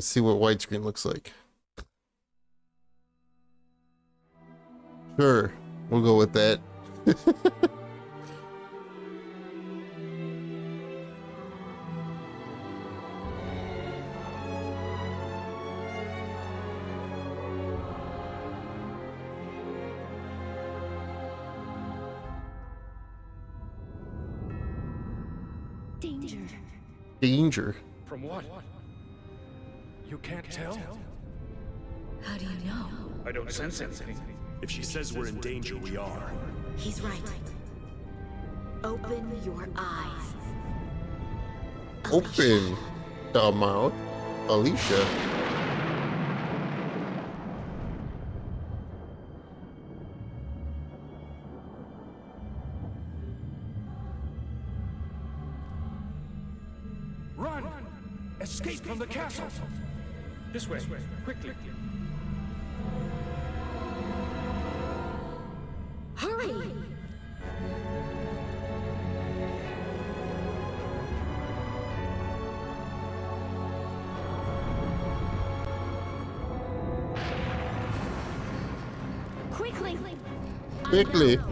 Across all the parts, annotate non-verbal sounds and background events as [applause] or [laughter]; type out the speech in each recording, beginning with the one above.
Let's see what widescreen looks like. Sure, we'll go with that. Danger. Danger. From can't tell? How do you know? I don't sense anything. If she says we're in danger, we are. He's right. Open your eyes. Open the mouth, Alicia. Way, quickly. Hurry! Quickly! Quickly.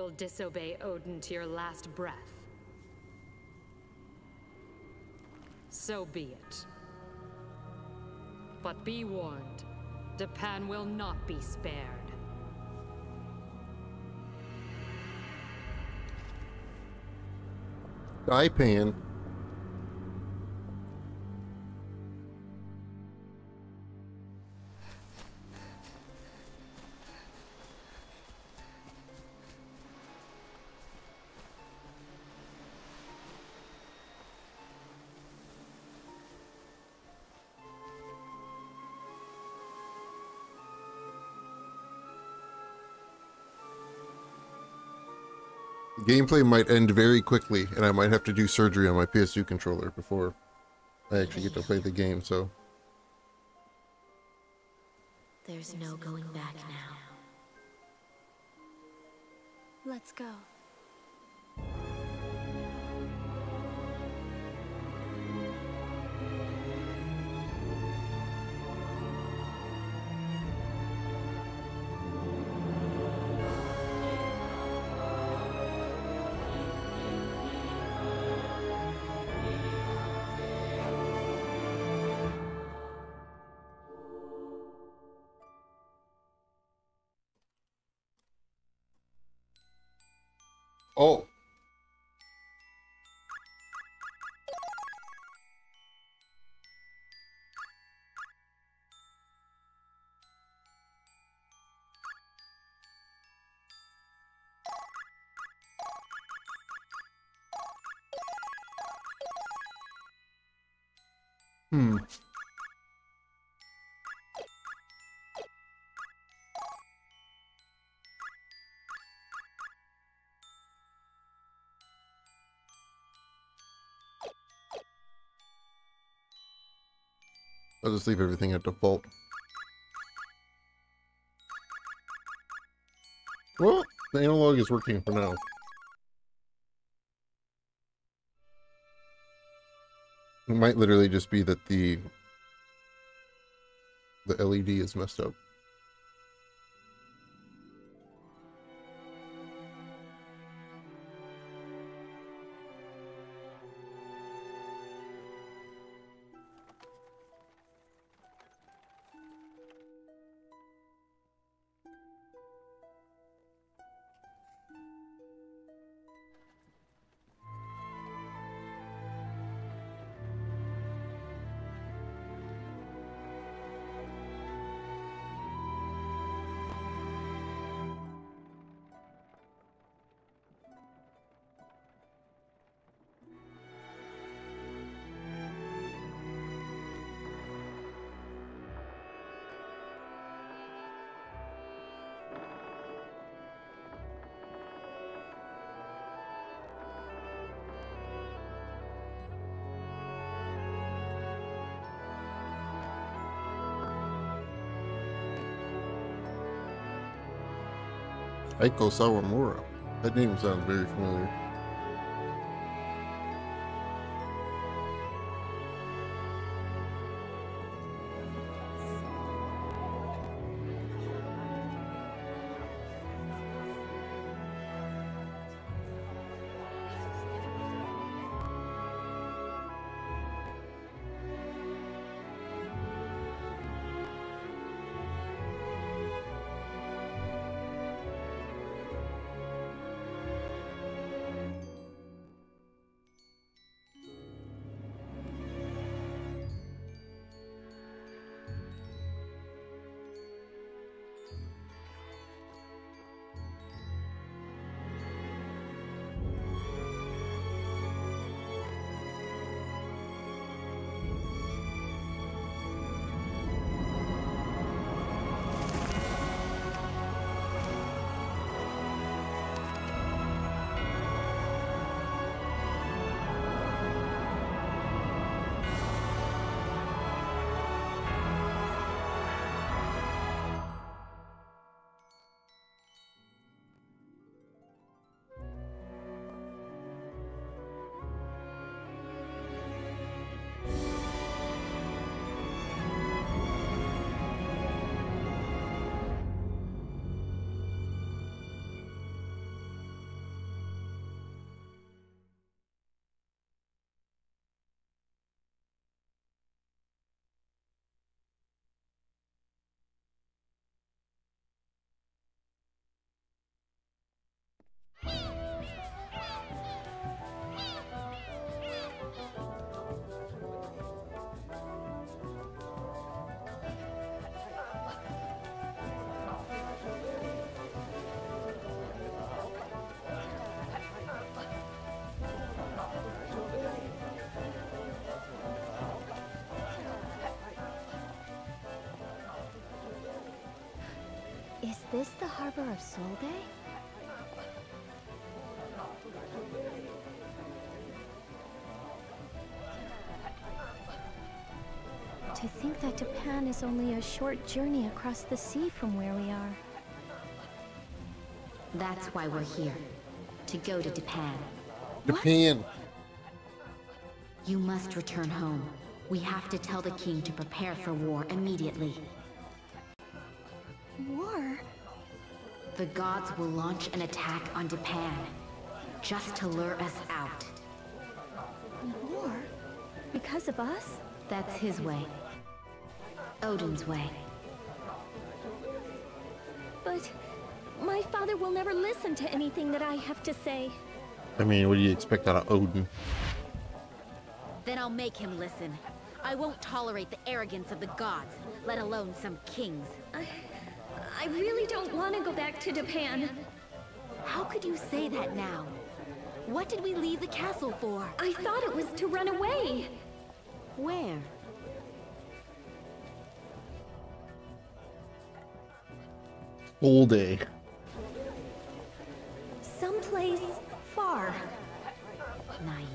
You'll disobey Odin to your last breath. So be it. But be warned, Dipan will not be spared. Dipan. Gameplay might end very quickly, and I might have to do surgery on my PS2 controller before I actually get to play the game, so. There's no going back now. Let's go. I'll just leave everything at default. Well, the analog is working for now. It might literally just be that the the LED is messed up. Aiko Sawamura. That name sounds very familiar. The harbor of Solde? To think that Dipan is only a short journey across the sea from where we are. That's why we're here. To go to Dipan. Dipan. You must return home. We have to tell the king to prepare for war immediately. The gods will launch an attack on Dipan. Just to lure us out. War? Because of us? That's his way. Odin's way. But my father will never listen to anything that I have to say. I mean, what do you expect out of Odin? Then I'll make him listen. I won't tolerate the arrogance of the gods, let alone some kings. I, I really don't want to go back to Dipan. How could you say that now? What did we leave the castle for? I thought it was to run away. Where? All day. Someplace far. Naive.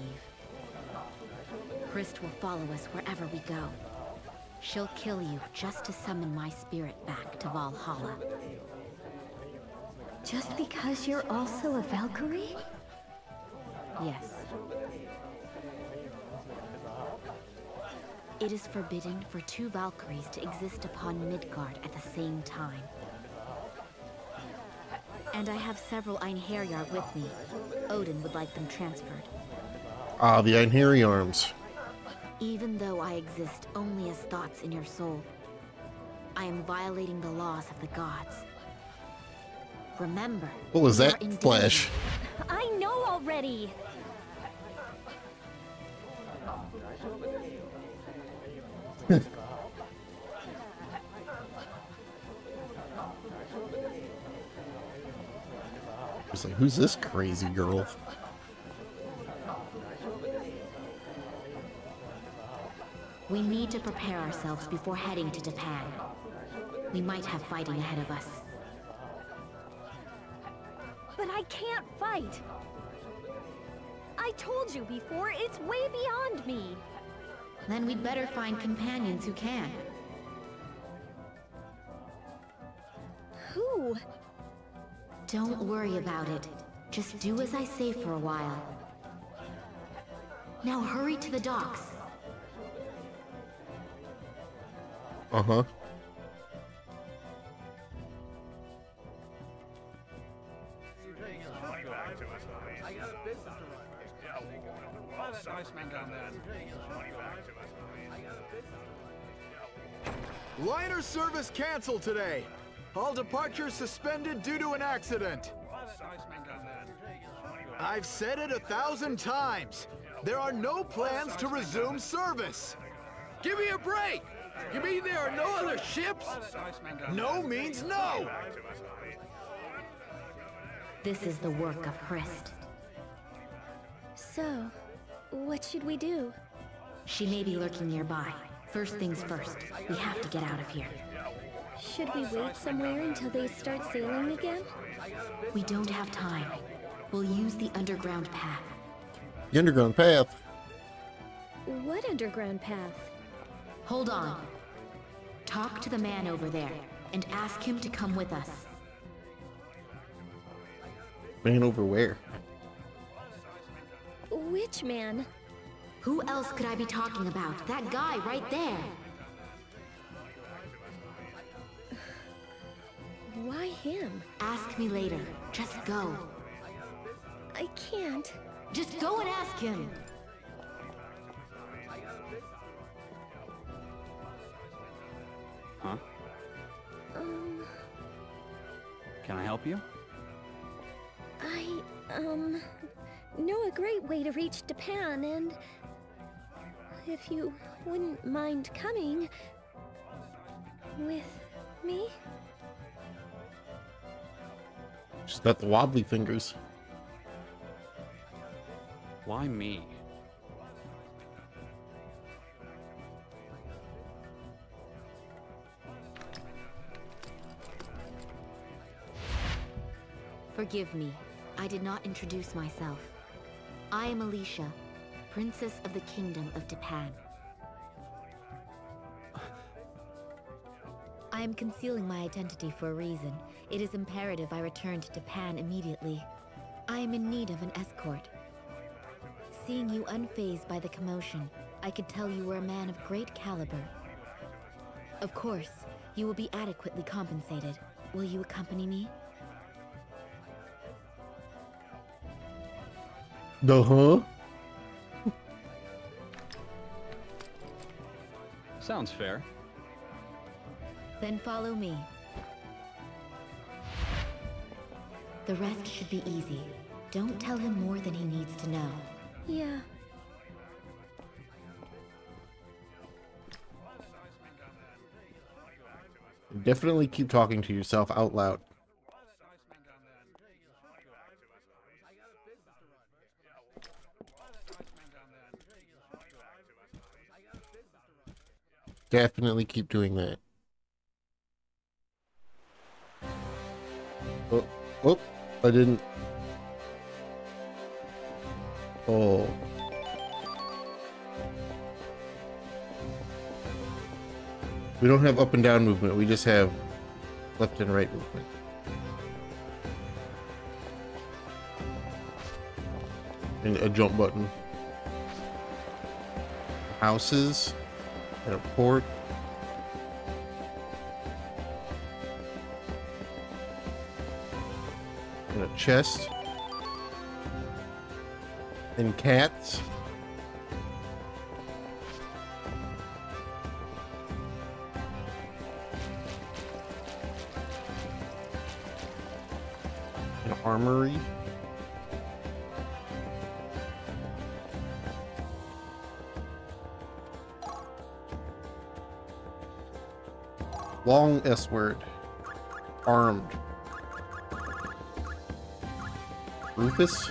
Hrist will follow us wherever we go. She'll kill you just to summon my spirit back to Valhalla. Just because you're also a Valkyrie? Yes. It is forbidden for two Valkyries to exist upon Midgard at the same time. And I have several Einherjar with me. Odin would like them transferred. Ah, the Einherjar arms. Even though I exist only as thoughts in your soul, I am violating the laws of the gods. Remember, What was that flash? I know already. Like, who's this crazy girl? We need to prepare ourselves before heading to Dipan. We might have fighting ahead of us. But I can't fight. I told you before, it's way beyond me. Then we'd better find companions who can. Who? Don't worry about it. Just do as I say for a while. Now hurry to the docks. Uh-huh. Liner service canceled today. All departures suspended due to an accident. I've said it a thousand times. There are no plans to resume service. Give me a break! You mean there are no other ships? No means no! This is the work of Hrist. So, what should we do? She may be lurking nearby. First things first, we have to get out of here. Should we wait somewhere until they start sailing again? We don't have time. We'll use the underground path. The underground path. What underground path? Hold on. Talk to the man over there and ask him to come with us. Man over where? Which man? Who else could I be talking about? That guy right there. Why him? Ask me later. Just go. I can't. Just go and ask him. Huh? Um, Can I help you? I, um, know a great way to reach Dipan, and if you wouldn't mind coming with me? She's got the wobbly fingers. Why me? Forgive me. I did not introduce myself. I am Alicia, Princess of the Kingdom of Dipan. I am concealing my identity for a reason. It is imperative I return to Dipan immediately. I am in need of an escort. Seeing you unfazed by the commotion, I could tell you were a man of great caliber. Of course, you will be adequately compensated. Will you accompany me? The huh? Sounds fair. Then follow me. The rest should be easy. Don't tell him more than he needs to know. Yeah. Definitely keep talking to yourself out loud. Definitely keep doing that. Oh, oh, I didn't. Oh. We don't have up and down movement, we just have left and right movement. And a jump button. Houses. And a port. And a chest. And cats. An armory. Long S word. Armed. Rufus?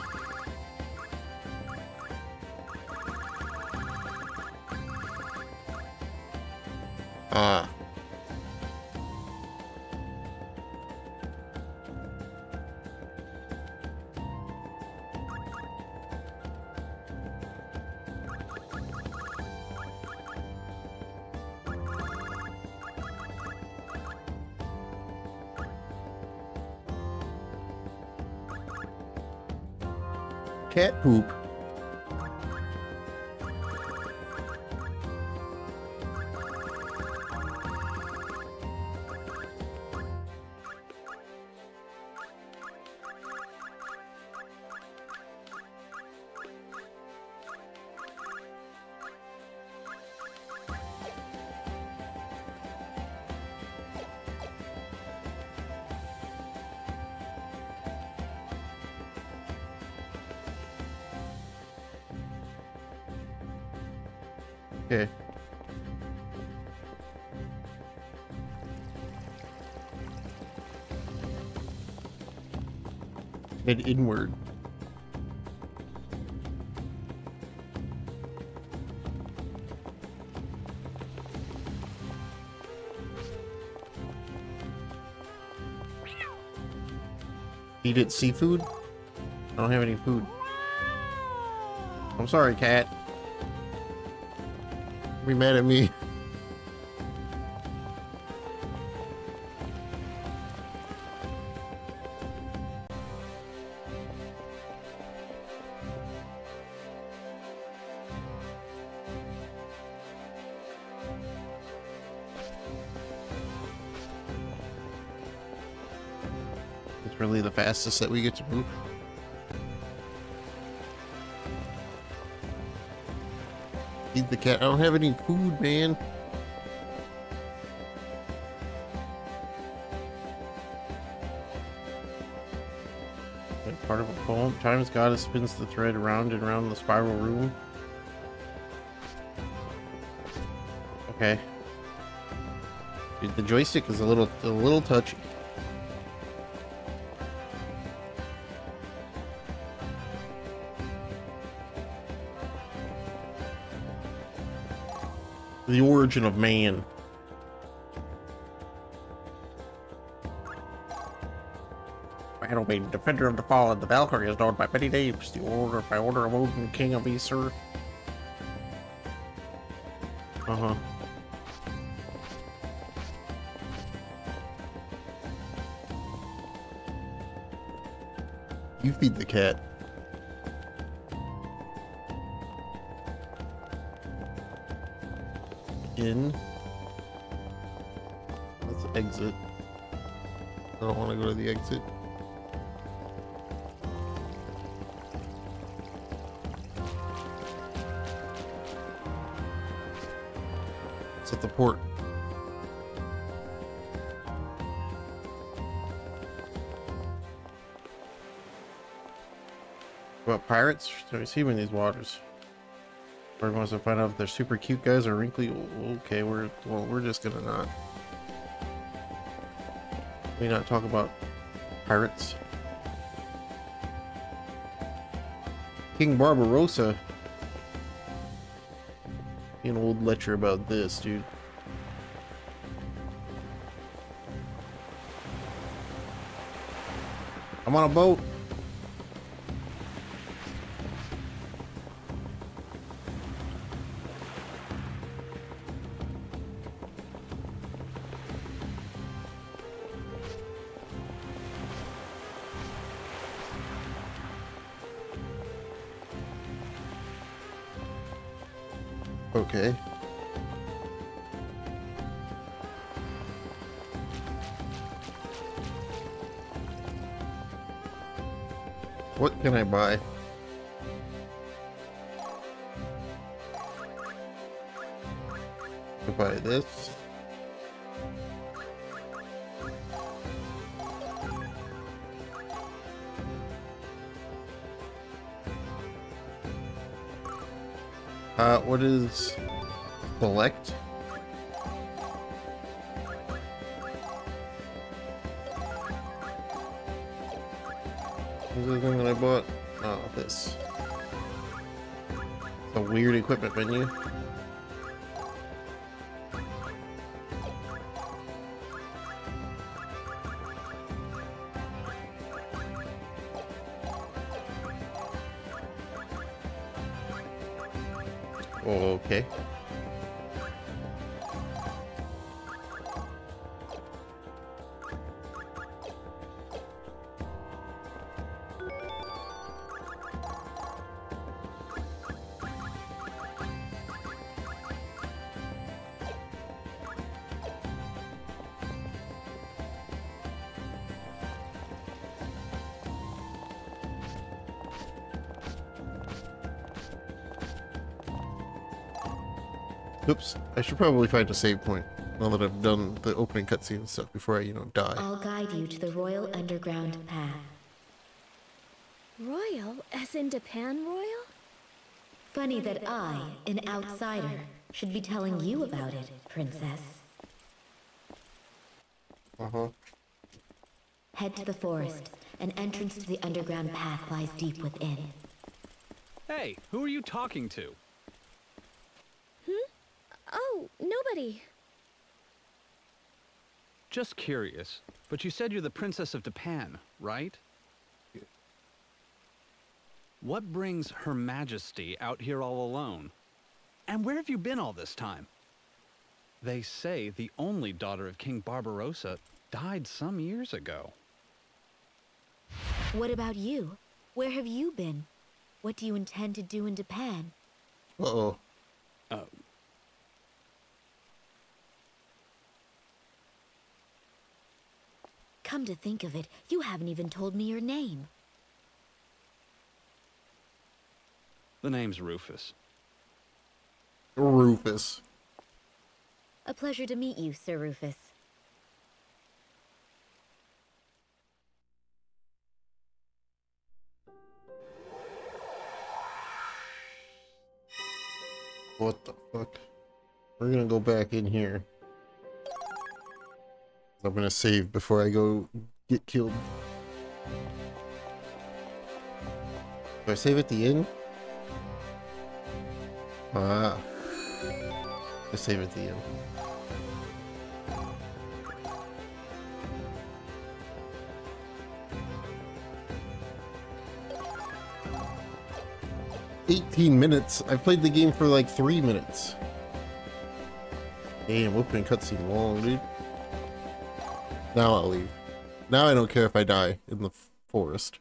Poop. Inward. Eat it seafood? I don't have any food. I'm sorry, cat. Be mad at me. [laughs] Really the fastest that we get to move. Feed the cat. I don't have any food, man. Like part of a poem. Time's goddess spins the thread round and round the spiral room. Okay. Dude, the joystick is a little a little touchy. The origin of man. Will be defender of the fallen. The Valkyrie is known by many names. The order by order of Odin, King of Aesir. Uh-huh. You feed the cat. So we them in these waters. Everyone wants to find out if they're super cute guys or wrinkly. Okay, we're well, we're just gonna not. We not talk about pirates. King Barbarossa. Be an old lecture about this, dude. I'm on a boat. Should probably find a save point now that I've done the opening cutscene and stuff before I, you know, die. I'll guide you to the Royal Underground Path. Royal, as in Dipan Royal? Funny that I, an outsider, should be telling you about it, Princess. Uh-huh. Head to the forest. An entrance to the underground path lies deep within. Hey, who are you talking to? Oh, nobody. Just curious, but you said you're the Princess of Dipan, right? What brings Her Majesty out here all alone? And where have you been all this time? They say the only daughter of King Barbarossa died some years ago. What about you? Where have you been? What do you intend to do in Dipan? Uh-oh. Uh, Come to think of it, you haven't even told me your name. the name's Rufus. Rufus. A pleasure to meet you, Sir Rufus. What the fuck? We're gonna go back in here. I'm gonna save before I go get killed. Do I save at the end? Ah. I save at the end. Eighteen minutes. I played the game for like three minutes. Damn, opening cutscene long, dude. Now I'll leave. Now I don't care if I die in the forest.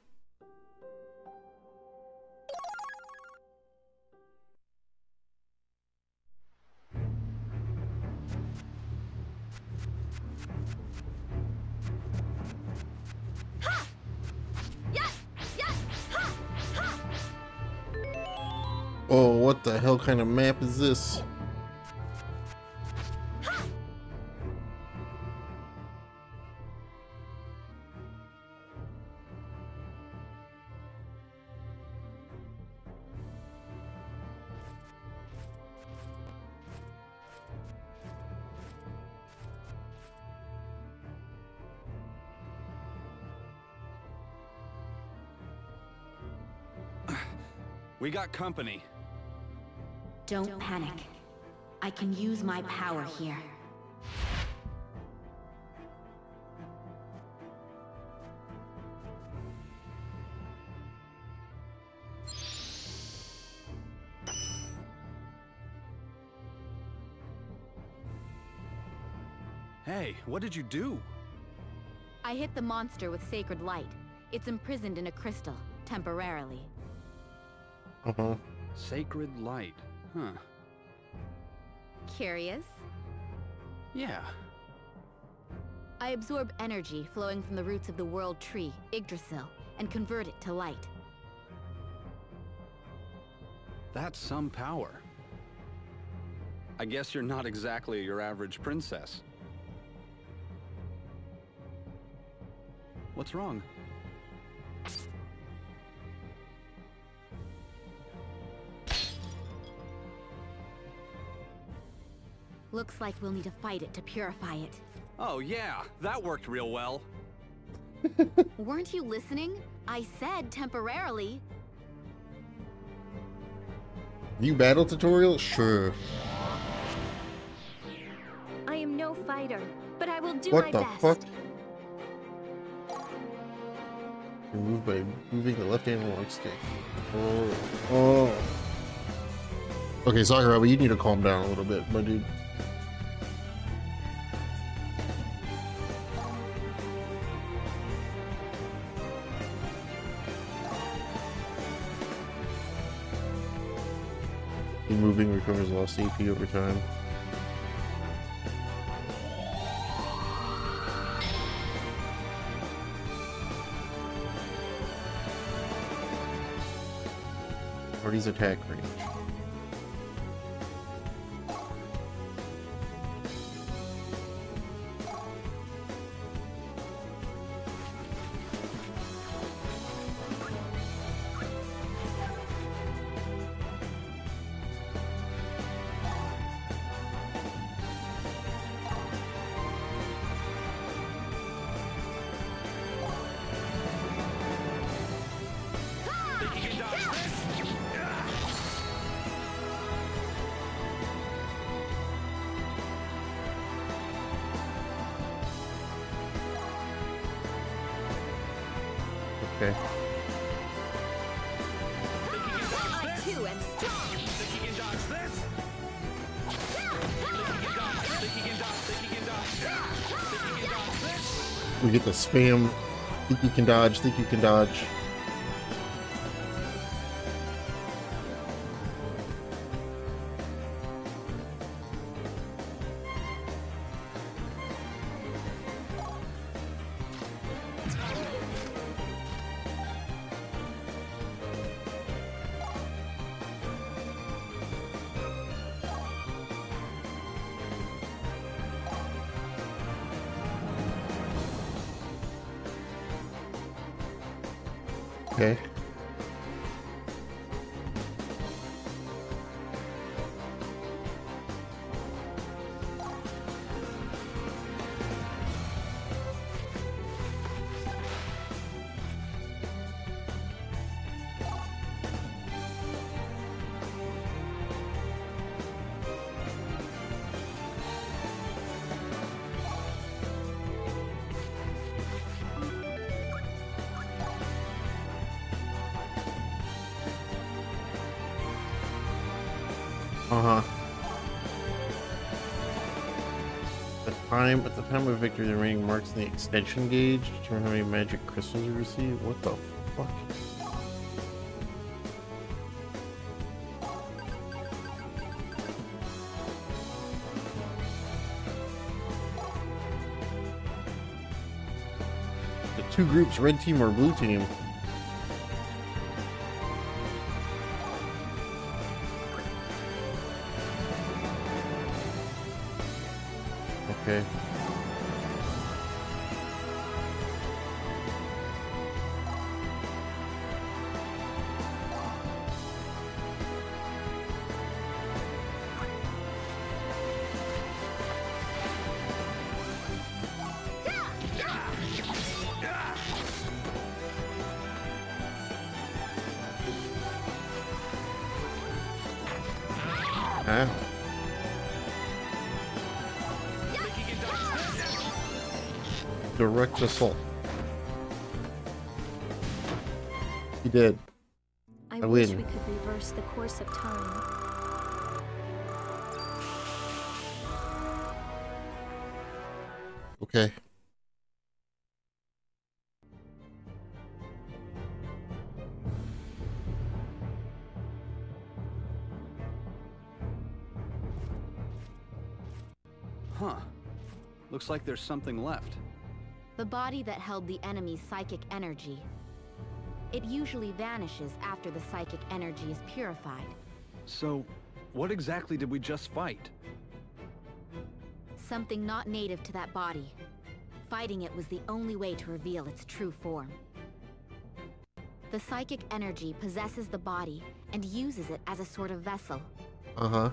Oh, what the hell kind of map is this? Got company. Don't panic. I can use my power here. Hey, what did you do? I hit the monster with sacred light. It's imprisoned in a crystal, temporarily. Uh-huh. Sacred light. Huh. Curious? Yeah. I absorb energy flowing from the roots of the world tree, Yggdrasil, and convert it to light. That's some power. I guess you're not exactly your average princess. What's wrong? Like we'll need to fight it to purify it. Oh yeah, that worked real well. [laughs] Weren't you listening? I said temporarily. New battle tutorial? Sure. I am no fighter, but I will do What my the best. fuck? move by moving the left analog stick. Oh. Oh. Okay, Sakuraba, you need to calm down a little bit, my dude. AP over time. Party's attack range. Spam. Think you can dodge. Think you can dodge. Time of victory, the ring marks in the extension gauge. Determine how many magic crystals you receive. What the fuck? The two groups, red team or blue team. Direct assault. He did. I, I wish win. we could reverse the course of time. Okay. Huh. Looks like there's something left. The body that held the enemy's psychic energy. It usually vanishes after the psychic energy is purified. So, what exactly did we just fight? Something not native to that body. Fighting it was the only way to reveal its true form. The psychic energy possesses the body and uses it as a sort of vessel. Uh huh.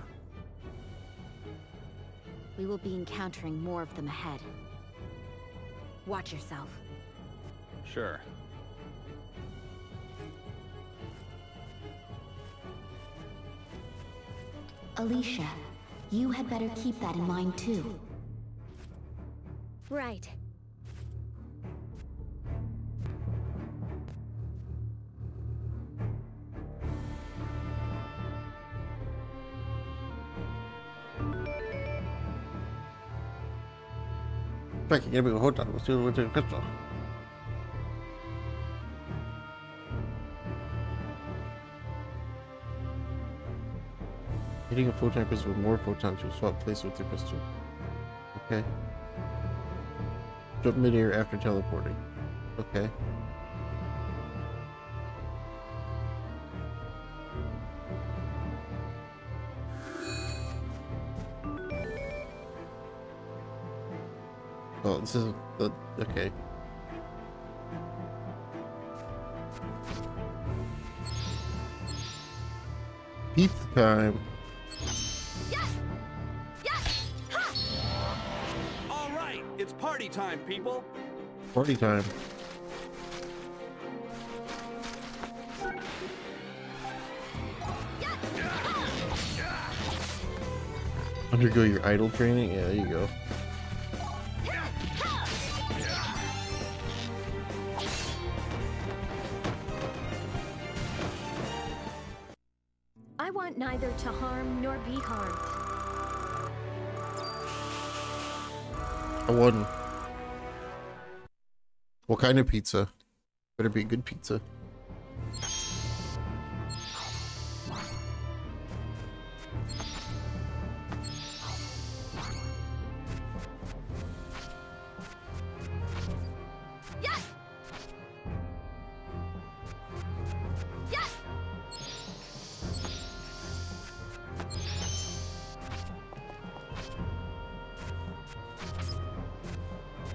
We will be encountering more of them ahead. Watch yourself. Sure. Alicia, you had better keep that in mind too. Right. Back again, we hold on. Let's do it with the crystal. Hitting a photon crystal with more photons will swap place with the crystal. Okay. Jump midair after teleporting. Okay. This is the okay. Pizza time. Yes! Yes! All right, it's party time, people. Party time. Undergo your idol training? Yeah, there you go. Kind of pizza? Better be good pizza.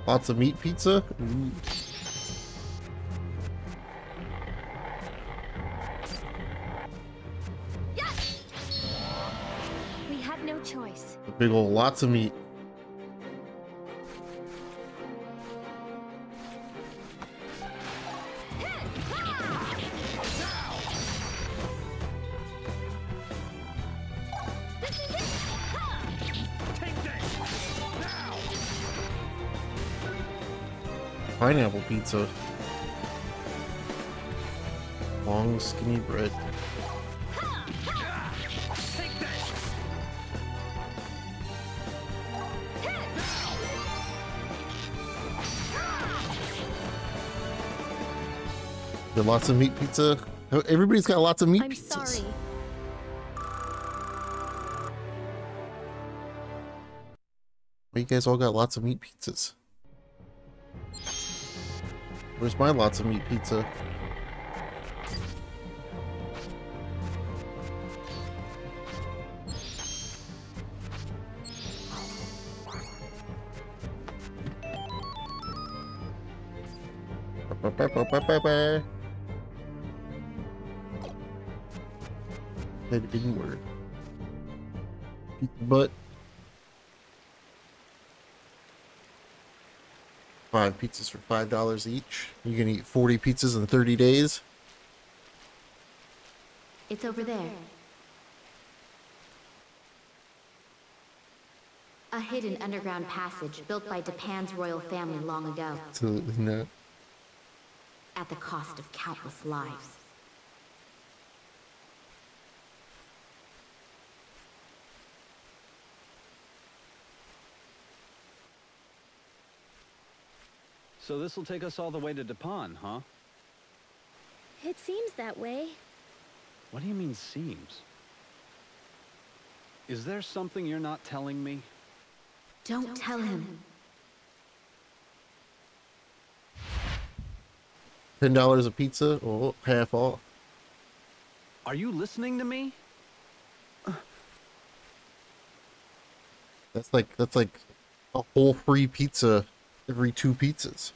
Lots of meat pizza? Ooh. Big ol' lots of meat. Pineapple pizza. Long skinny bread. There lots of meat pizza. Everybody's got lots of meat I'm pizzas. sorry. Why you guys all got lots of meat pizzas? Where's my lots of meat pizza? Pizzas for five dollars each. You can eat forty pizzas in thirty days. It's over there. A hidden underground passage built by Dipan's royal family long ago, Absolutely not. at the cost of countless lives. So this'll take us all the way to Dipan, huh? It seems that way. What do you mean seems? Is there something you're not telling me? Don't tell him. Ten dollars a pizza, oh, half off. Are you listening to me? That's like that's like a whole free pizza every two pizzas.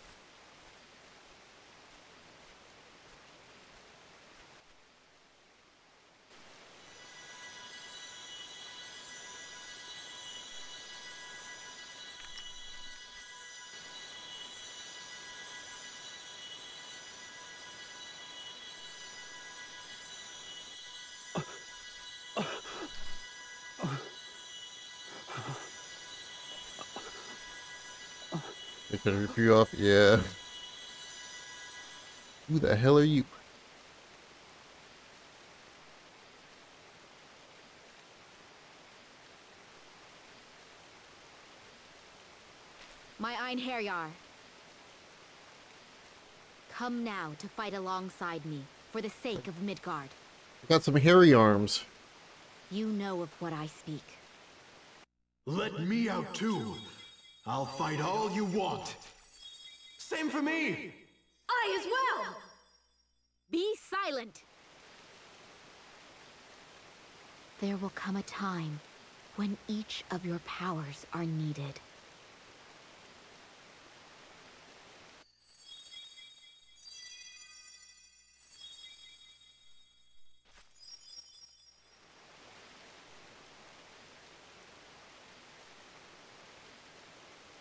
Rip you off, yeah. Who the hell are you? My Einherjar. Come now to fight alongside me, for the sake of Midgard. Got some hairy arms. You know of what I speak. Let me out too. I'll fight all you want. Same for me. I as well! Be silent! There will come a time when each of your powers are needed.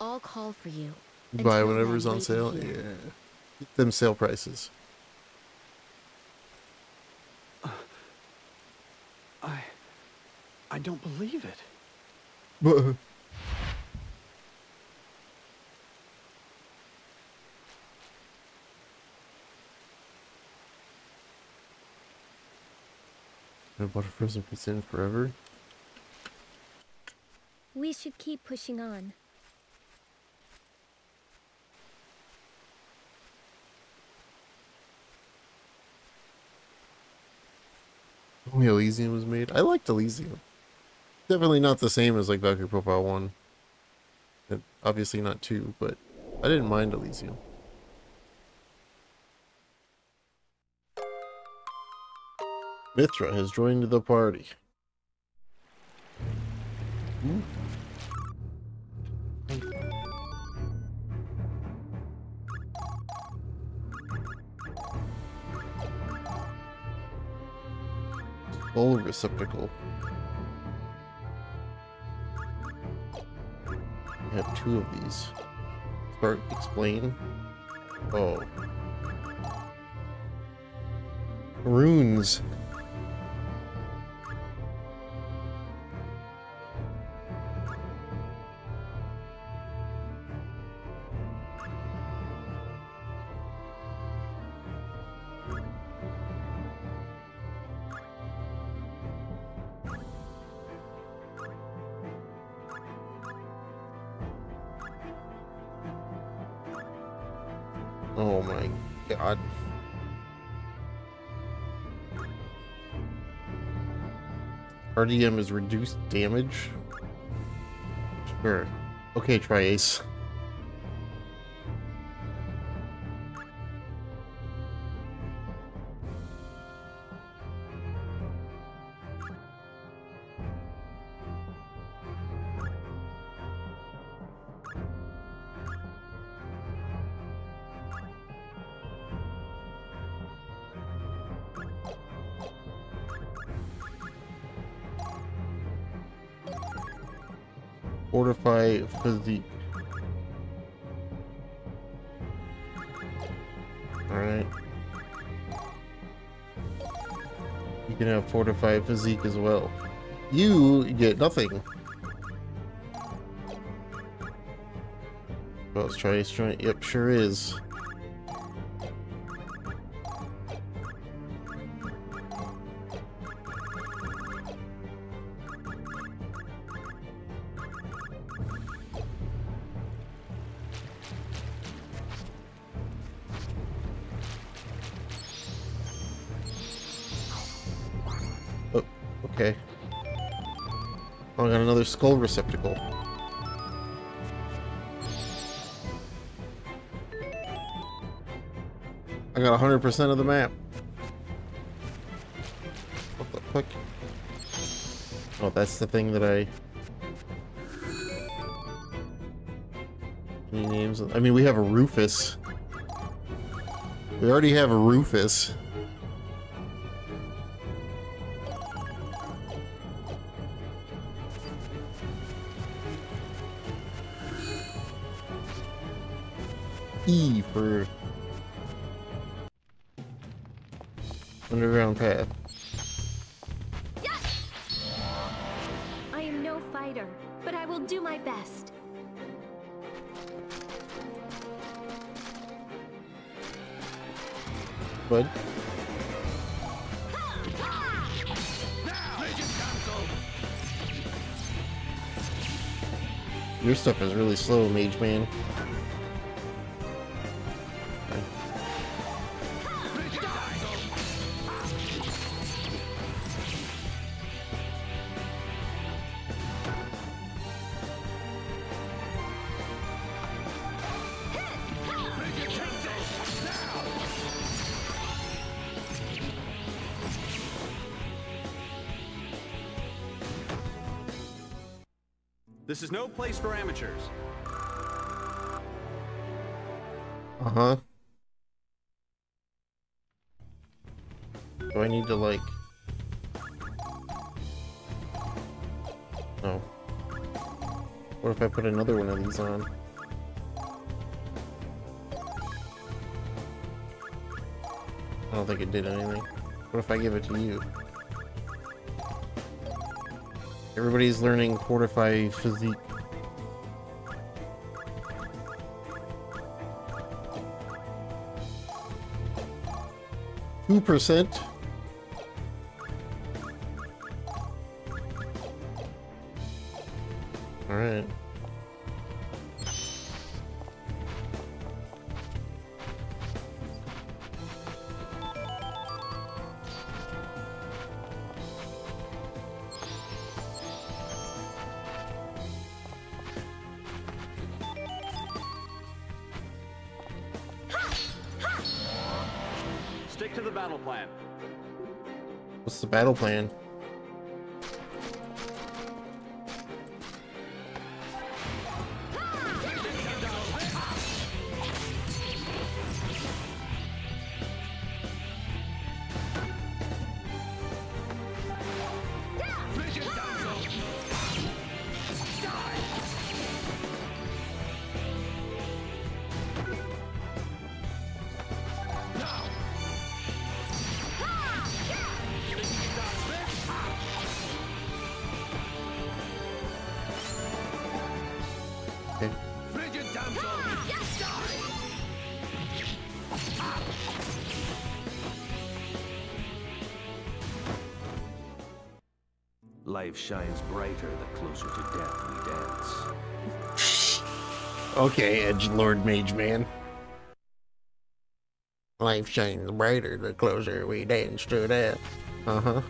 I'll call for you. Buy whatever's on sale. here. Yeah. Get them sale prices. I... I don't believe it. But I bought a frozen pizza in forever. We should keep pushing on. Only Elysion was made. I liked Elysion. Definitely not the same as like Valkyrie Profile 1. And obviously not 2, but I didn't mind Elysion. Mithra has joined the party. Ooh. Full receptacle. I have two of these. Start explain. Oh. Runes. RDM is reduced damage? Sure. Okay, try Ace. Physique as well. You get nothing. Well, let's try ace joint. Yep, sure is. Skull receptacle. I got 100% of the map. What the fuck? Oh, that's the thing that I... Any names? I mean, we have a Rufus. We already have a Rufus. This is no place for amateurs. Uh-huh. Do I need to, like... Oh. What if I put another one of these on? I don't think it did anything. What if I give it to you? Everybody's learning Fortify Physique. Two percent. Okay, Edge Lord Mage Man. Life shines brighter the closer we dance to death. Uh huh.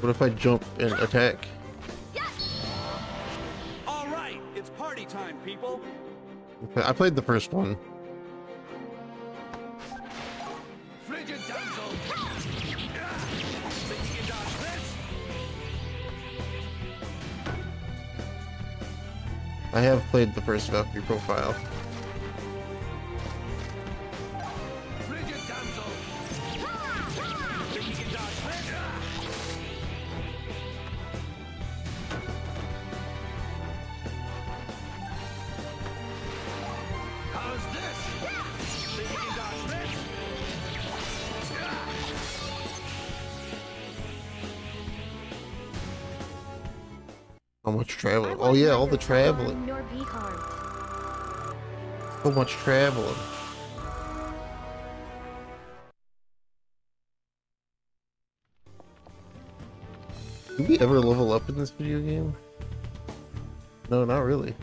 What if I jump and attack? People. I played the first one. Frigid damsel! Think you can dodge this? I have played the first Valkyrie profile. All the traveling. Nor be harmed. So much traveling. Did we ever level up in this video game? No, not really.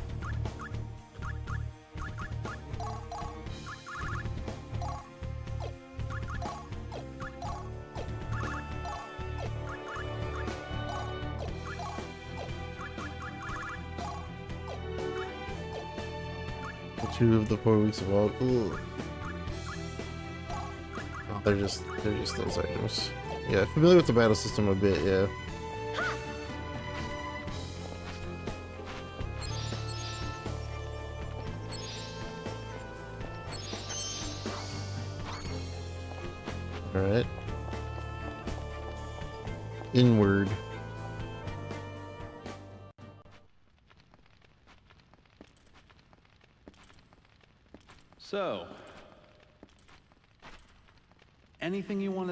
The four weeks of all. Ugh. Oh, they're just they're just those items. Yeah, familiar with the battle system a bit. Yeah.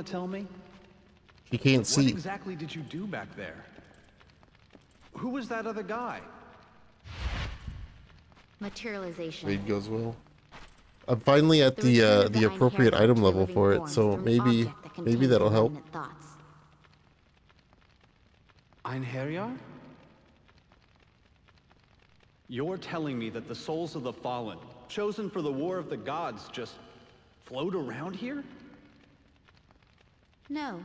Tell me? You can't see. What exactly did you do back there? Who was that other guy? Materialization. Raid goes well. I'm finally at The the uh, the appropriate item level for it, so maybe that maybe that'll help. Thoughts. Einherjar? You're telling me that the souls of the fallen, chosen for the war of the gods, just float around here? No,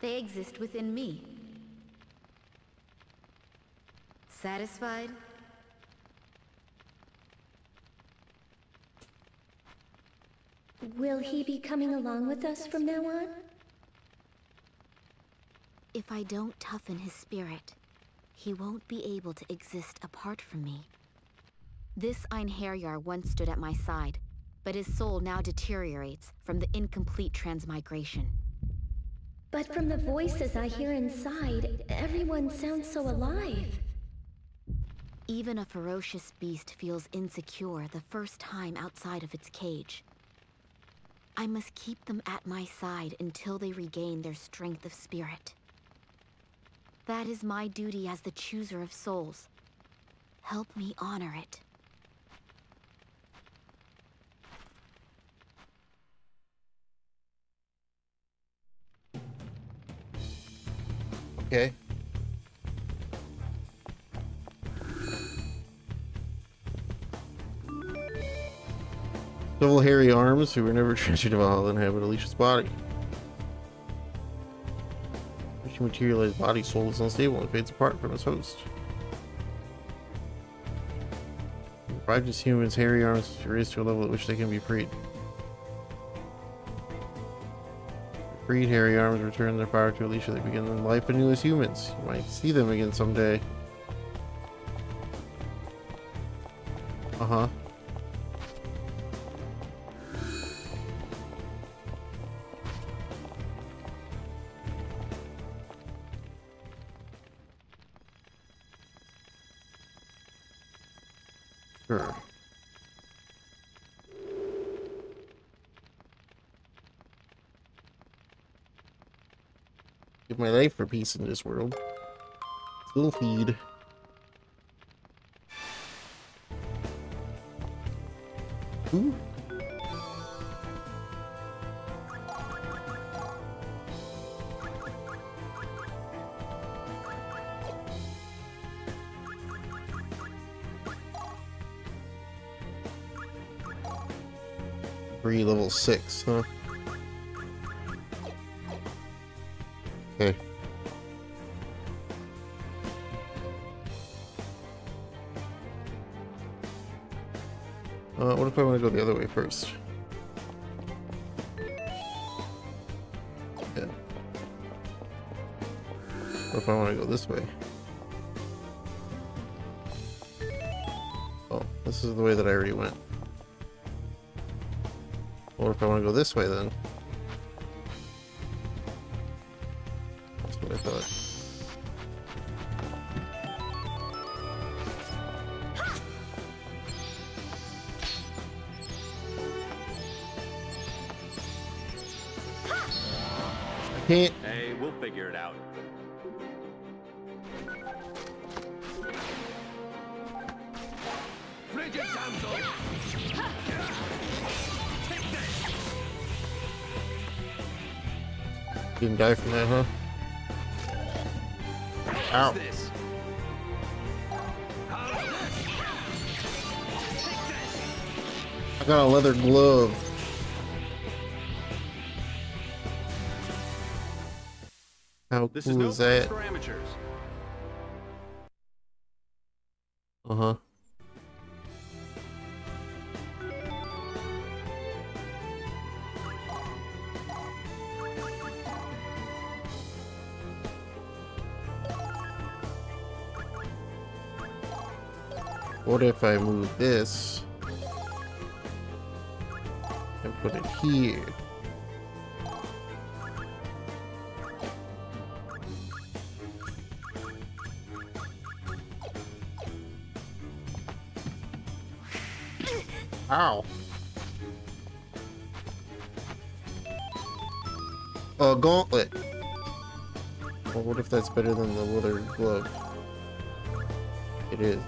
they exist within me. Satisfied? Will he be coming along with us from now on? If I don't toughen his spirit, he won't be able to exist apart from me. This Einherjar once stood at my side, but his soul now deteriorates from the incomplete transmigration. But from the voices I hear inside, everyone sounds so alive. Even a ferocious beast feels insecure the first time outside of its cage. I must keep them at my side until they regain their strength of spirit. That is my duty as the chooser of souls. Help me honor it. Okay. Several hairy arms who were never [laughs] transferred to Valhalla inhabit Alicia's body. She materialized body soul is unstable and fades apart from its host. Revived as humans, hairy arms raised to a level at which they can be freed. Freed hairy arms return their power to Alicia. They begin life anew as humans. You might see them again someday. Uh-huh. For in this world. Still feed. Ooh. Three level six, huh? Okay. Uh, what if I want to go the other way first? Yeah. What if I want to go this way? Oh, this is the way that I already went. What if I want to go this way then? Didn't die from that, huh? Ow. This. I got a leather glove. How This is cool no is that? What if I move this and put it here? Ow. Uh, A gauntlet. Well, what if that's better than the leather glove? It is.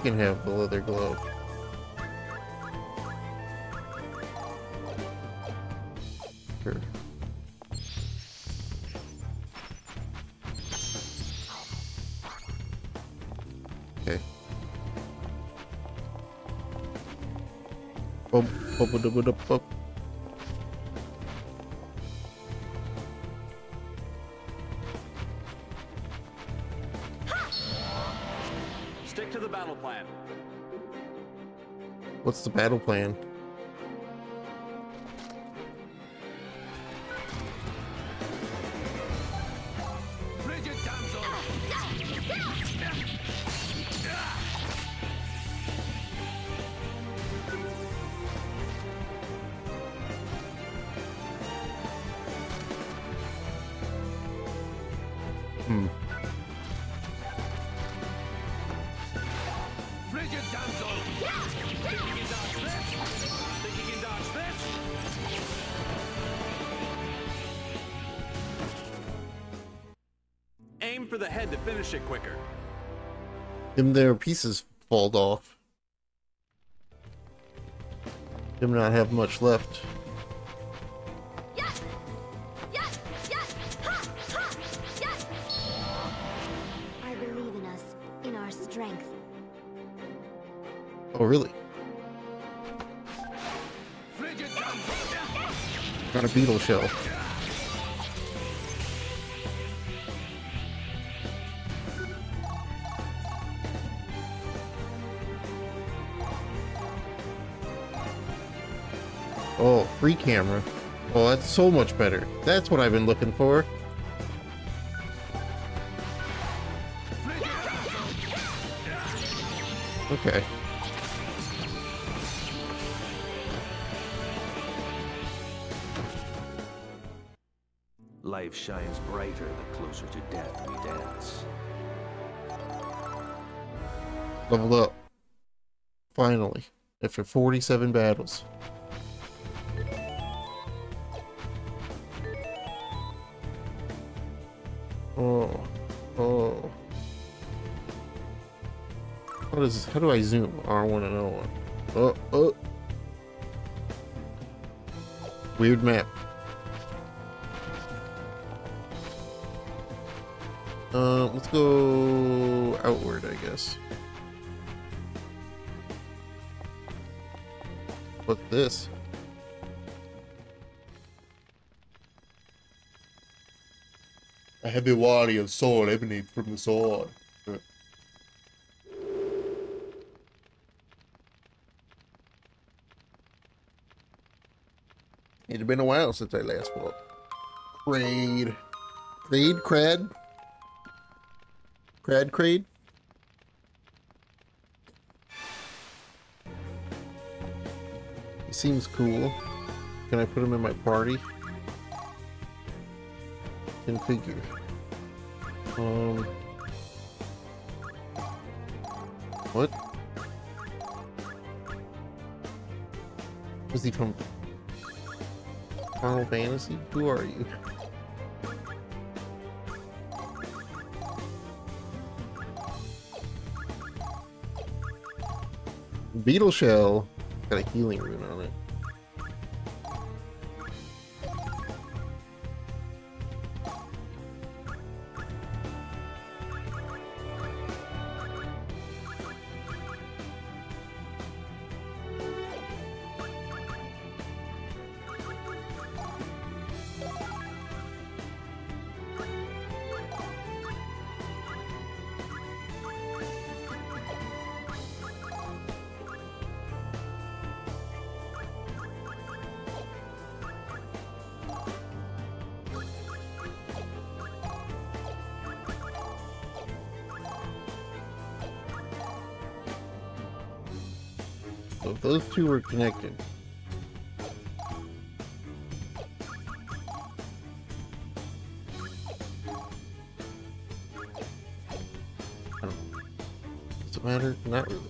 Can have the leather glove. Okay. Bum, bum, bum, bum, bum. The battle plan? Them their pieces fall off. Them not have much left. I believe in us, in our strength. Oh, really? Got a beetle shell. Free camera. Oh, that's so much better. That's what I've been looking for. Okay. Life shines brighter the closer to death we dance. Level up. Finally. After 47 battles. How do I zoom? R1 and L1. Oh, oh. Weird map. Uh, let's go outward, I guess. What's this? A heavy warrior sword emanate from the sword. It had been a while since I last fought. Kraid. Kraid? Crad? Crad Kraid? He seems cool. Can I put him in my party? Configure. Um. What? Was he from Final Fantasy? Who are you? Beetle Shell. Got a healing rune on it. Two were connected. Does it matter? Not really.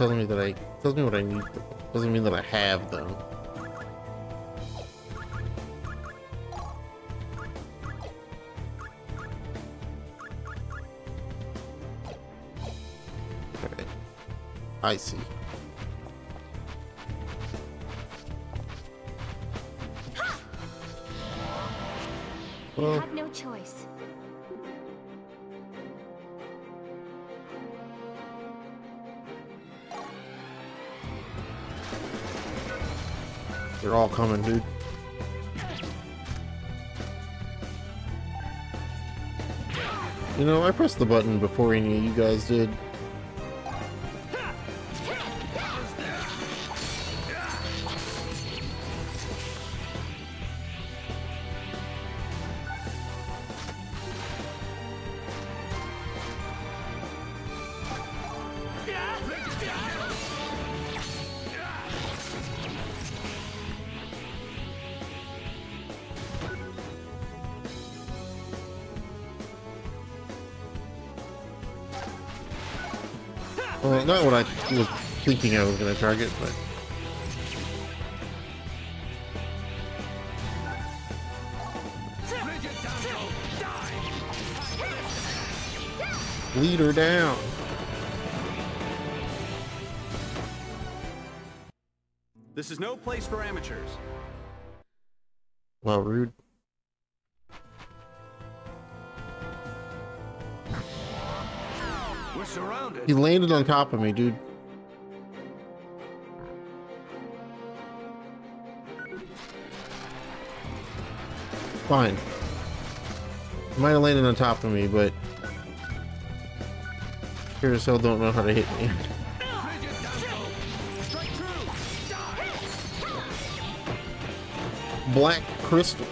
Telling me that I tells me what I need. Doesn't mean that I have them. Okay. I see. Coming, dude. You know, I pressed the button before any of you guys did. Thinking I was going to target, but... Lead her down. This is no place for amateurs. Wow, rude. We're surrounded. He landed on top of me, dude. Fine. Might have landed on top of me, but sure as hell don't know how to hit me. Black crystal.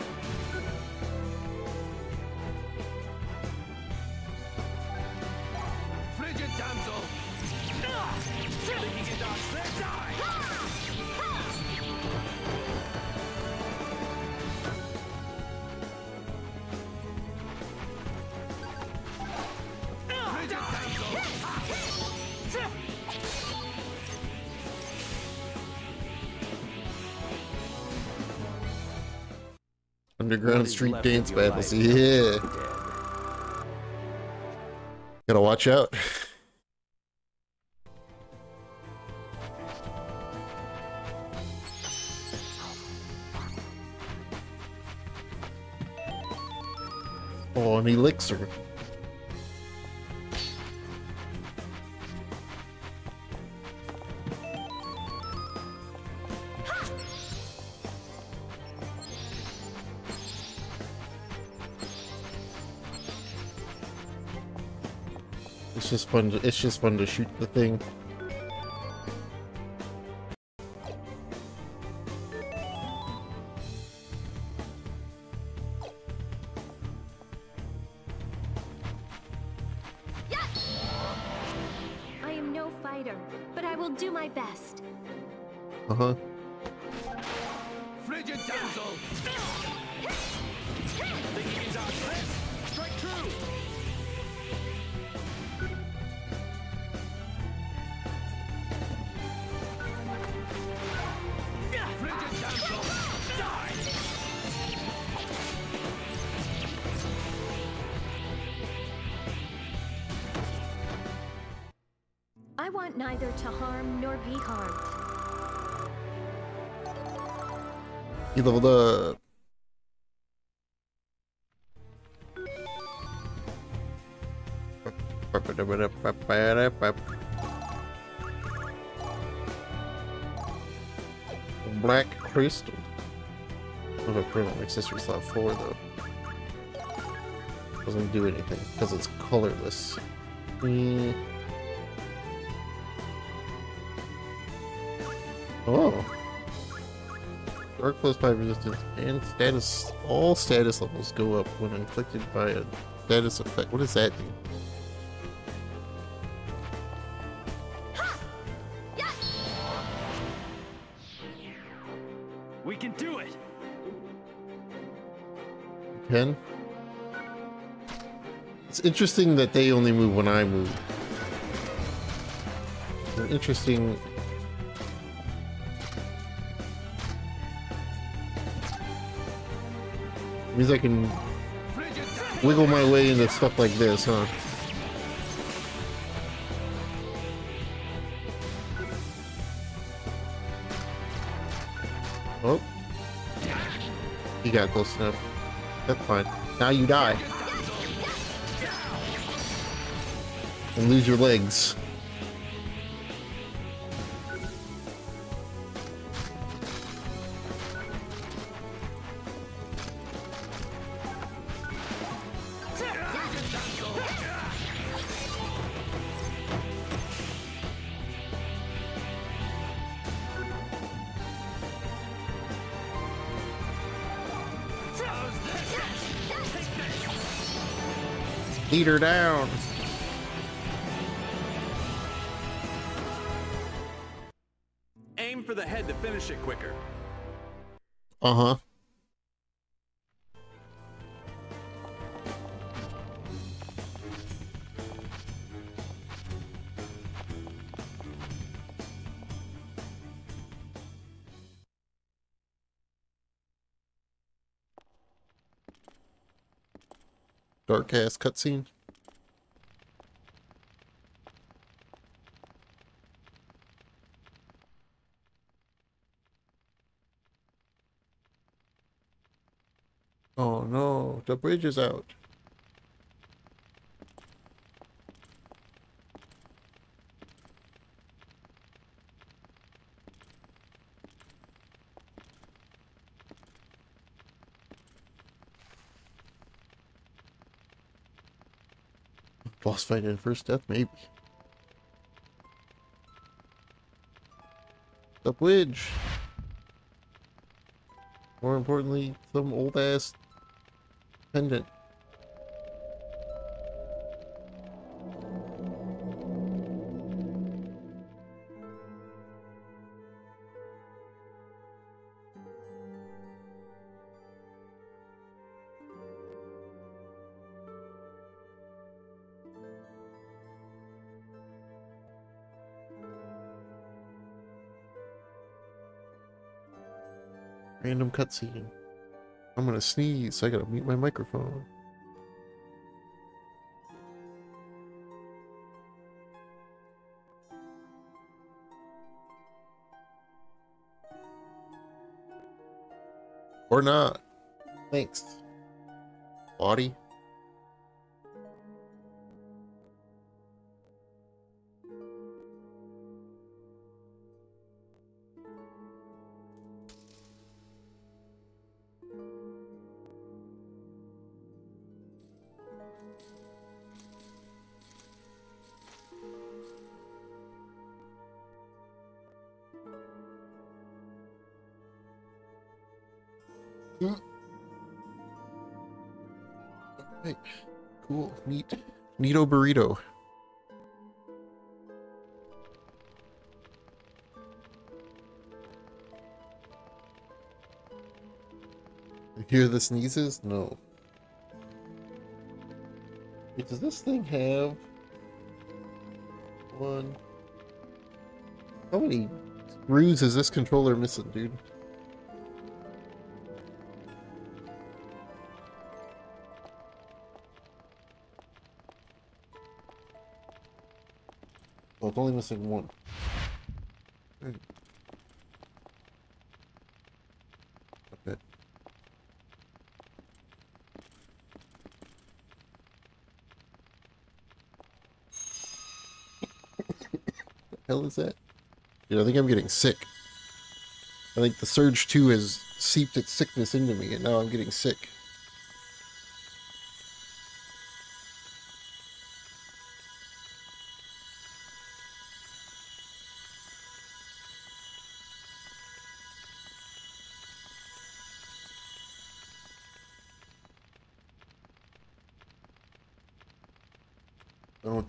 Street dance battles. Yeah. Gotta watch out. [laughs] Oh, an elixir. Fun. To, it's just fun to shoot the thing. He leveled up. Black crystal. I have put on accessory slot four though. Doesn't do anything because it's colorless. Mm. Oh. Plus 5 resistance and status. All status levels go up when inflicted by a status effect. What does that do? We can do it. 10? It's interesting that they only move when I move. An interesting. Means I can wiggle my way into stuff like this, huh? Oh. You got close enough. That's fine. Now you die. And lose your legs. Her down. Aim for the head to finish it quicker. Uh huh. Dark ass cutscene. Oh no, the bridge is out. Boss fight in first death, maybe. The bridge. More importantly, some old ass pendant. Random cutscene. I'm gonna sneeze, so I gotta mute my microphone. Or not. Thanks. Body. Burrito. You hear the sneezes? No. Wait, does this thing have one? How many screws is this controller missing, dude? It's only missing one. Okay. hell is that? Dude, I think I'm getting sick. I think the Surge 2 has seeped its sickness into me, and now I'm getting sick.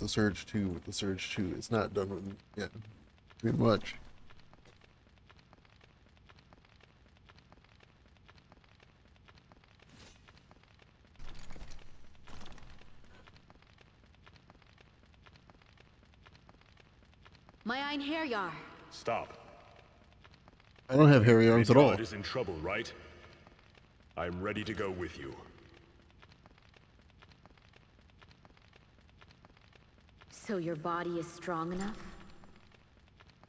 Surge 2 with the Surge 2. It's not done with yet. Pretty much. My Einherjar. Stop. I don't have hairy arms at all. Midgard is in trouble, right? I'm ready to go with you. So your body is strong enough?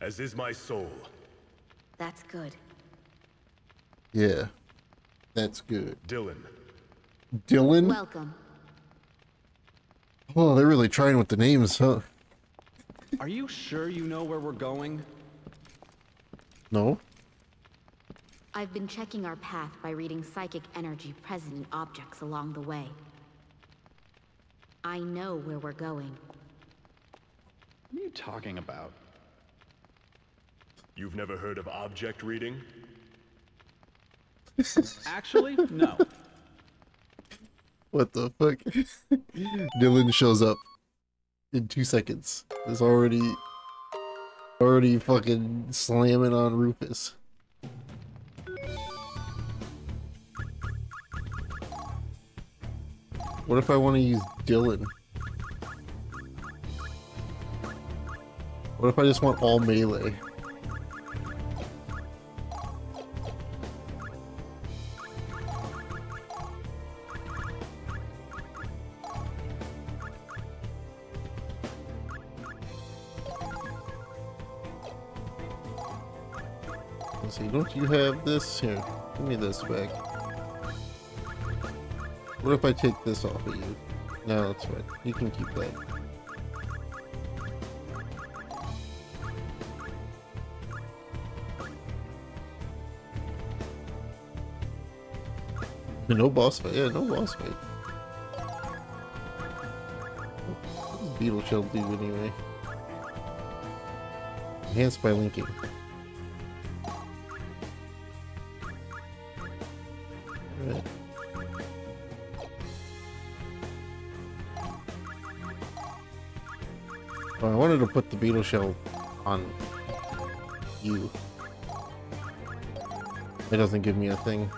As is my soul. That's good. Yeah. That's good. Dylan. Dylan? Welcome. Oh, they're really trying with the names, huh? Are you sure you know where we're going? No? I've been checking our path by reading psychic energy present in objects along the way. I know where we're going. What are you talking about? You've never heard of object reading? [laughs] Actually, no. what the fuck? Dylan shows up in two seconds. Is already already fucking slamming on Rufus. What if I want to use Dylan? What if I just want all melee? Let's see, don't you have this? Here, give me this back. What if I take this off of you? No, that's fine. You can keep that. [laughs] No boss fight. Yeah, no boss fight. Beetle Shell do anyway? Enhanced by linking. Well, oh, I wanted to put the beetle shell on you. It doesn't give me a thing.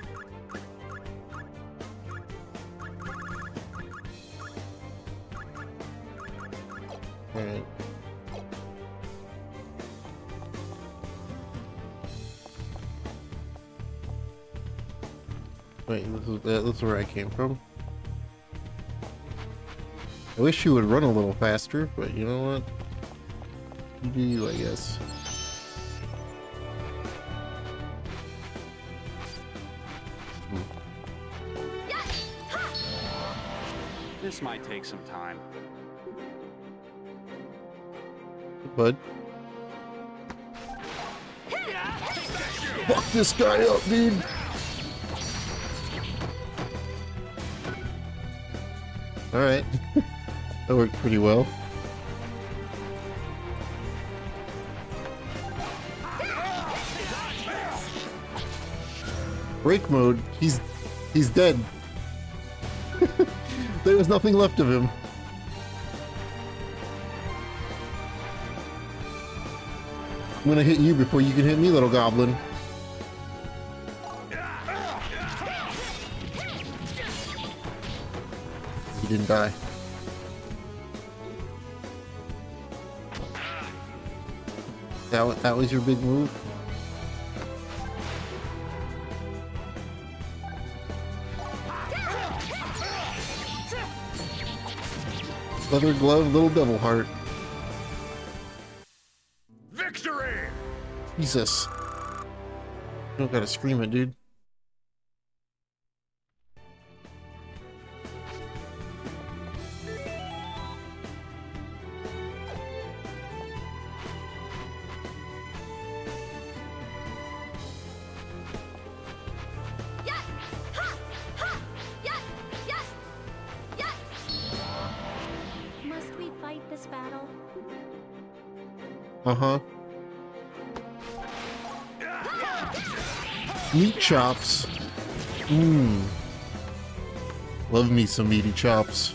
Is, this is where I came from. I wish you would run a little faster, but you know what? You do you, I guess. This might take some time. Bud. Fuck this guy up, dude! Alright. that worked pretty well. Break mode, he's he's dead. [laughs] there was nothing left of him. I'm gonna hit you before you can hit me, little goblin. Didn't die. That, that was your big move? Leather glove, little devil heart. Victory! Jesus. You don't gotta scream it, dude. Chops. Mmm. Love me some meaty chops.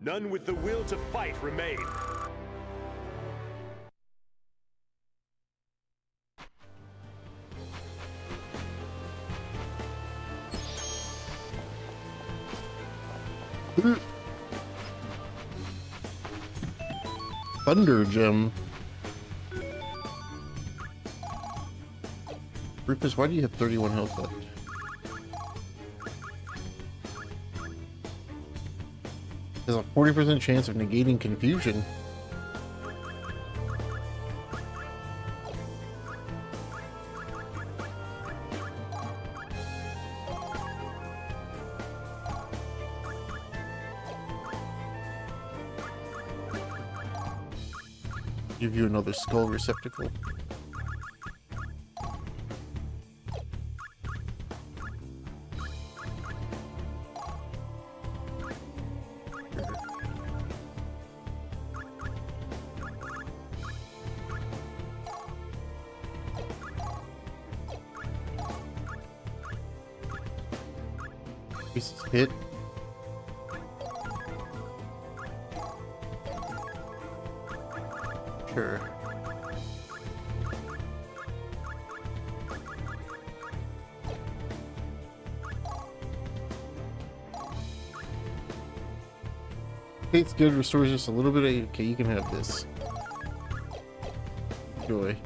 None with the will to fight remain. Thunder gem. Rufus, why do you have 31 health left? There's a 40% chance of negating confusion. Give you another skull receptacle. Good, restores just a little bit of... Okay, you can have this. Joy.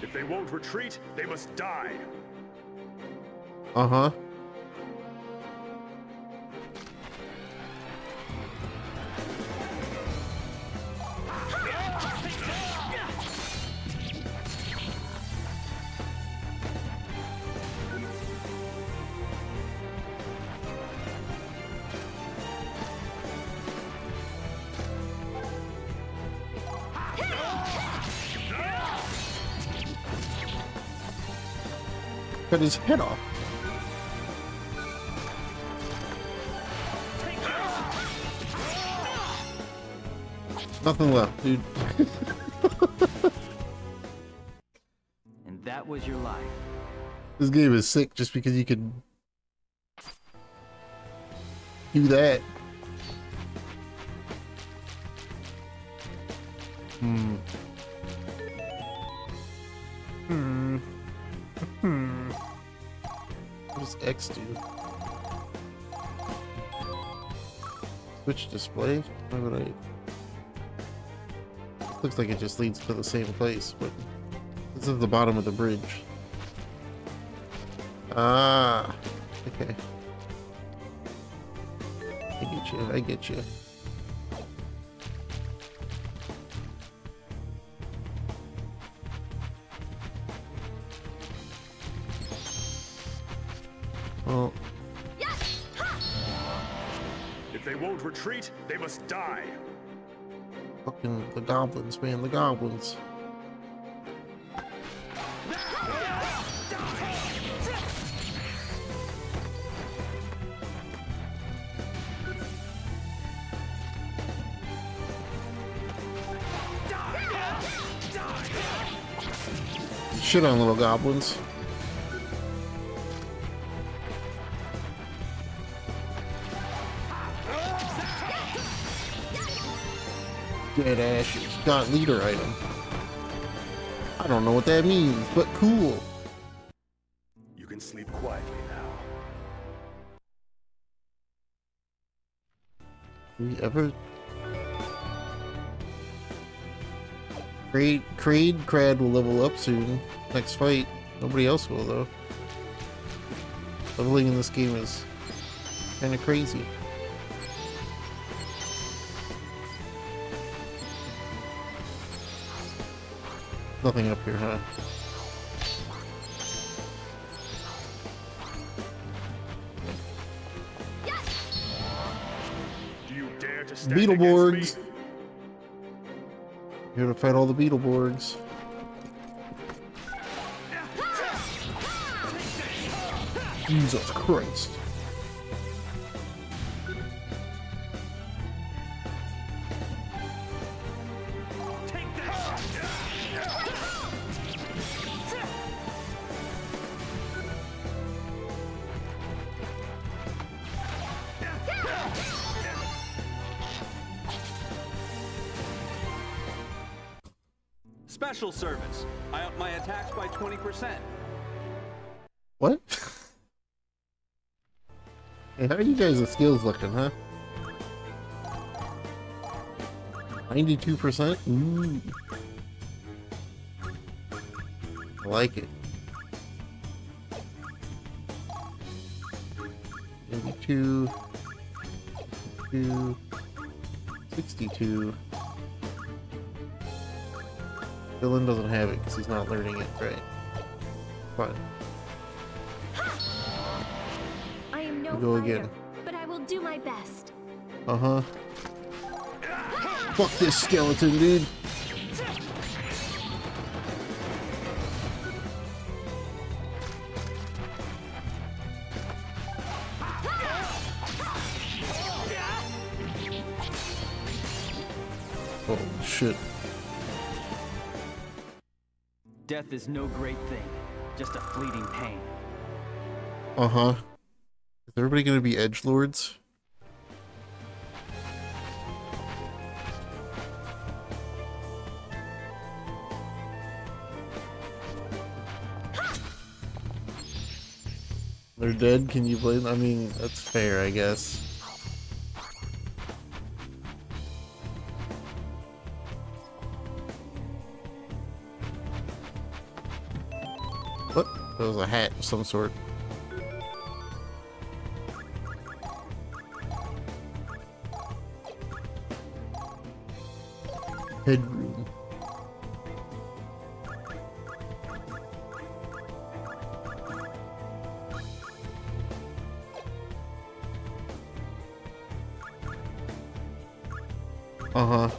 If they won't retreat, they must die. Uh-huh. His head off. Nothing left, dude. [laughs] And that was your life. This game is sick just because you can do that. Looks like it just leads to the same place, but this is the bottom of the bridge. Ah, okay. I get you. I get you. Well, If they won't retreat, they must die. Fucking the goblins, man, the goblins. Shit on little goblins. Dead ashes. Got leader item. I don't know what that means, but cool. You can sleep quietly now. we ever Creed Kraid, Crad will level up soon. Next fight. Nobody else will though. Leveling in this game is kind of crazy. Nothing up here, huh? Do you dare to stand against Beetleborgs. Here to fight all the Beetleborgs. Jesus Christ. How are you guys' skills looking, huh? 92%? Ooh. I like it. 82, 62, 62. Dylan doesn't have it because he's not learning it right. Fine. Go again. but I will do my best. Uh huh. Fuck this skeleton, dude. Oh shit. Death is no great thing, just a fleeting pain. Uh-huh. Is everybody gonna be edge lords? They're dead, can you blame I mean, that's fair, I guess. What? That was a hat of some sort. Uh-huh.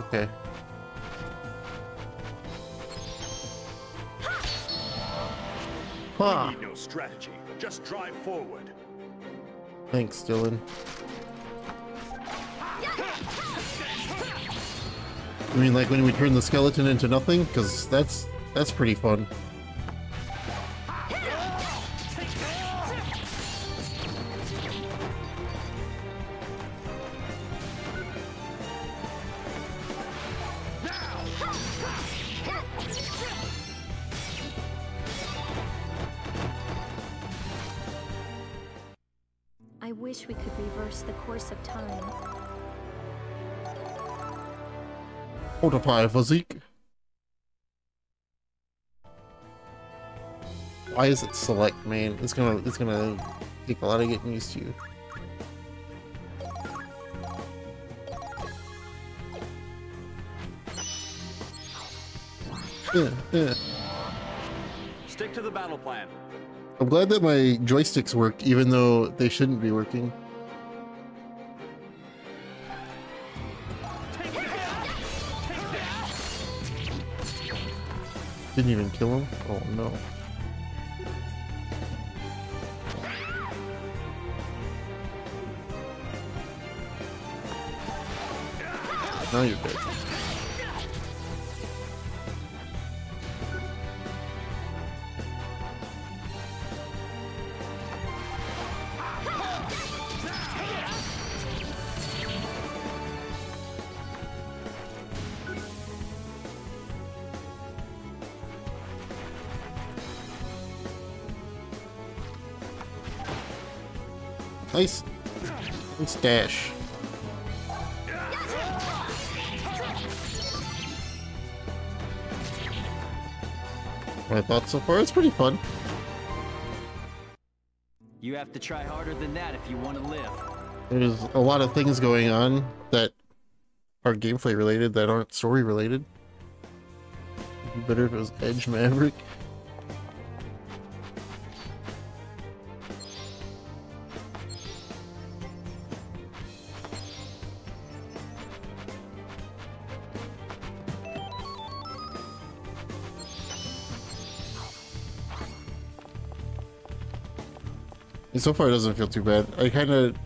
Okay. Huh. Need no strategy. Just drive forward. Thanks, Dylan. I mean, like when we turn the skeleton into nothing? Because that's that's pretty fun. I wish we could reverse the course of time. Fortify physique. Why is it select, man? It's gonna it's gonna take a lot of getting used to. Yeah, [laughs] yeah. Stick to the battle plan. I'm glad that my joysticks work, even though they shouldn't be working. Didn't even kill him? Oh no. Now you're dead. Nice. Nice dash. My thoughts so far, it's pretty fun. You have to try harder than that if you want to live. There's a lot of things going on that are gameplay related that aren't story related. It'd be better if it was Edge Maverick. So far, it doesn't feel too bad. I kind of.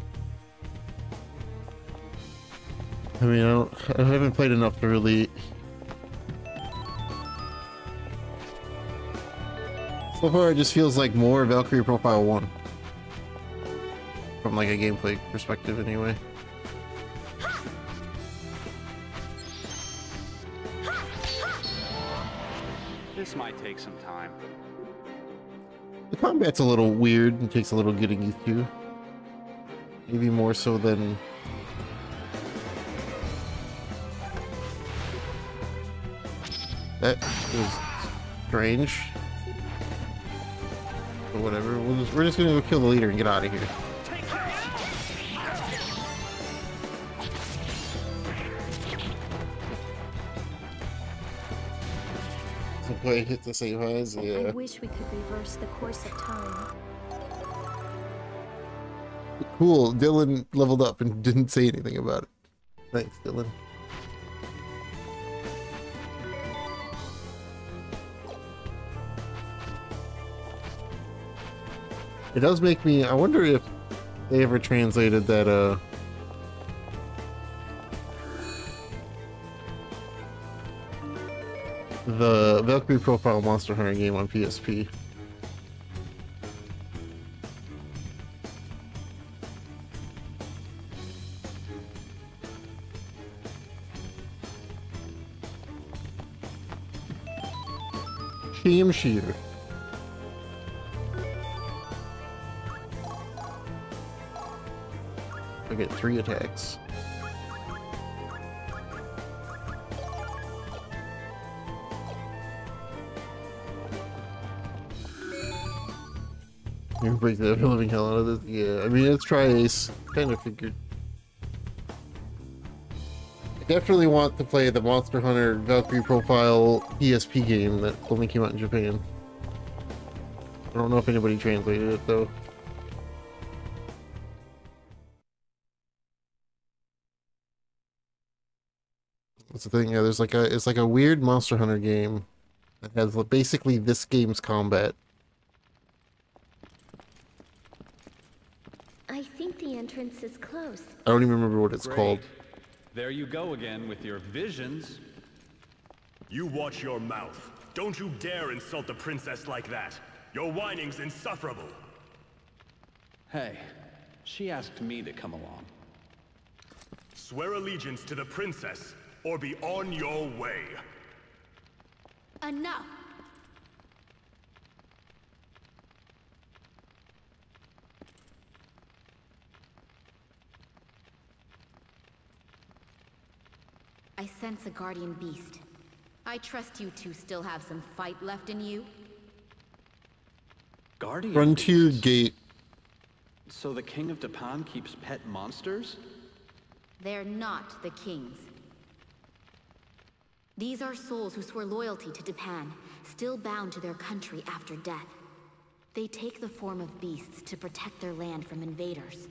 I mean, I, don't, I haven't played enough to really. So far, it just feels like more Valkyrie Profile 1. From like a gameplay perspective, anyway. This might take some time. Combat's a little weird and takes a little getting used to. Maybe more so than eh, That was strange. But whatever. We'll just, we're just gonna go kill the leader and get out of here. So play hit the save highs, I yeah. wish we could reverse the course of time. Cool. Dylan leveled up and [laughs] didn't say anything about it. Thanks, Dylan. It does make me. I wonder if they ever translated that. Uh, Valkyrie Profile Monster Hunter game on PSP. Team Shooter. I get three attacks. You break the living hell out of this. Yeah, I mean, let's try Ace. Kind of figured. I definitely want to play the Monster Hunter Valkyrie Profile PSP game that only came out in Japan. I don't know if anybody translated it though. That's the thing. Yeah, there's like a it's like a weird Monster Hunter game that has basically this game's combat. I think the entrance is close. I don't even remember what it's Great. called. There you go again with your visions. You watch your mouth. Don't you dare insult the princess like that. Your whining's insufferable. Hey, she asked me to come along. Swear allegiance to the princess, or be on your way. Enough! I sense a guardian beast. I trust you two still have some fight left in you. Guardian. Frontier Gate. So the king of Dipan keeps pet monsters? They're not the kings. These are souls who swore loyalty to Dipan, still bound to their country after death. They take the form of beasts to protect their land from invaders.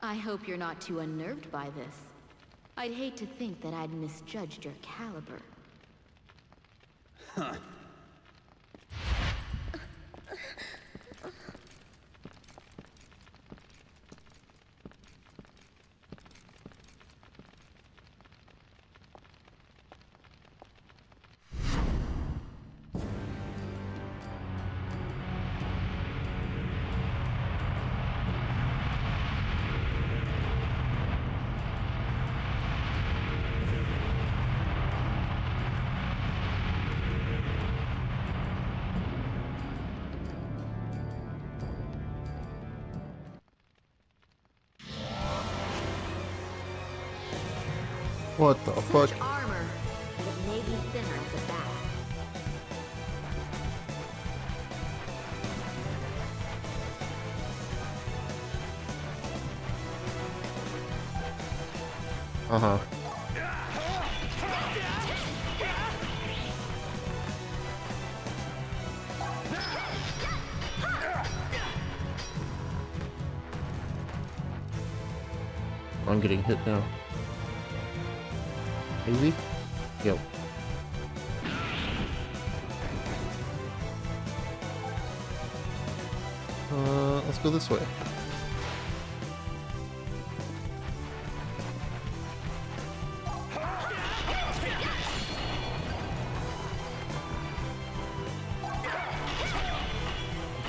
I hope you're not too unnerved by this. I'd hate to think that I'd misjudged your caliber. Huh. I'm getting hit now. Easy? Yep. Uh, let's go this way.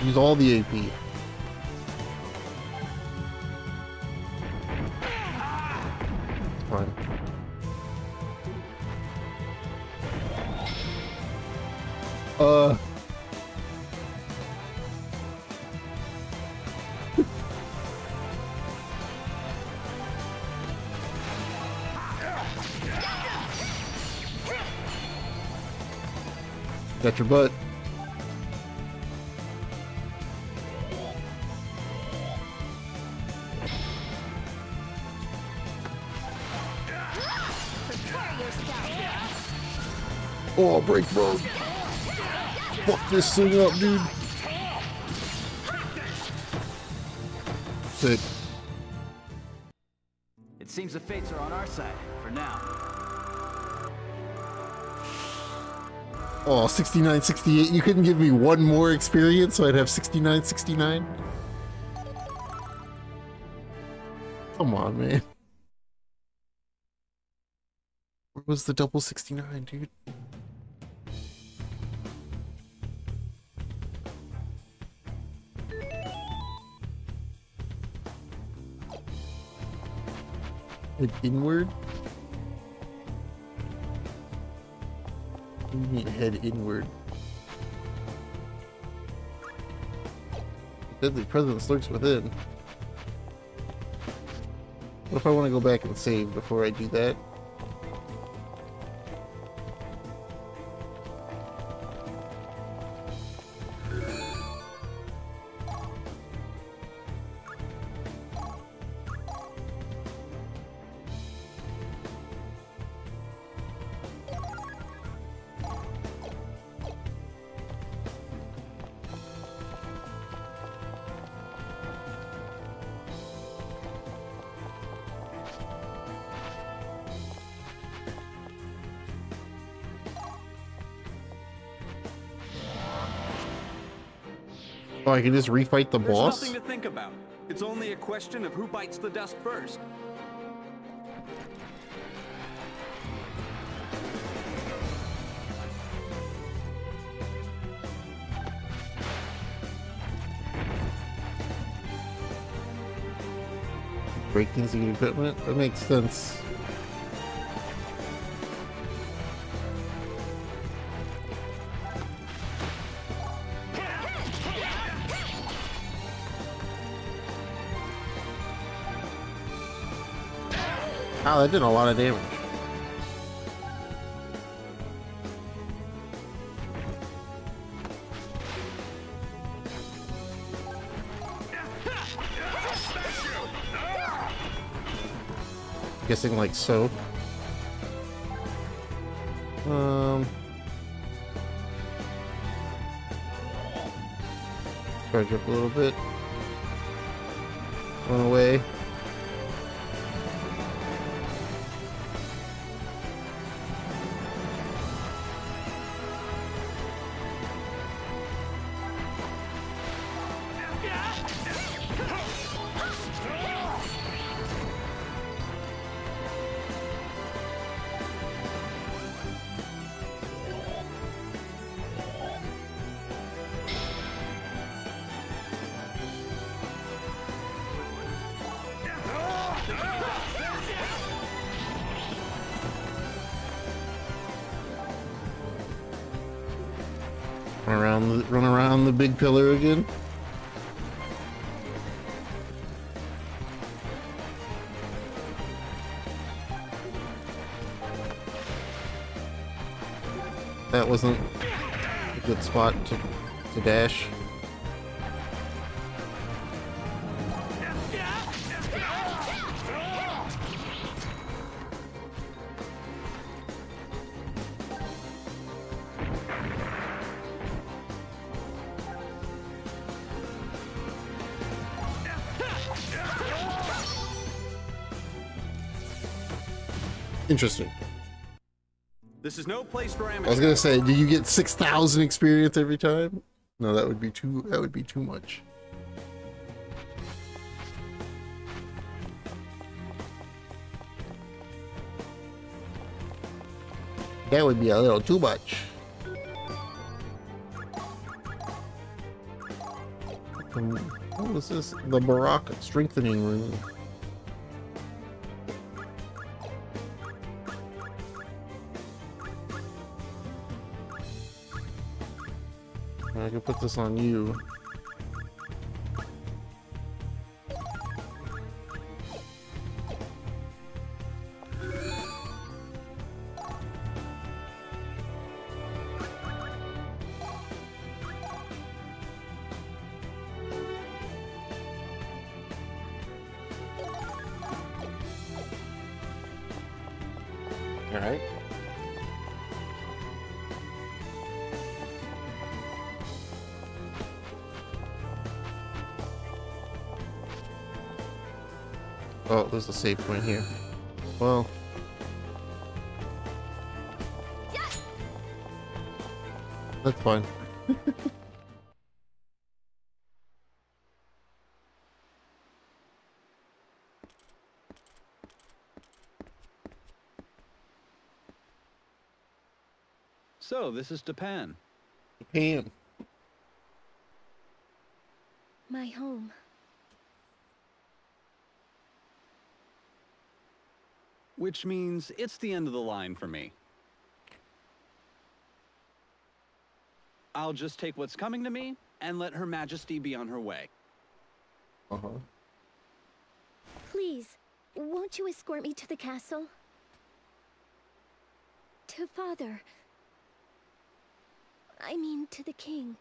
Use all the AP. Your butt. Oh, break mode. Fuck this thing up, dude. Sick. It seems the fates are on our side, for now. Oh, 69, 68. You couldn't give me one more experience so I'd have 69, 69? Come on, man. Where was the double 69, dude? Inward? Head inward? Deadly presence lurks within. What if I want to go back and save before I do that? Oh, I can just refight the There's boss? nothing to think about. It's only a question of who bites the dust first. Break things in equipment? That makes sense. Wow, that did a lot of damage. Guessing like so. Um. Charge up a little bit. Run away. Pillar again. That wasn't a good spot to, to dash. Interesting. This is no place for I was gonna say, do you get six thousand experience every time? No, that would be too. That would be too much. That would be a little too much. What was this? The Baraka strengthening room. This on you. Save point here. Well. That's fine. So, this is Dipan. Dipan. My home. Which means it's the end of the line for me. I'll just take what's coming to me and let Her Majesty be on her way. Uh-huh. Please, won't you escort me to the castle? To father. I mean, to the king.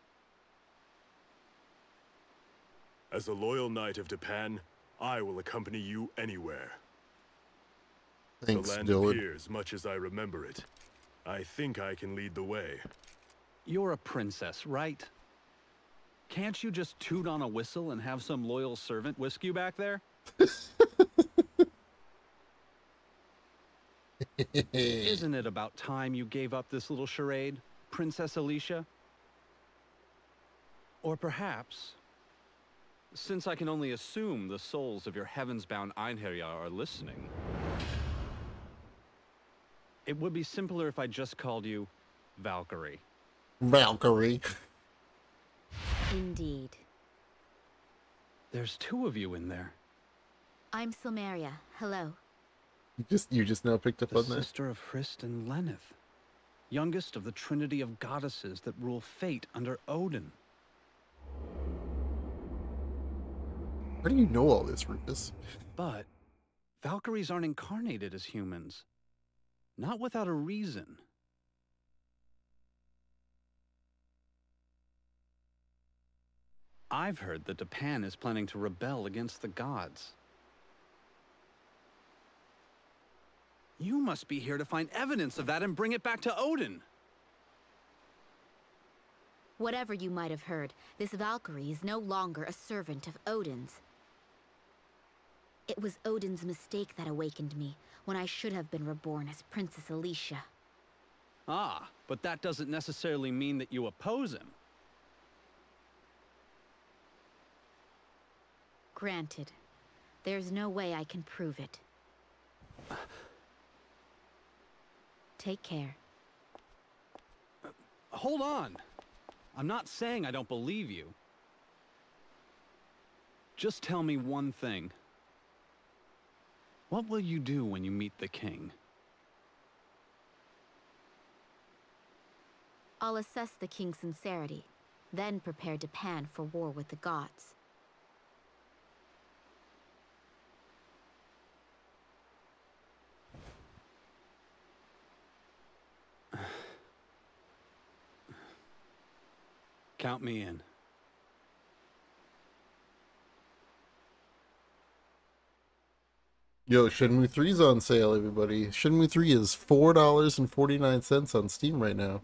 As a loyal knight of Dipan, I will accompany you anywhere. Thanks, the land Dylan. appears much as I remember it. I think I can lead the way. You're a princess, right? Can't you just toot on a whistle and have some loyal servant whisk you back there? [laughs] Isn't it about time you gave up this little charade, Princess Alicia? Or perhaps, since I can only assume the souls of your heavens-bound Einherjar are listening, it would be simpler if I just called you Valkyrie. Valkyrie. Indeed. There's two of you in there. I'm Silmeria. Hello. You just you just now picked up The on that. sister of Hrist and Lenneth. Youngest of the trinity of goddesses that rule fate under Odin. How do you know all this, Rufus? But Valkyries aren't incarnated as humans. Not without a reason. I've heard that Dipan is planning to rebel against the gods. You must be here to find evidence of that and bring it back to Odin. Whatever you might have heard, this Valkyrie is no longer a servant of Odin's. It was Odin's mistake that awakened me, when I should have been reborn as Princess Alicia. Ah, but that doesn't necessarily mean that you oppose him. Granted. There's no way I can prove it. Take care. Hold on. I'm not saying I don't believe you. Just tell me one thing. What will you do when you meet the king? I'll assess the king's sincerity, then prepare Dipan for war with the gods. [sighs] Count me in. Yo, Shenmue 3's on sale, everybody. Shenmue 3 is $4.49 on Steam right now.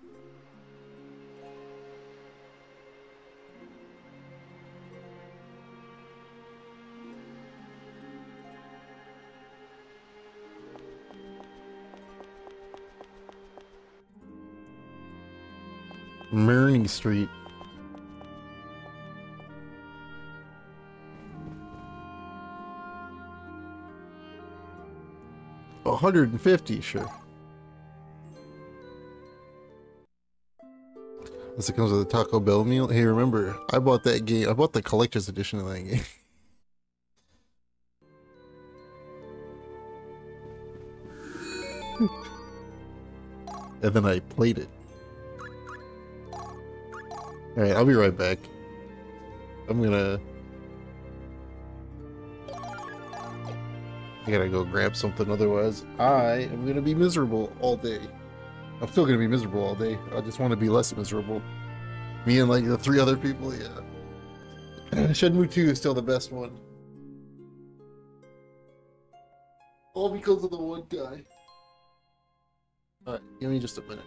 Murney Street. A hundred and fifty, sure. This comes with a Taco Bell meal. Hey, remember, I bought that game. I bought the collector's edition of that game. [laughs] and then I played it. Alright, I'll be right back. I'm gonna... I gotta go grab something, otherwise I am gonna be miserable all day. I'm still gonna be miserable all day. I just want to be less miserable. Me and like the three other people, yeah. [clears throat] Shenmue 2 is still the best one. All because of the one guy. Alright, give me just a minute.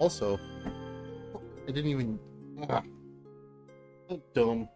Also, I didn't even. Ah, dumb.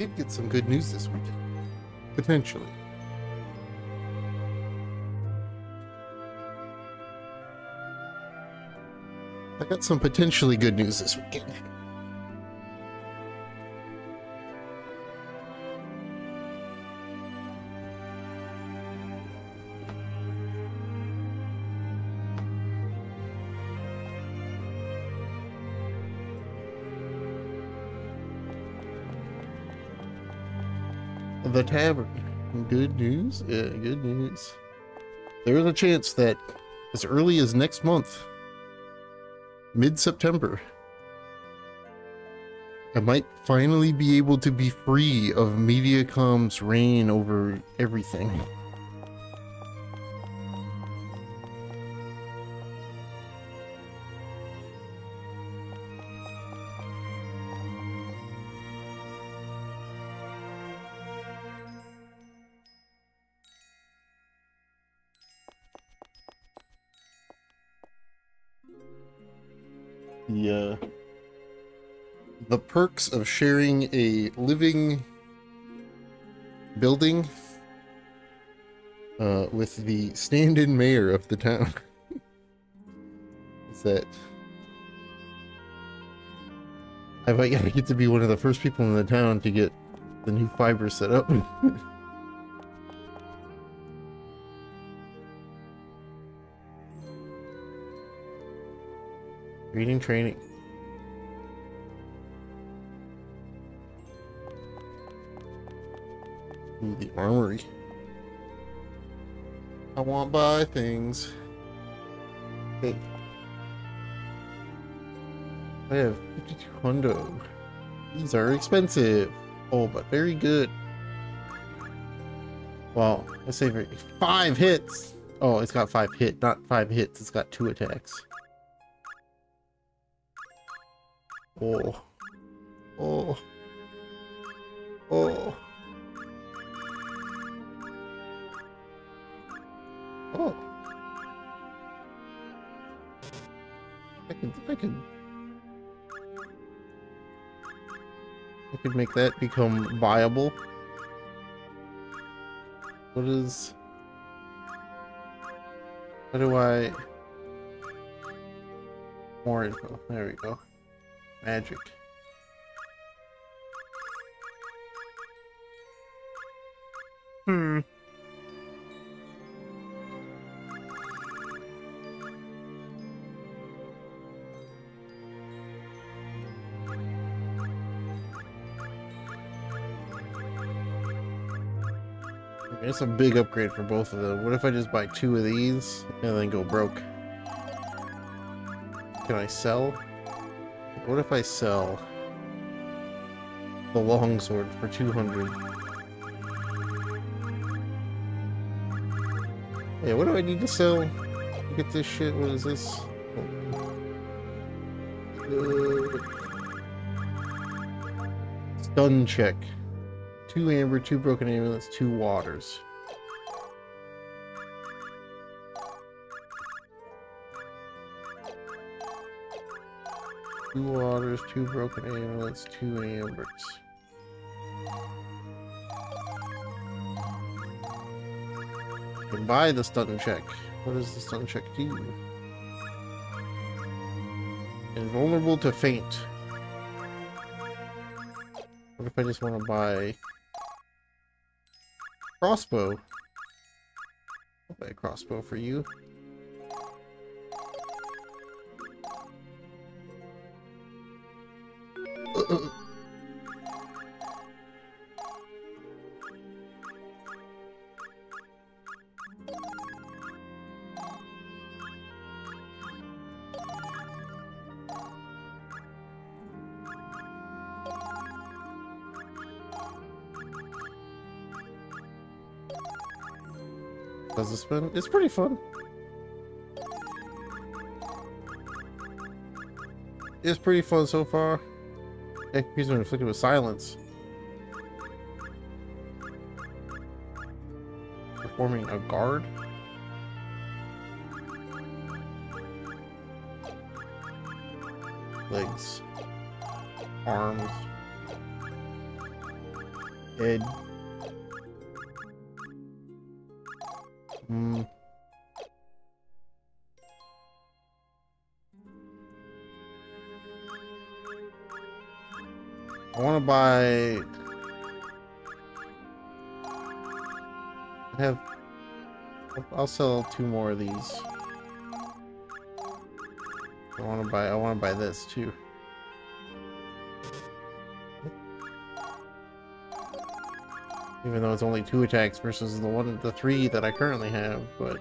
Did get some good news this weekend. Potentially. I got some potentially good news this weekend. The Tavern. Good news? Yeah, good news. There is a chance that as early as next month, mid September, I might finally be able to be free of Mediacom's reign over everything. Perks of sharing a living building uh, with the stand-in mayor of the town [laughs] is that I might [laughs] get to be one of the first people in the town to get the new fiber set up. [laughs] Reading training. The armory. I want buy things. Hey. I have 52 hundo. These are expensive. Oh, but very good. Well, I say five hits. Oh, it's got five hit, not five hits. It's got two attacks. Oh. Could make that become viable. What is... How do I... More info. There we go. Magic. It's a big upgrade for both of them. What if I just buy two of these and then go broke? Can I sell? What if I sell the longsword for 200? Yeah, what do I need to sell? Get this shit. What is this? Stun check. Two amber, two broken amulets, two waters. Two waters, two broken amulets, two ambers. can buy the stun check. What does the stun check do? Invulnerable to faint. What if I just want to buy crossbow? I'll buy a crossbow for you. It's pretty fun. It's pretty fun so far. He's been inflicted with silence. Performing a guard? Legs. Arms. Head. I'll sell two more of these. I want to buy. I want to buy this too. Even though it's only two attacks versus the one, the three that I currently have, but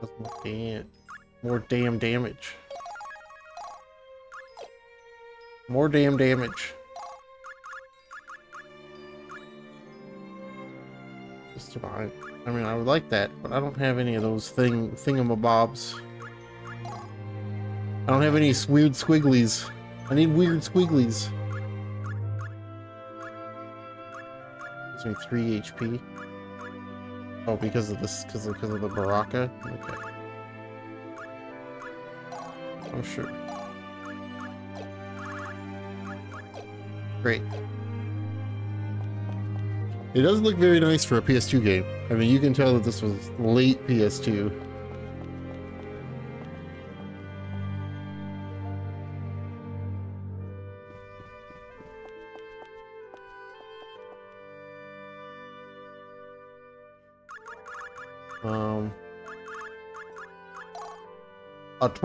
that's more damn, more damn damage. More damn damage. Just about. I mean, I would like that, but I don't have any of those thing thingamabobs. I don't have any weird squigglies. I need weird squigglies. Gives me three HP. Oh, because of this, because of, because of the Baraka. Okay. I'm sure. Great. It doesn't look very nice for a PS2 game. I mean, you can tell that this was late PS2.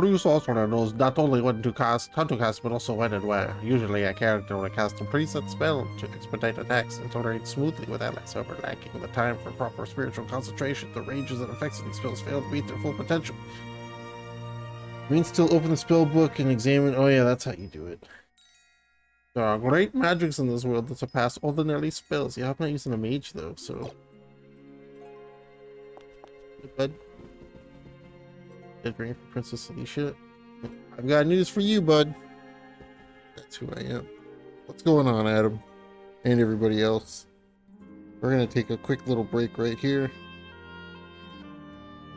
A true sorcerer knows not only when to cast, how to cast, but also when and where. Usually a character will cast a preset spell to expedite attacks and tolerate smoothly with allies, however lacking the time for proper spiritual concentration. The ranges and effects of these spells fail to meet their full potential. Means still open the spell book and examine. Oh yeah, that's how you do it. There are great magics in this world that surpass ordinary spells. Yeah, I'm not using a mage though, so. Bud. Dead ring for Princess Alicia. I've got news for you, bud. That's who I am. What's going on, Adam? And everybody else. We're gonna take a quick little break right here.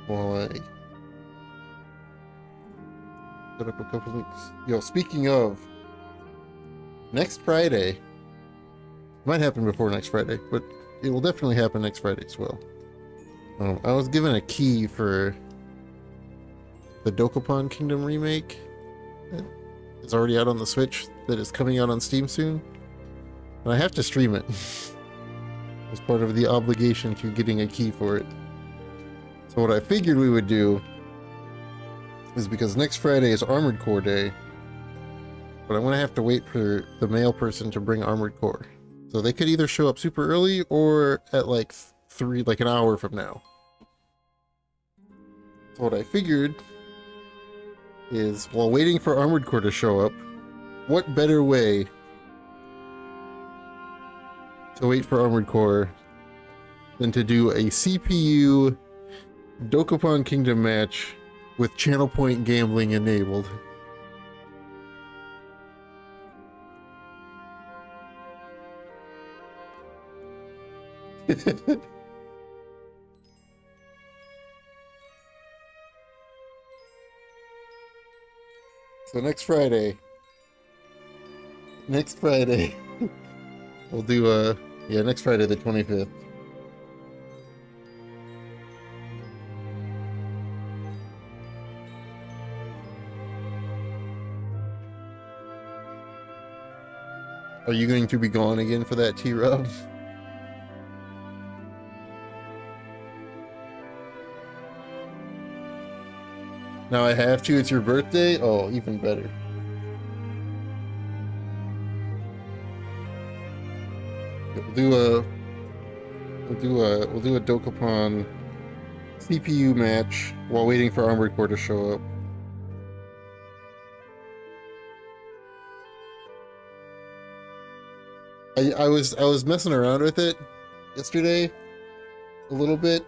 While I set up a couple links. Yo, speaking of, next Friday, might happen before next Friday, but it will definitely happen next Friday as well. Um, I was given a key for the Dokapon Kingdom remake. It's already out on the Switch. That is coming out on Steam soon. And I have to stream it [laughs] as part of the obligation to getting a key for it. So what I figured we would do is because next Friday is Armored Core Day, but I'm gonna have to wait for the mail person to bring Armored Core. So they could either show up super early or at like three, like an hour from now. So what I figured is while waiting for Armored Core to show up, what better way to wait for Armored Core than to do a CPU Dokapon Kingdom match with channel point gambling enabled? [laughs] So next Friday, next Friday, [laughs] we'll do uh yeah next Friday the twenty fifth. Are you going to be gone again for that T [laughs] Now I have to. It's your birthday. Oh, even better. We'll do a we'll do a we'll do a Dokapon CPU match while waiting for Armored Core to show up. I, I was I was messing around with it yesterday a little bit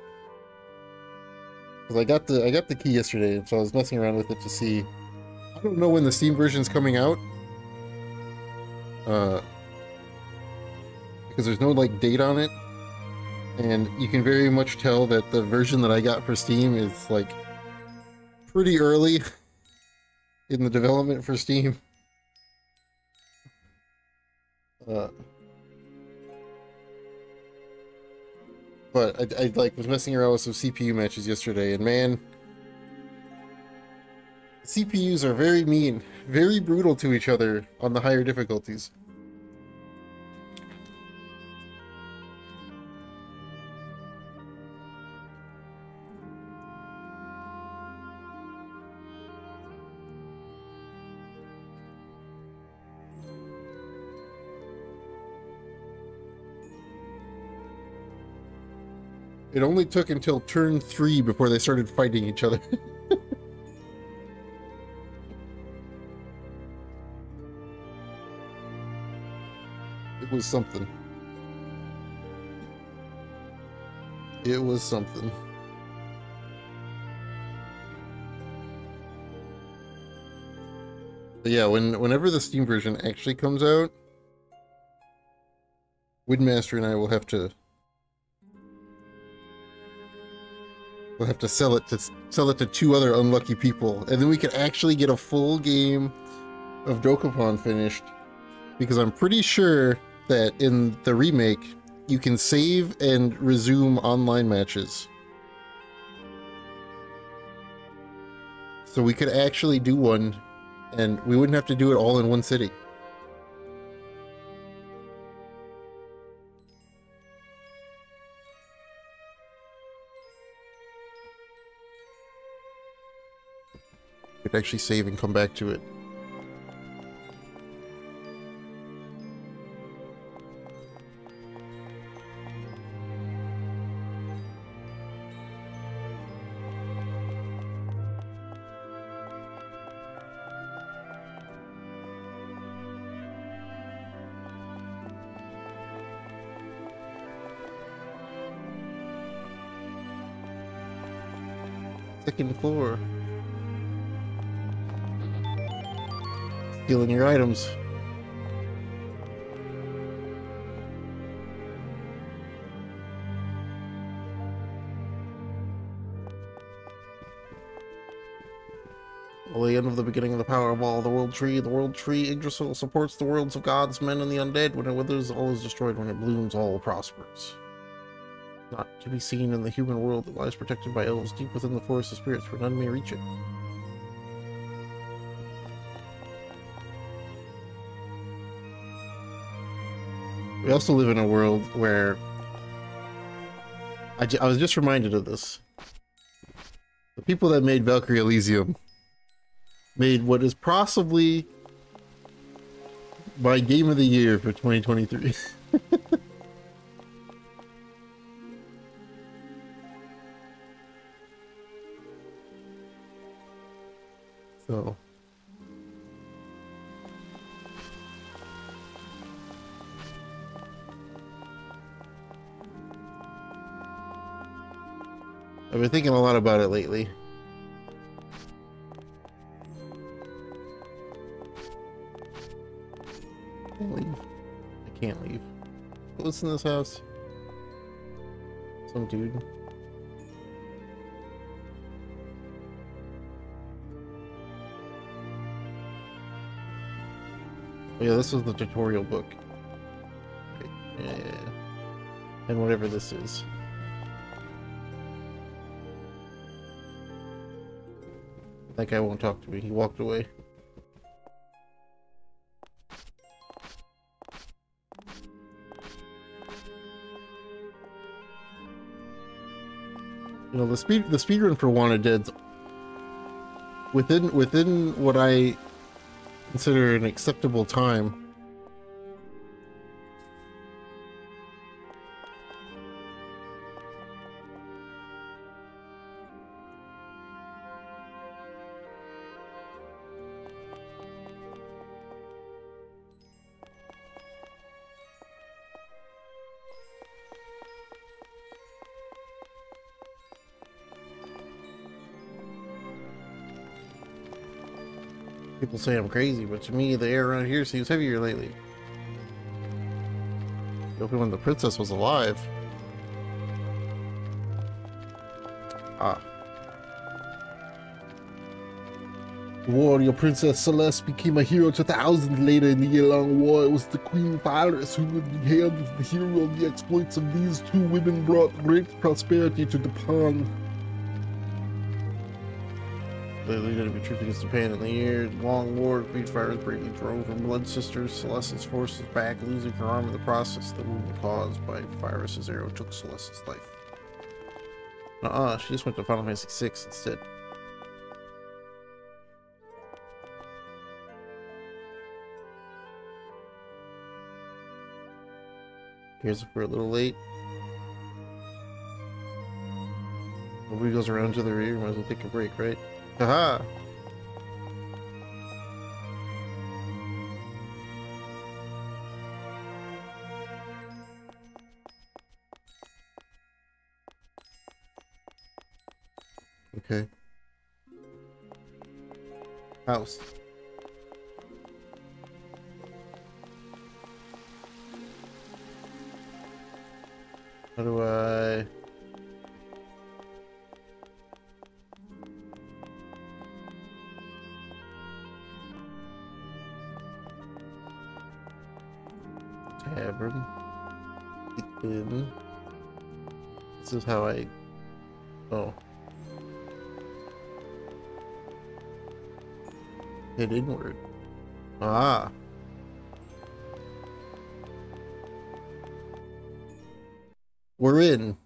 because I got the I got the key yesterday, so I was messing around with it to see. I don't know when the Steam version's coming out, uh, because there's no like date on it, and you can very much tell that the version that I got for Steam is like pretty early [laughs] in the development for Steam. Uh, but I, I like was messing around with some CPU matches yesterday, and man, CPUs are very mean, very brutal to each other on the higher difficulties. It only took until turn three before they started fighting each other. [laughs] it was something. It was something. But yeah, when whenever the Steam version actually comes out, Windmaster and I will have to We'll have to sell it to sell it to two other unlucky people, and then we can actually get a full game of Dokapon finished. Because I'm pretty sure that in the remake, you can save and resume online matches. So we could actually do one, and we wouldn't have to do it all in one city. Could actually save and come back to it. Second floor. Stealing your items. The end of the beginning of the power of all, the world tree, the world tree, Yggdrasil supports the worlds of gods, men, and the undead. When it withers, all is destroyed. When it blooms, all prospers. Not to be seen in the human world that lies protected by elves deep within the forest of spirits, where none may reach it. We also live in a world where I, I was just reminded of this. The people that made Valkyrie Elysium made what is possibly my game of the year for 2023. [laughs] so I've been thinking a lot about it lately. Leave. I can't leave. What's in this house? Some dude. Oh yeah, this was the tutorial book. Yeah. And whatever this is. That guy won't talk to me. He walked away. You know, the speed the speed run for Wanted Dead's within within what I consider an acceptable time. People say I'm crazy, but to me, the air around here seems heavier lately. Open when the princess was alive. Ah. Warrior Princess Celeste became a hero to thousands later in the year-long war. It was the Queen Virus who would be hailed as the hero of the exploits of these two women brought great prosperity to the Dipan. Leaded to be truth against Dipan in the year-long war. Queen Virus bravely drove her blood Sisters. Celeste's forces back, losing her arm in the process. The wound caused by Virus's arrow took Celeste's life. Uh-uh, she just went to Final Fantasy VI instead. Here's if we're a little late. Nobody goes around to the rear, might as well take a break, right? Haha! Okay. House. How do I... is how I... Oh. Head inward. Ah. We're in.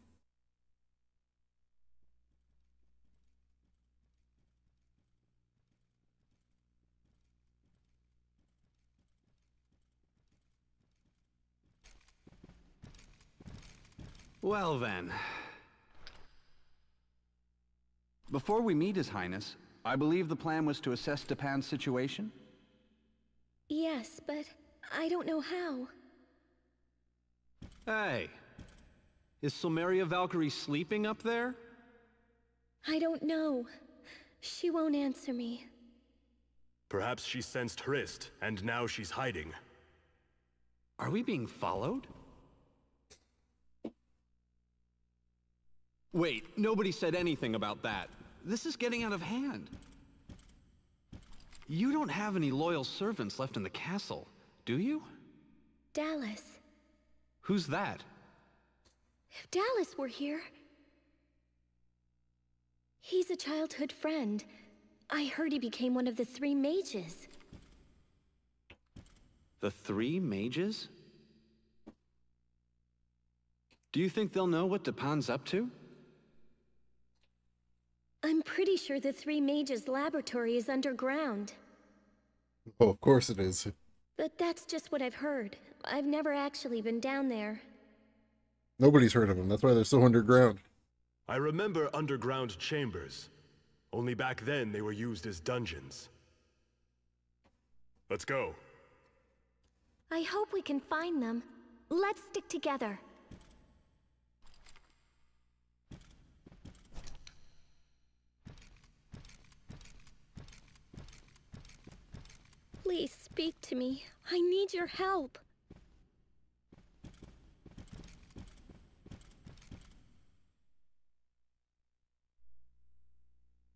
Well then. Before we meet His Highness, I believe the plan was to assess Dipan's situation? Yes, but I don't know how. Hey. Is Silmeria Valkyrie sleeping up there? I don't know. She won't answer me. Perhaps she sensed Hrist, and now she's hiding. Are we being followed? Wait, nobody said anything about that. This is getting out of hand. You don't have any loyal servants left in the castle, do you? Dallas. Who's that? If Dallas were here... He's a childhood friend. I heard he became one of the three mages. The three mages? Do you think they'll know what Dipan's up to? I'm pretty sure the Three Mages laboratory is underground. Oh, of course it is. But that's just what I've heard. I've never actually been down there. Nobody's heard of them. That's why they're so underground. I remember underground chambers. Only back then they were used as dungeons. Let's go. I hope we can find them. Let's stick together. Please speak to me. I need your help.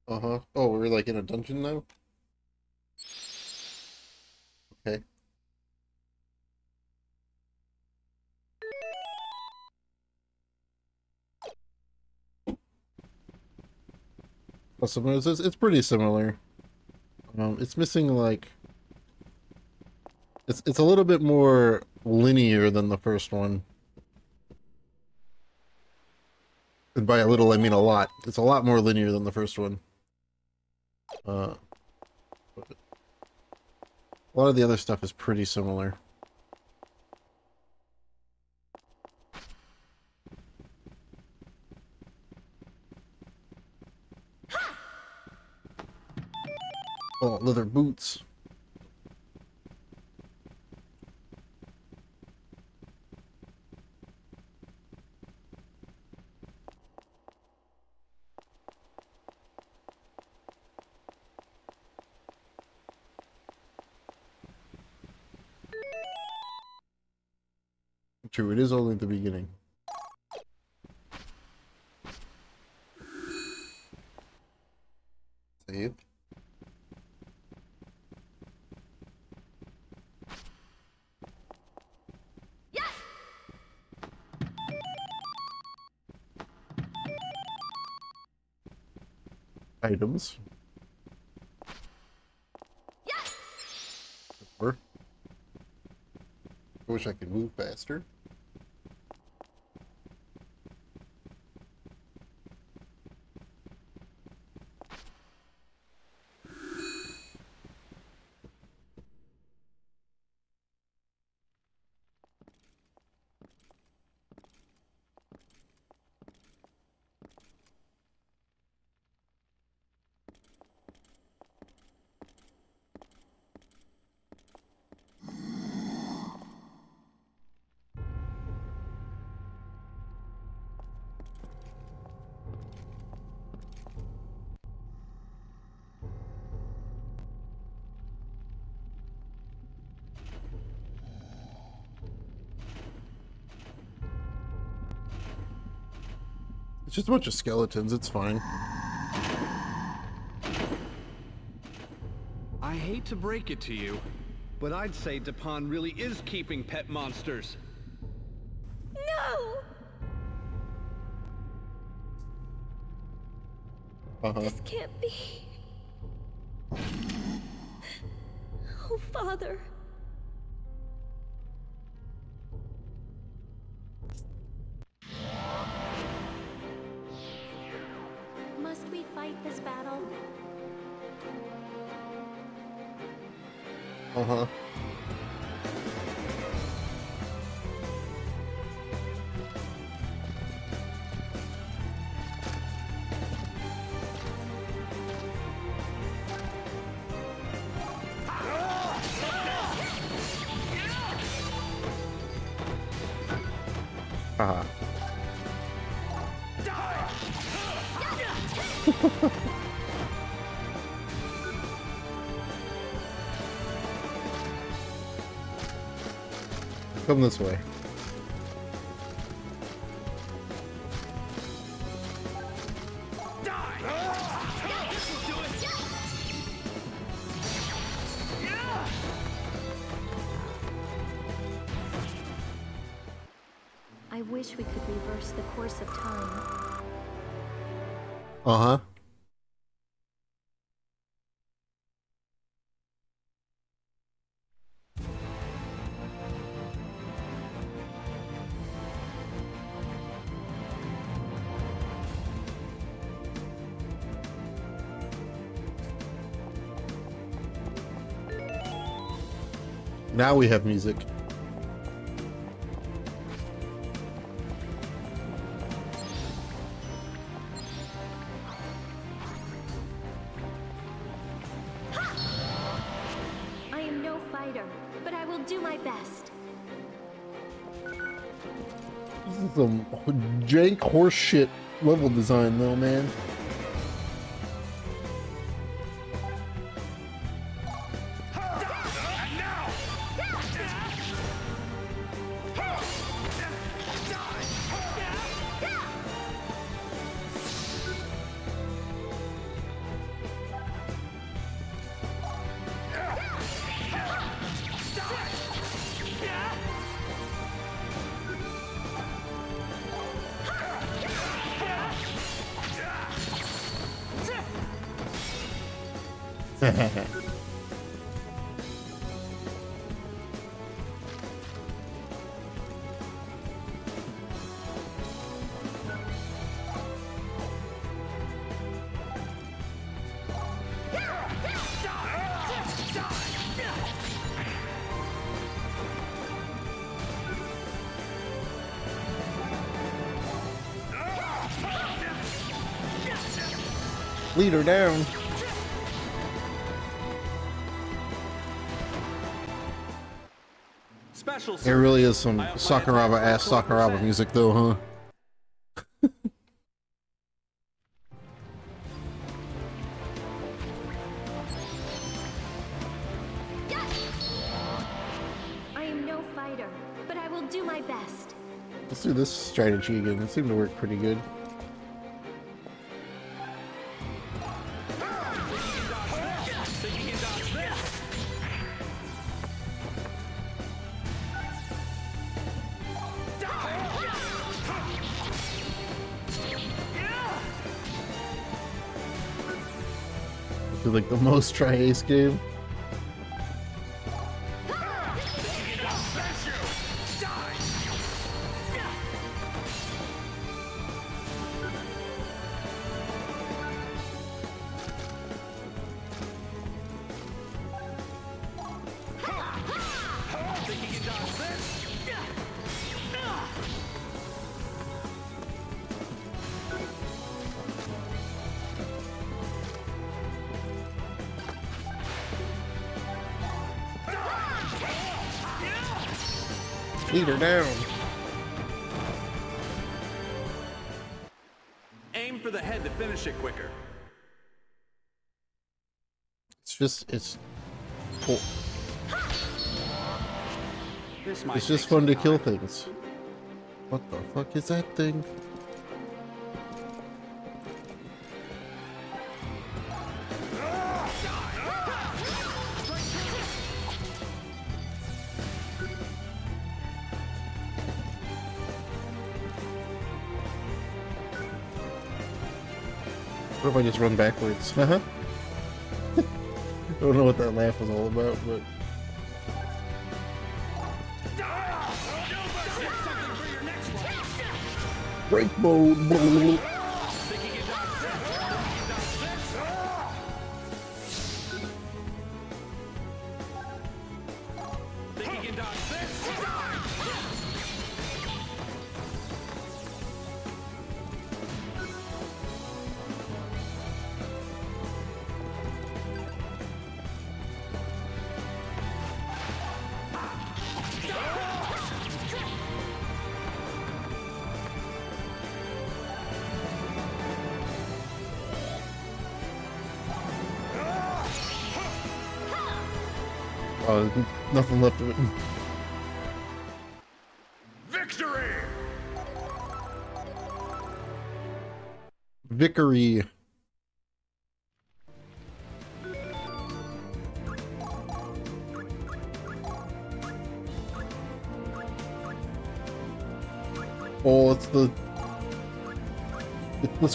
Uh-huh. Oh, we're like in a dungeon now? Okay. It's, it's, it's pretty similar. Um, it's missing like it's it's a little bit more linear than the first one. And by a little, I mean a lot. It's a lot more linear than the first one. Uh, a lot of the other stuff is pretty similar. Oh, leather boots. True, it is only the beginning. Save. Items. Or I wish I could move faster. It's just a bunch of skeletons, it's fine. I hate to break it to you, but I'd say Dipan really is keeping pet monsters. No! Uh-huh. This can't be. Oh, Father. Fight this battle? Uh-huh. Come this way. Now we have music. I am no fighter, but I will do my best. This is some jank horseshit level design though, man. It really is some Sakuraba ass Sakuraba music though, huh? I am no fighter, but I will do my best. Let's do this strategy again. It seemed to work pretty good. The most tri-Ace game. Just it's cool. It's just fun to kill things. What the fuck is that thing? What if I just run backwards? Uh-huh. I don't know what that laugh was all about, but break mode.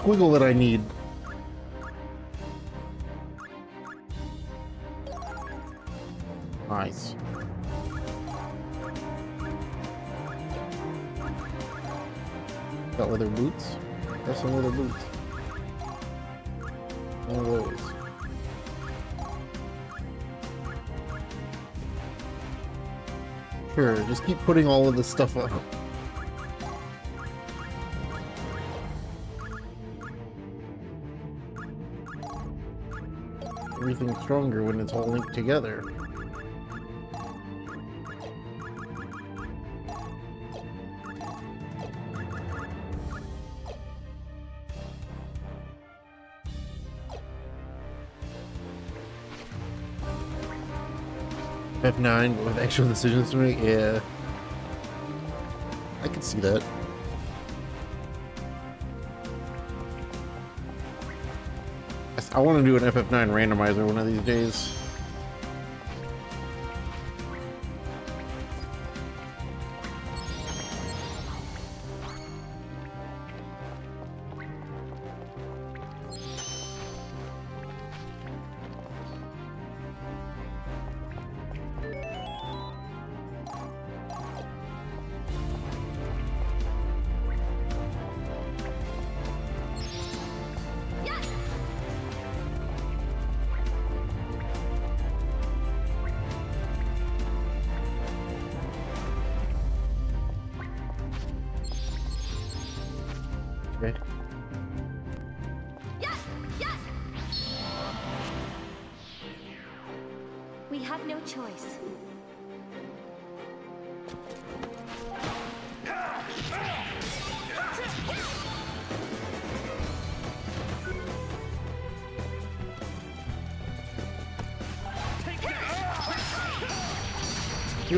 Squiggle that I need. Nice. Got leather boots? Got some leather boots. One of those. Sure, just keep putting all of this stuff up. Stronger when it's all linked together. F9 with actual decisions to make? Yeah. I can see that. I want to do an FF9 randomizer one of these days.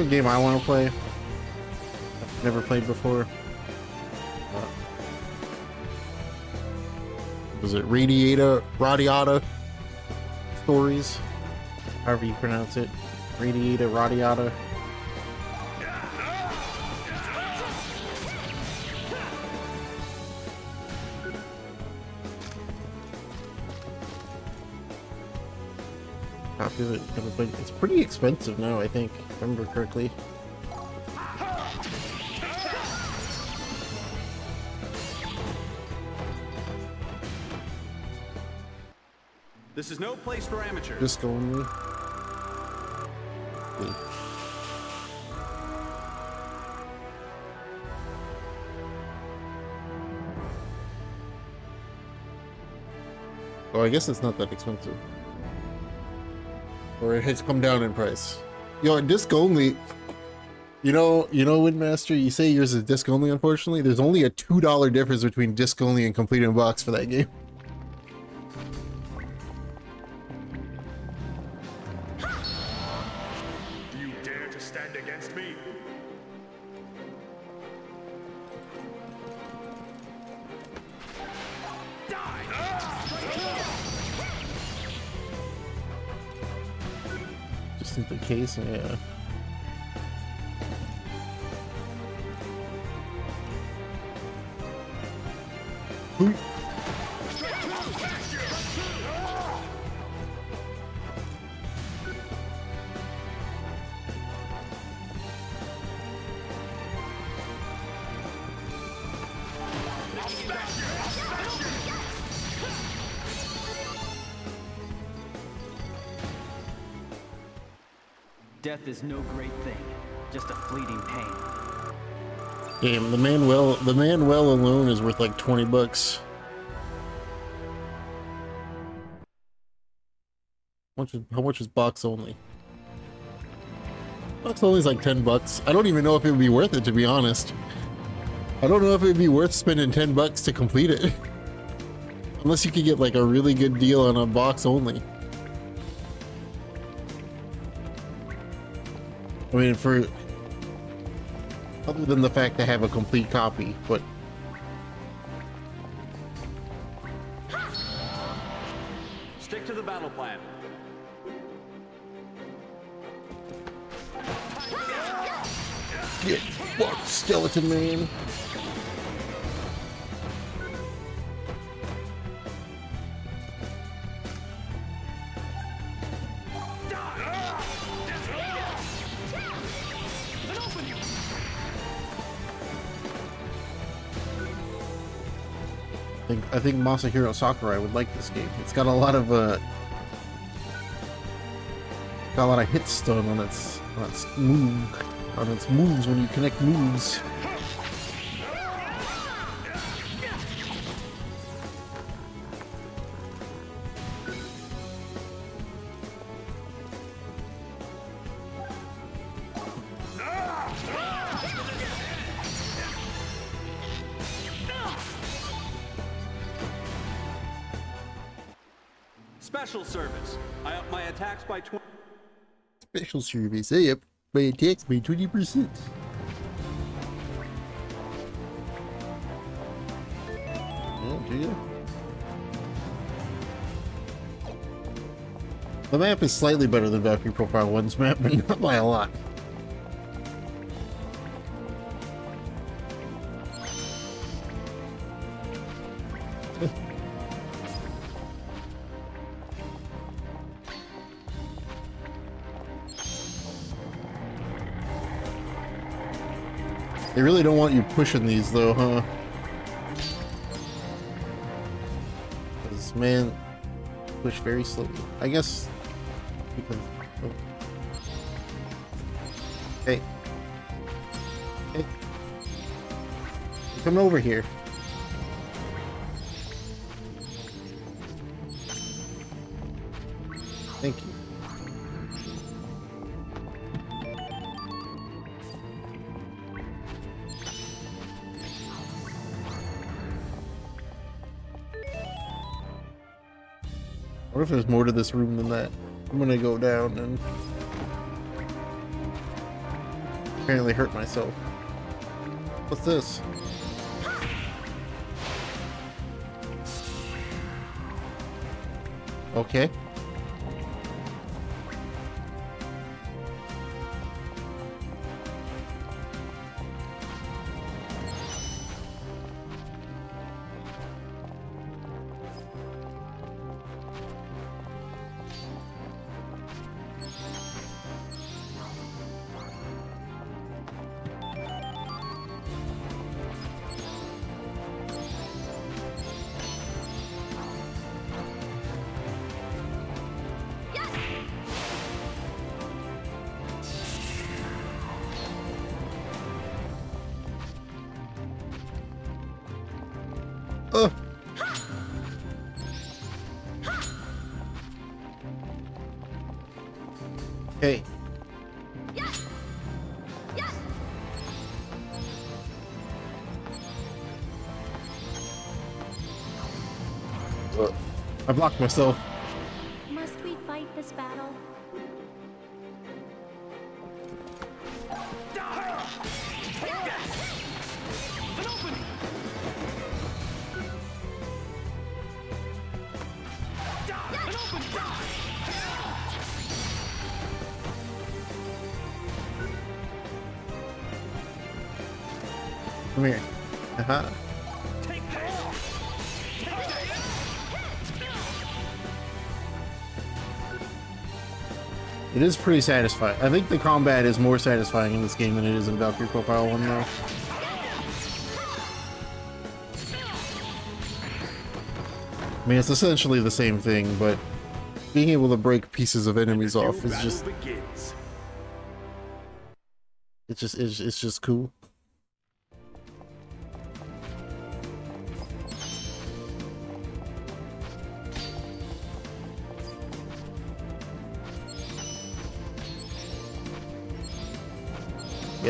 Game I want to play? Never played before. Uh, was it Radiata, Radiata Stories? However you pronounce it. Radiata, Radiata. It. It's pretty expensive now, I think, I remember correctly. This is no place for amateurs. Disc only. Oh, I guess it's not that expensive. Or it has come down in price. Yo, disc only. You know, you know, Windmaster, you say yours is disc only, unfortunately. There's only a $2 difference between disc only and complete in box for that game. Death is no great thing, just a fleeting pain. Damn, the Manuel, the Manuel alone is worth like 20 bucks. How much is, how much is box only? Box only is like 10 bucks. I don't even know if it would be worth it, to be honest. I don't know if it would be worth spending 10 bucks to complete it. [laughs] Unless you could get like a really good deal on a box only. Mean, for other than the fact to have a complete copy, but Stick to the battle plan. get fucked, Skeleton Man. I think Masahiro Sakurai would like this game. It's got a lot of uh got a lot of hit stun on its on its move on its moves when you connect moves. Special service, I up my attacks by 20%. Oh, do you? The map is slightly better than Valkyrie Profile 1's map, but not by a lot. Really don't want you pushing these though, huh? Because man, push very slowly. I guess because. Oh. Hey. Hey. Come over here. Thank you. More to this room than that? I'm gonna go down and apparently hurt myself. What's this? Okay. Blocked myself. Is pretty satisfying. I think the combat is more satisfying in this game than it is in Valkyrie Profile 1, though. I mean, it's essentially the same thing, but being able to break pieces of enemies off is just... begins. It's just, it's, it's just cool.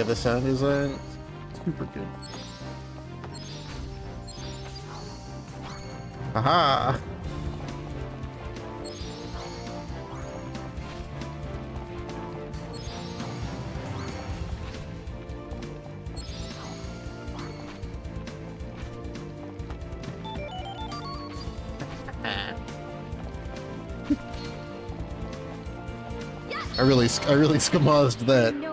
The sound design super good. Aha! [laughs] I really, I really skamazed that.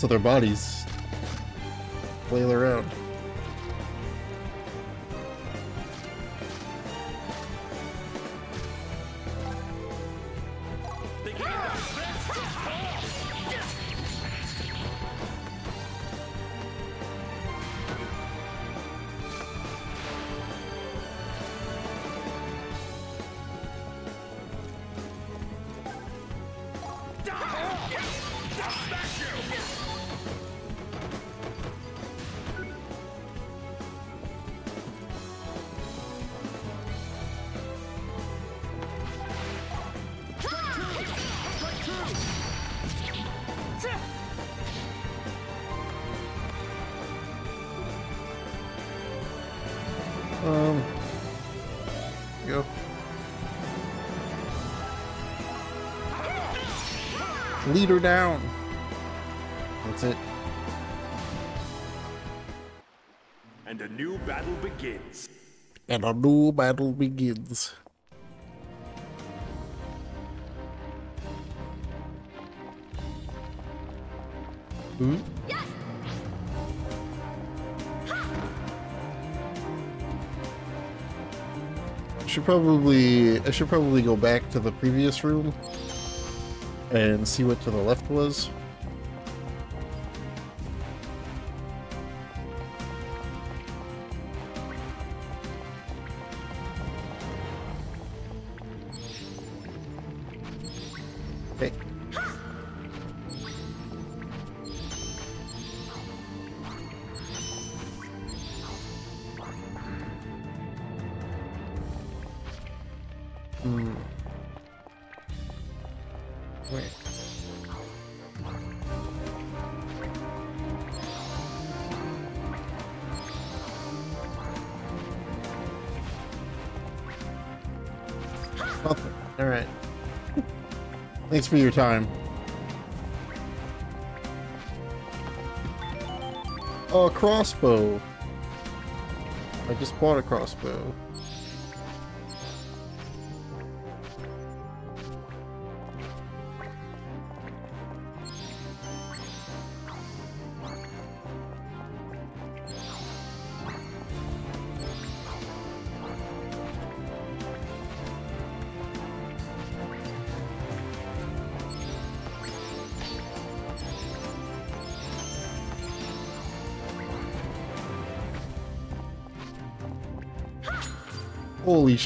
Also, their bodies flail around. Lead her down. That's it. And a new battle begins. And a new battle begins. Hmm? Should probably I should probably go back to the previous room and see what to the left was. Thanks for your time. A crossbow. I just bought a crossbow.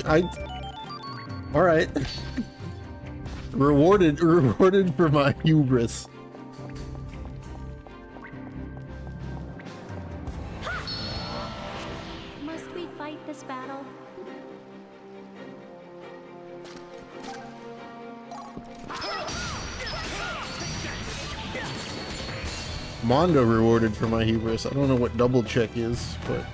I. All right. rewarded, rewarded for my hubris. Must we fight this battle? Mondo rewarded for my hubris. I don't know what double check is, but.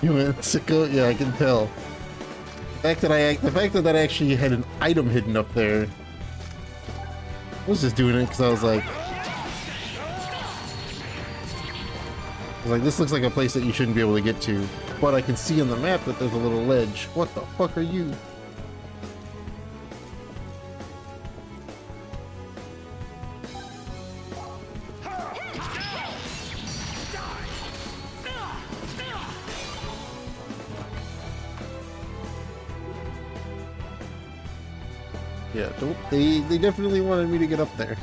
[laughs] You went sicko? Yeah, I can tell. The fact that I the fact that that actually had an item hidden up there. I was just doing it because I was like, I was like, this looks like a place that you shouldn't be able to get to, but I can see on the map that there's a little ledge. What the fuck are you? Definitely wanted me to get up there.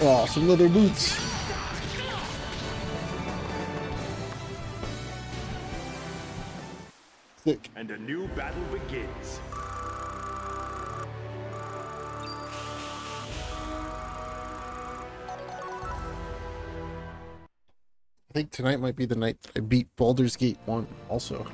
Oh, some leather boots. Sick. And a new battle begins. I think tonight might be the night that I beat Baldur's Gate 1 also.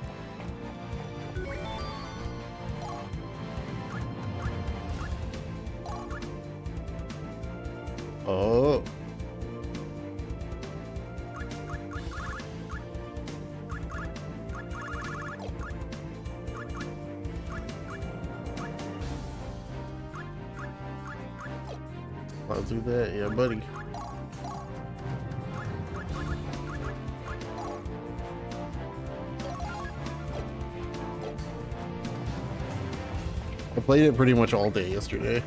Played it pretty much all day yesterday.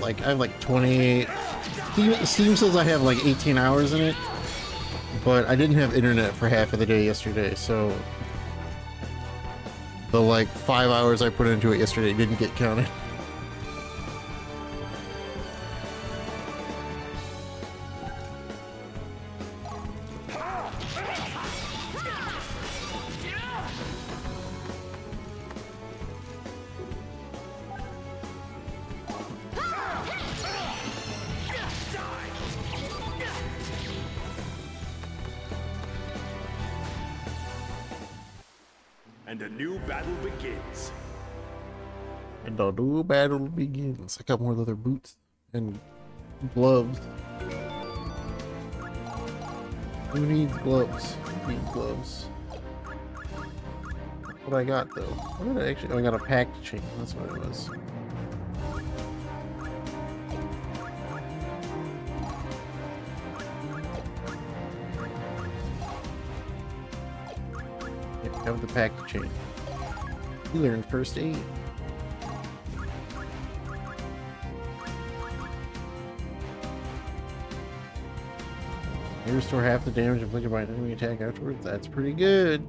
Like I have like 28. Steam, Steam says I have like 18 hours in it, but I didn't have internet for half of the day yesterday, so the like five hours I put into it yesterday didn't get counted. [laughs] battle begins. I got more leather boots and gloves. Who needs gloves? Who needs gloves? What I got though? What did I actually? Oh, I got a pack chain. That's what it was. Have the pack chain. You learned first aid. Restore half the damage inflicted by an enemy attack afterwards. That's pretty good.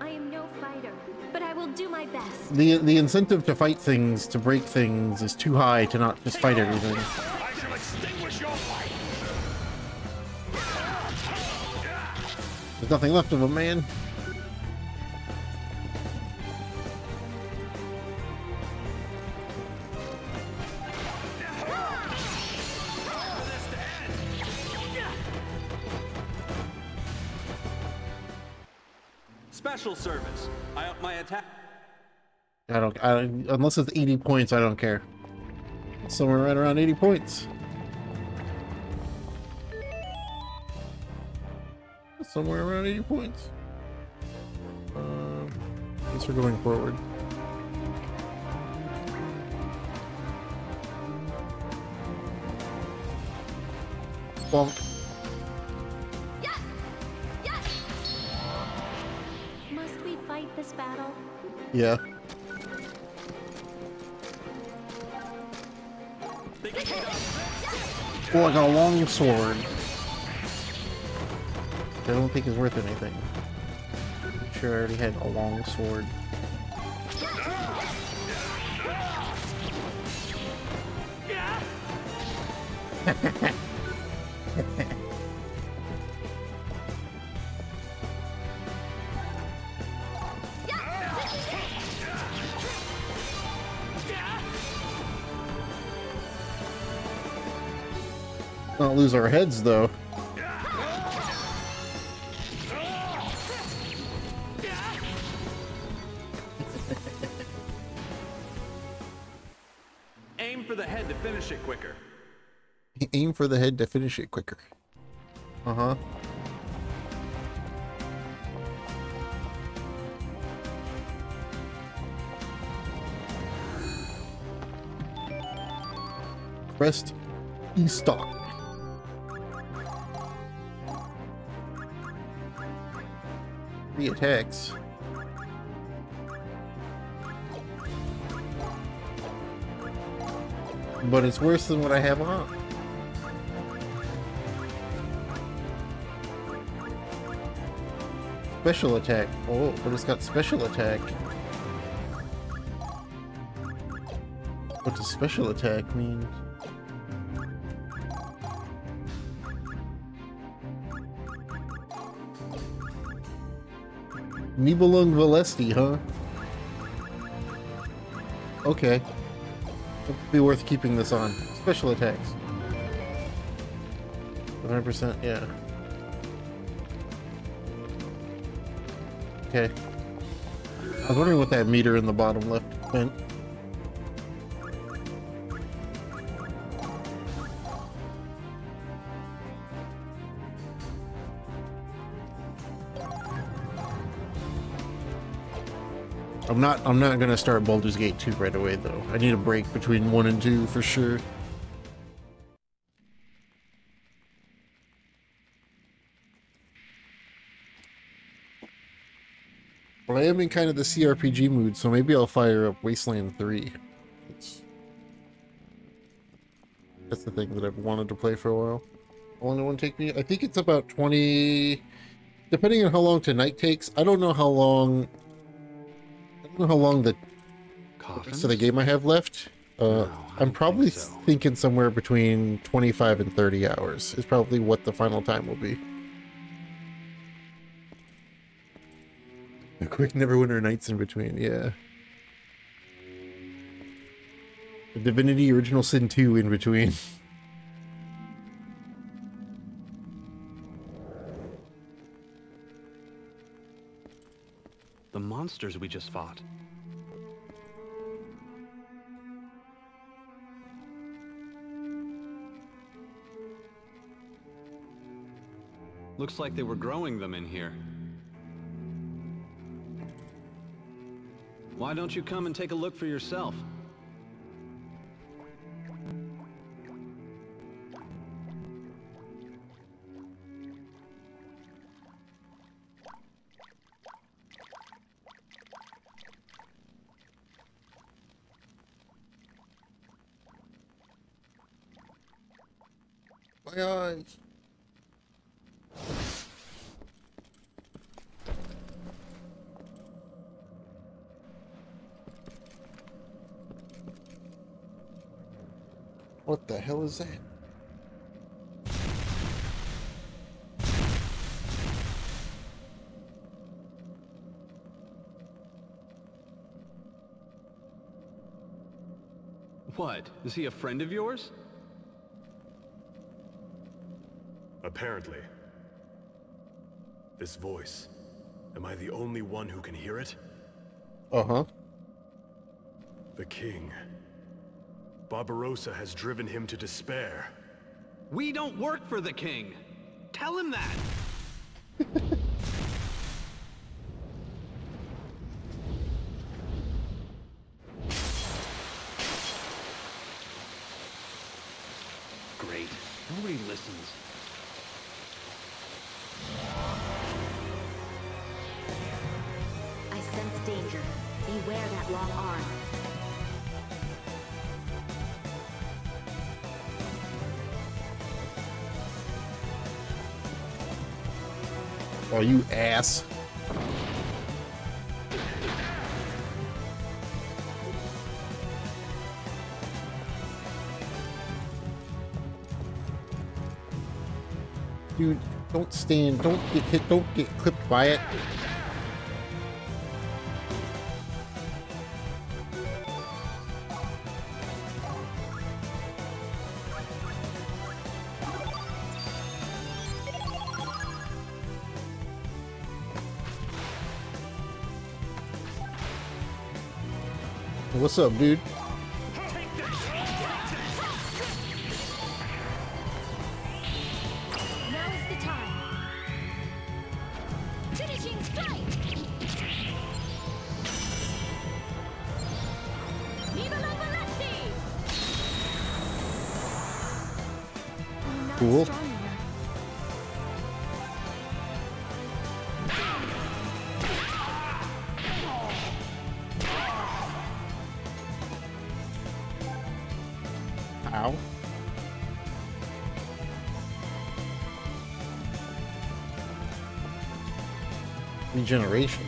I am no fighter, but I will do my best. The the incentive to fight things, to break things, is too high to not just fight everything. I shall extinguish your light. There's nothing left of him, man. Unless it's 80 points, I don't care. Somewhere right around 80 points. Somewhere around 80 points. Um, I guess we're going forward. Well, Must we fight this battle? yeah. I got a long sword. I don't think is worth anything. I'm sure I already had a long sword. [laughs] lose our heads though. Aim for the head to finish it quicker. Aim for the head to finish it quicker. Uh huh. Pressed E stock. Attacks. But it's worse than what I have on. Special attack. Oh, but it's got special attack. What does special attack mean? Nibelung Valesti, huh? Okay. It'd be worth keeping this on. Special attacks. 100%, yeah. Okay. I was wondering what that meter in the bottom left meant. I'm not I'm not gonna start Baldur's Gate 2 right away though. I need a break between one and two for sure. But I am in kind of the CRPG mood, so maybe I'll fire up Wasteland 3. It's, that's the thing that I've wanted to play for a while. How long did one take me? I think it's about 20... Depending on how long tonight takes. I don't know how long... I don't know how long the the game I have left. Uh, I'm probably thinking somewhere between 25 and 30 hours is probably what the final time will be. A quick Neverwinter Nights in between, yeah. The Divinity Original Sin 2 in between. [laughs] The monsters we just fought. Looks like they were growing them in here. Why don't you come and take a look for yourself? What the hell is that? What? Is he a friend of yours? Apparently. This voice. Am I the only one who can hear it? Uh-huh. The king. Barbarossa has driven him to despair. We don't work for the king. Tell him that. You ass. Dude, don't stand. Don't get hit. Don't get clipped by it. What's up, dude? Regeneration.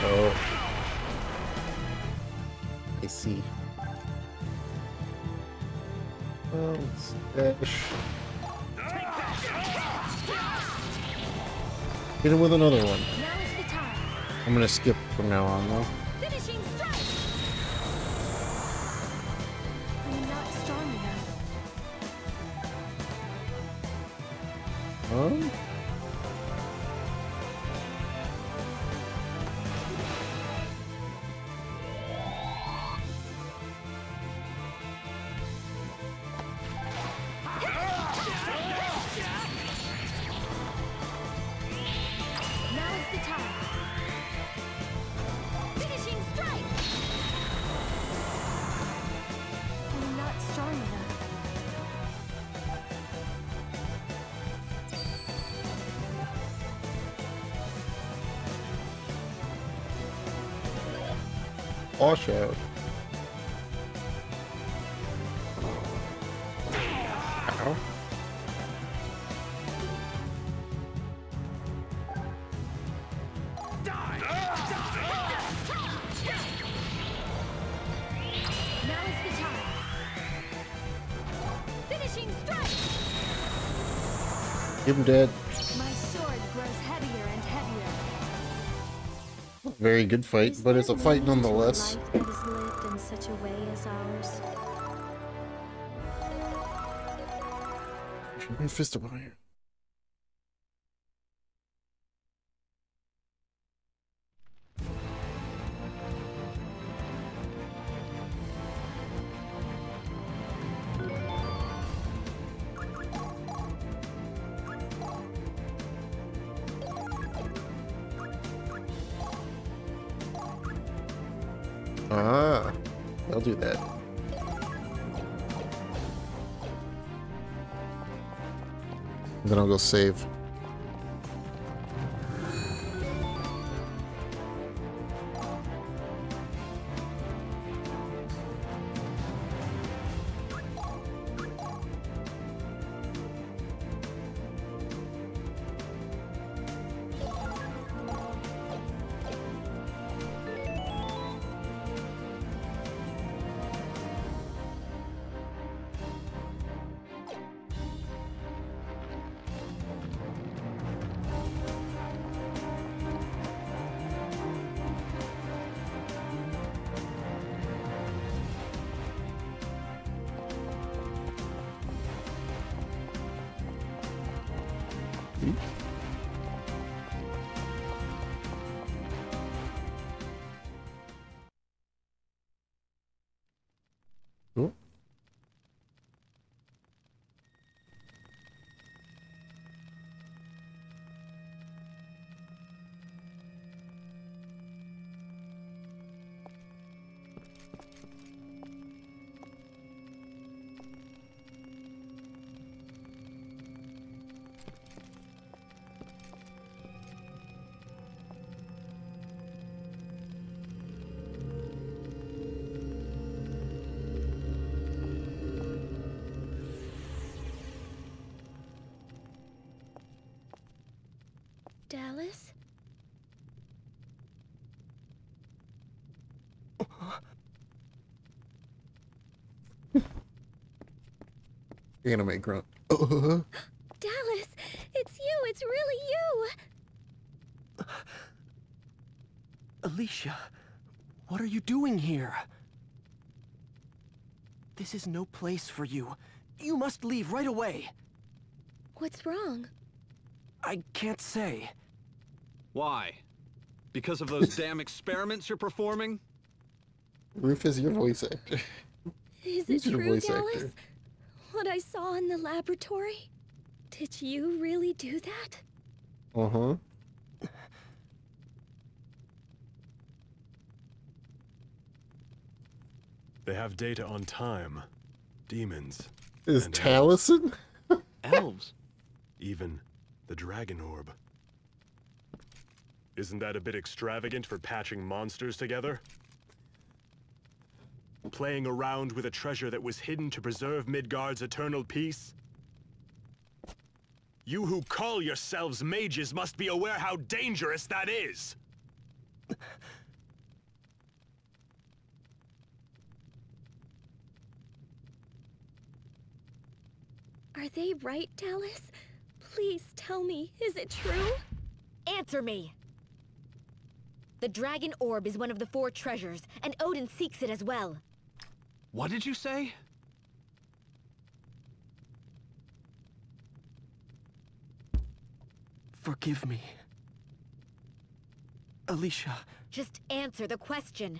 Oh. I see. Oh, dash. Hit him with another one. Now is the time. I'm gonna skip from now on though. Wash out. Ow. Give him dead. Very good fight, but it's a fight nonetheless. Life that is lived in such a way as ours. Fist of Iron. Save. Anime grunt. [laughs] Dallas! It's you! It's really you! Alicia, what are you doing here? This is no place for you. You must leave right away. What's wrong? I can't say. Why? Because of those damn experiments you're performing? Rufus, your voice actor. Is it your true, voice Dallas? actor? What I saw in the laboratory? Did you really do that? Uh huh. They have data on time, demons, Is and Taliesin? [laughs] Elves. even the dragon orb. Isn't that a bit extravagant for patching monsters together? Playing around with a treasure that was hidden to preserve Midgard's eternal peace? You who call yourselves mages must be aware how dangerous that is! Are they right, Dallas? Please tell me, is it true? Answer me! The Dragon Orb is one of the four treasures, and Odin seeks it as well. What did you say? Forgive me. Alicia, Just answer the question.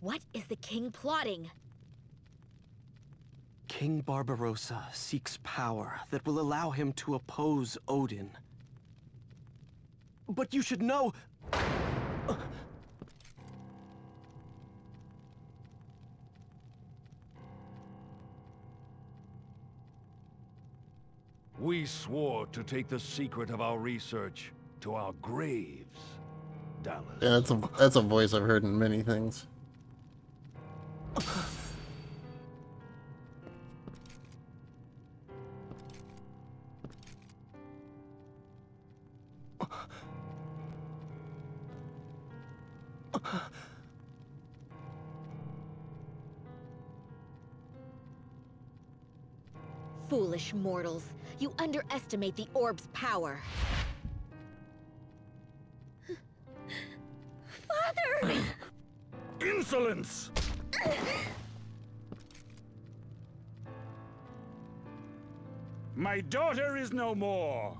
What is the king plotting? King Barbarossa seeks power that will allow him to oppose Odin. But you should know... We swore to take the secret of our research to our graves, Dallas. Yeah, that's a that's a voice I've heard in many things. Foolish mortals. You underestimate the orb's power. Father! Insolence! My daughter is no more.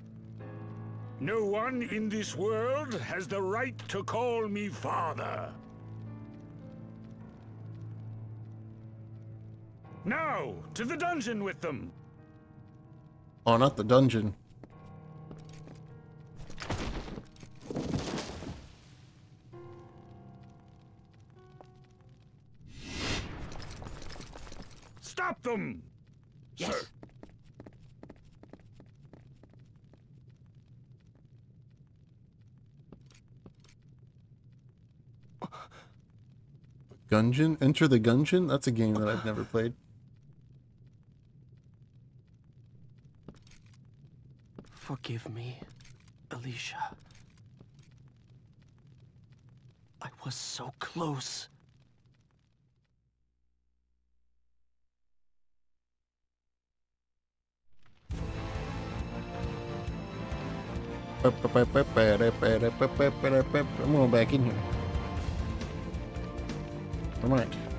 No one in this world has the right to call me father. Now, to the dungeon with them. Oh, not the dungeon. Stop them! Yes. Sir. Gungeon? Enter the Gungeon? That's a game that I've never played. Forgive me, Alicia. I was so close. I'm going back in here. Come on.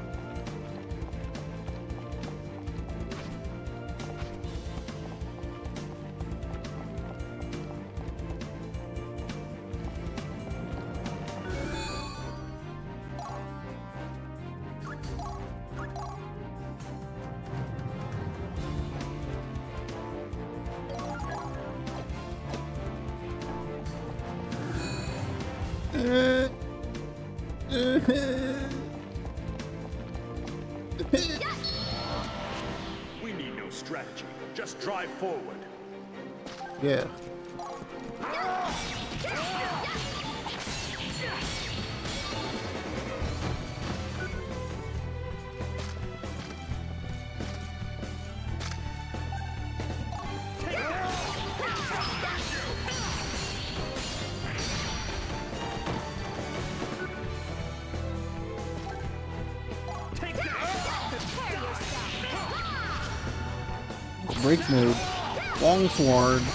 Long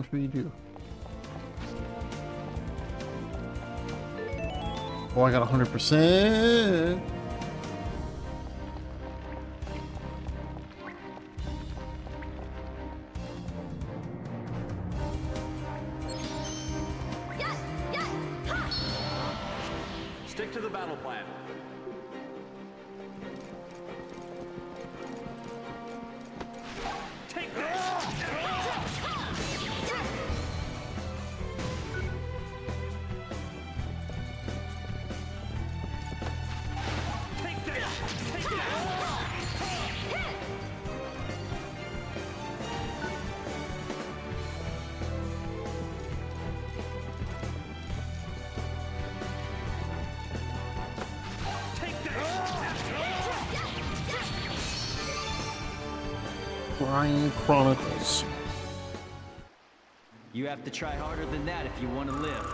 Yeah, I'm you do. Oh, I got 100%. Have to try harder than that if you want to live.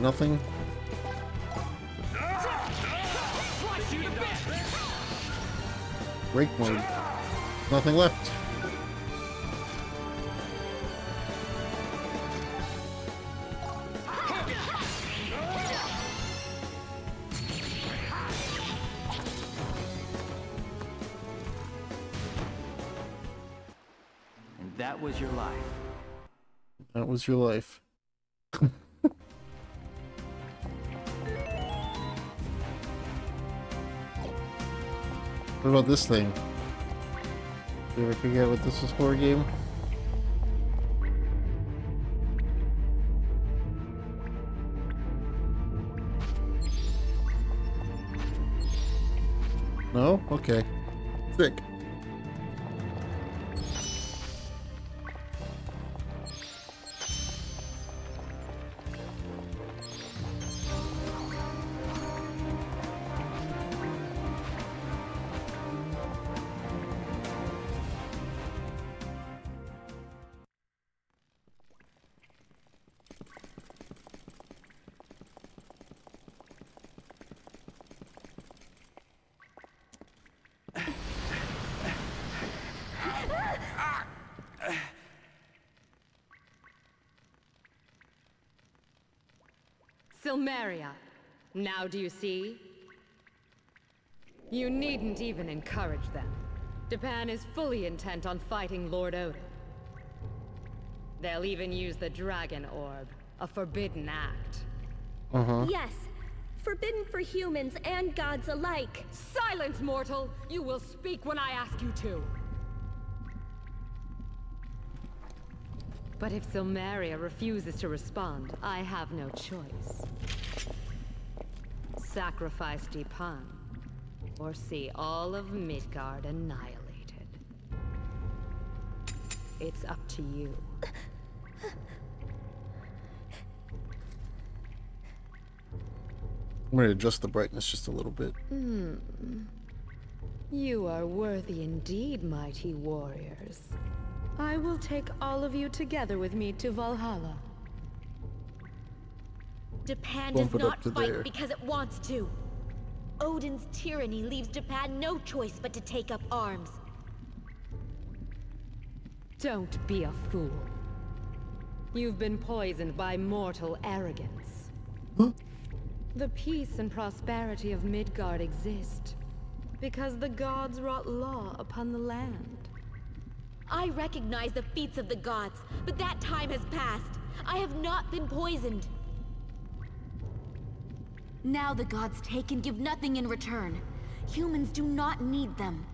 Nothing. Break mode. Nothing left. And that was your life. That was your life. This thing? Did you ever figure out what this was for game? No? Okay. Silmeria. Now do you see? You needn't even encourage them. Dipan is fully intent on fighting Lord Odin. They'll even use the Dragon Orb, a forbidden act. Uh-huh. Yes, forbidden for humans and gods alike. Silence, mortal! You will speak when I ask you to. But if Silmeria refuses to respond, I have no choice. Sacrifice Dipan, or see all of Midgard annihilated. It's up to you. I'm gonna adjust the brightness just a little bit. Hmm. You are worthy indeed, mighty warriors. I will take all of you together with me to Valhalla. Dipan Bump does not fight there. because it wants to. Odin's tyranny leaves Dipan no choice but to take up arms. Don't be a fool. You've been poisoned by mortal arrogance. The peace and prosperity of Midgard exist because the gods wrought law upon the land. I recognize the feats of the gods, but that time has passed. I have not been poisoned. Now the gods take and give nothing in return. Humans do not need them.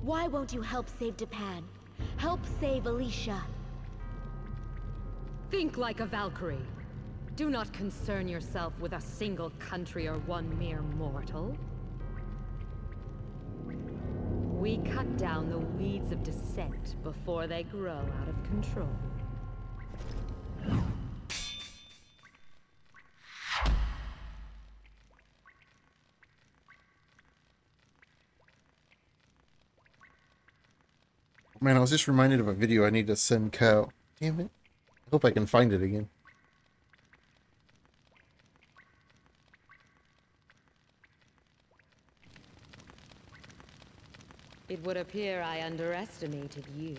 Why won't you help save Dipan? Help save Alicia. Think like a Valkyrie. Do not concern yourself with a single country or one mere mortal. We cut down the weeds of dissent before they grow out of control. Man, I was just reminded of a video I need to send Cal. Damn it. I hope I can find it again. It would appear I underestimated you.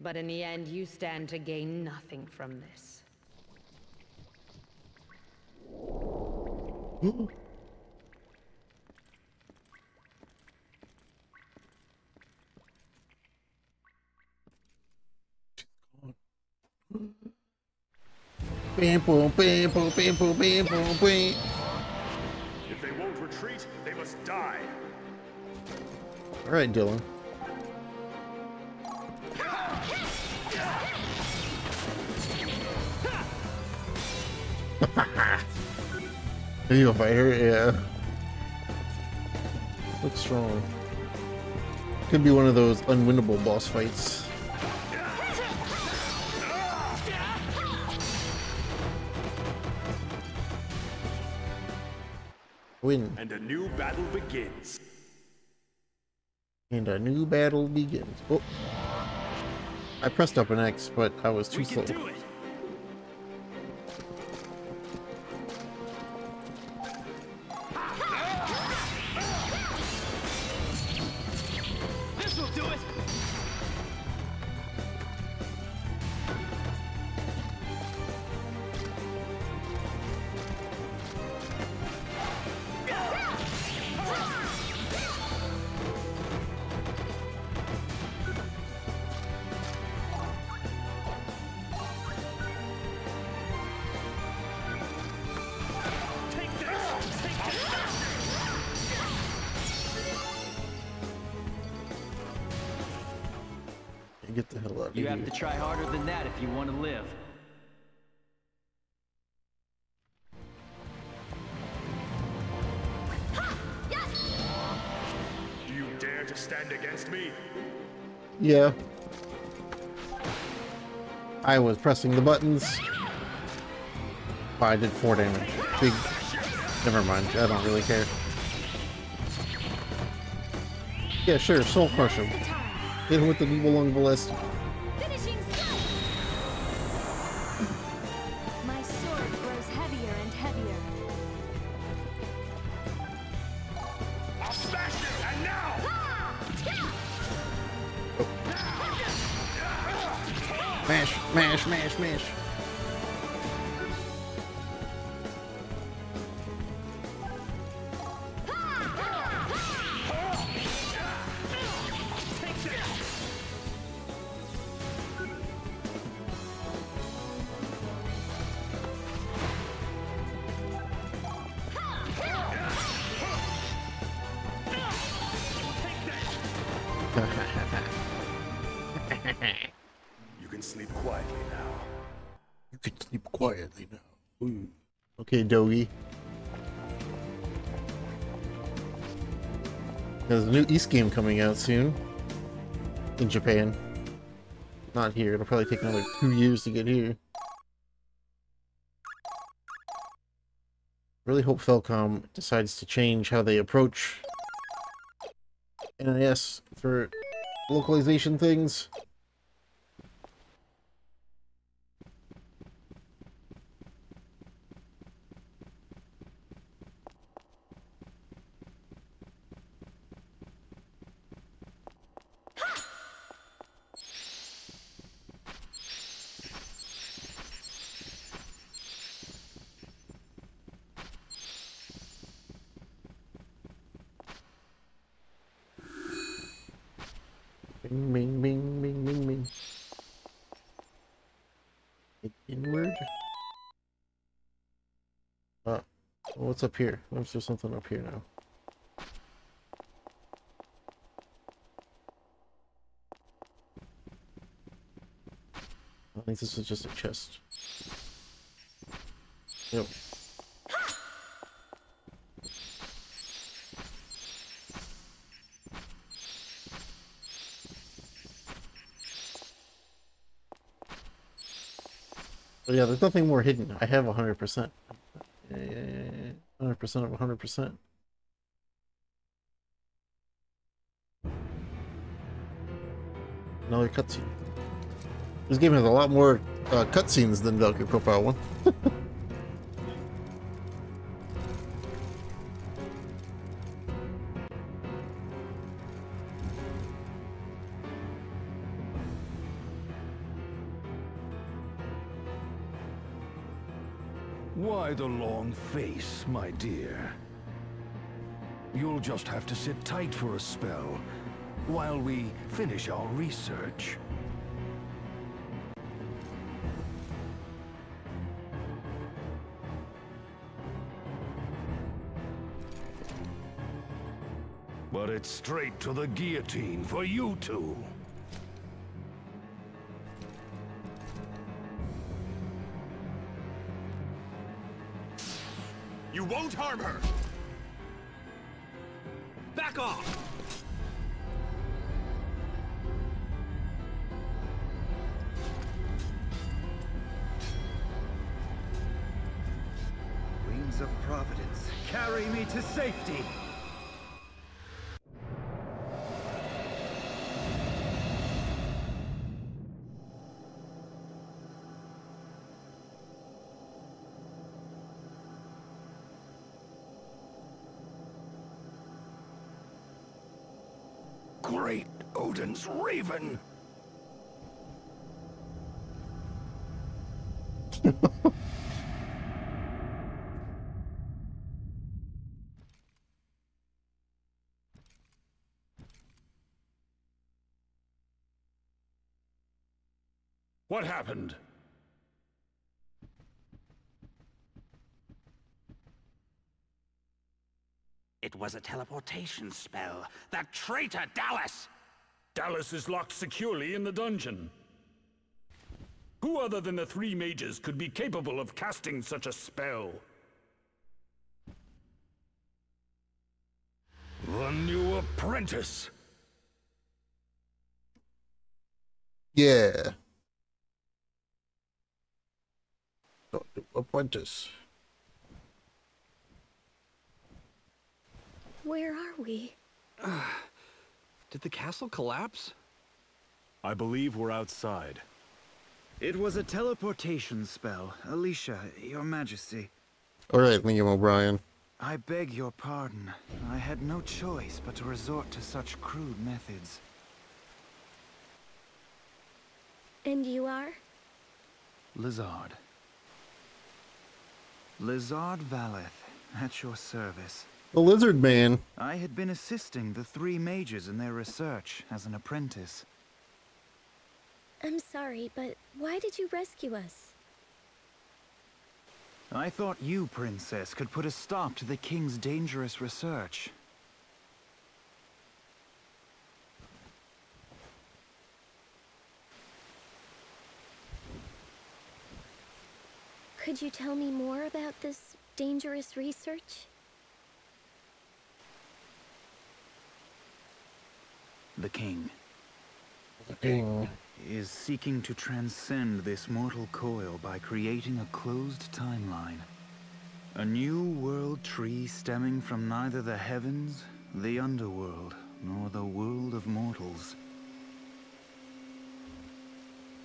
But in the end, you stand to gain nothing from this. [gasps] [laughs] Bam, boom, bam, boom, bam, boom, bam, boom, bam. If they won't retreat, they must die. All right, Dylan. [laughs] There you go, fighter. Yeah. Looks strong. Could be one of those unwinnable boss fights. Win. And a new battle begins. And a new battle begins. Oh. I pressed up an X, but I was too slow. Try harder than that if you want to live. Do you dare to stand against me? Yeah. I was pressing the buttons. Oh, I did four damage. Big. Never mind. I don't really care. Yeah, sure. Soul crush him. Hit him with the Nibelung Ballista. Dogi. There's a new Ys game coming out soon. In Japan. Not here. It'll probably take another two years to get here. Really hope Falcom decides to change how they approach NIS for localization things. What's up here? What if there's something up here now? I think this is just a chest. Yep. But yeah, there's nothing more hidden. I have 100%. Yeah, yeah, yeah, 100% of 100%. Another cutscene. This game has a lot more uh, cutscenes than Valkyrie Profile 1. [laughs] my dear? You'll just have to sit tight for a spell while we finish our research. But it's straight to the guillotine for you two. Great Odin's Raven! [laughs] What happened? It was a teleportation spell. That traitor, Dallas! Dallas is locked securely in the dungeon. Who other than the three mages could be capable of casting such a spell? The new apprentice! Yeah. Dr. Apprentice. Where are we? [sighs] Did the castle collapse? I believe we're outside. It was a teleportation spell. Alicia, your majesty. Alright, Liam O'Brien. I beg your pardon. I had no choice but to resort to such crude methods. And you are? Lezard. Lezard Valeth, at your service. The Lizard Man. I had been assisting the three mages in their research as an apprentice. I'm sorry, but why did you rescue us? I thought you, Princess, could put a stop to the King's dangerous research. Could you tell me more about this dangerous research? The king The king. is seeking to transcend this mortal coil by creating a closed timeline. A new world tree stemming from neither the heavens, the underworld, nor the world of mortals.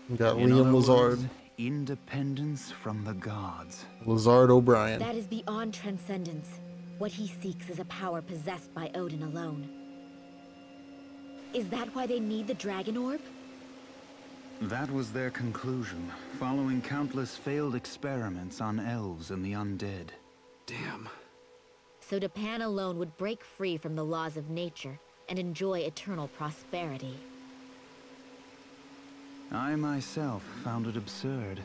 We got In Liam other Lezard. words, independence from the gods. Lezard O'Brien. That is beyond transcendence. What he seeks is a power possessed by Odin alone. Is that why they need the Dragon Orb? That was their conclusion, following countless failed experiments on elves and the undead. Damn. So Dipan alone would break free from the laws of nature and enjoy eternal prosperity. I myself found it absurd.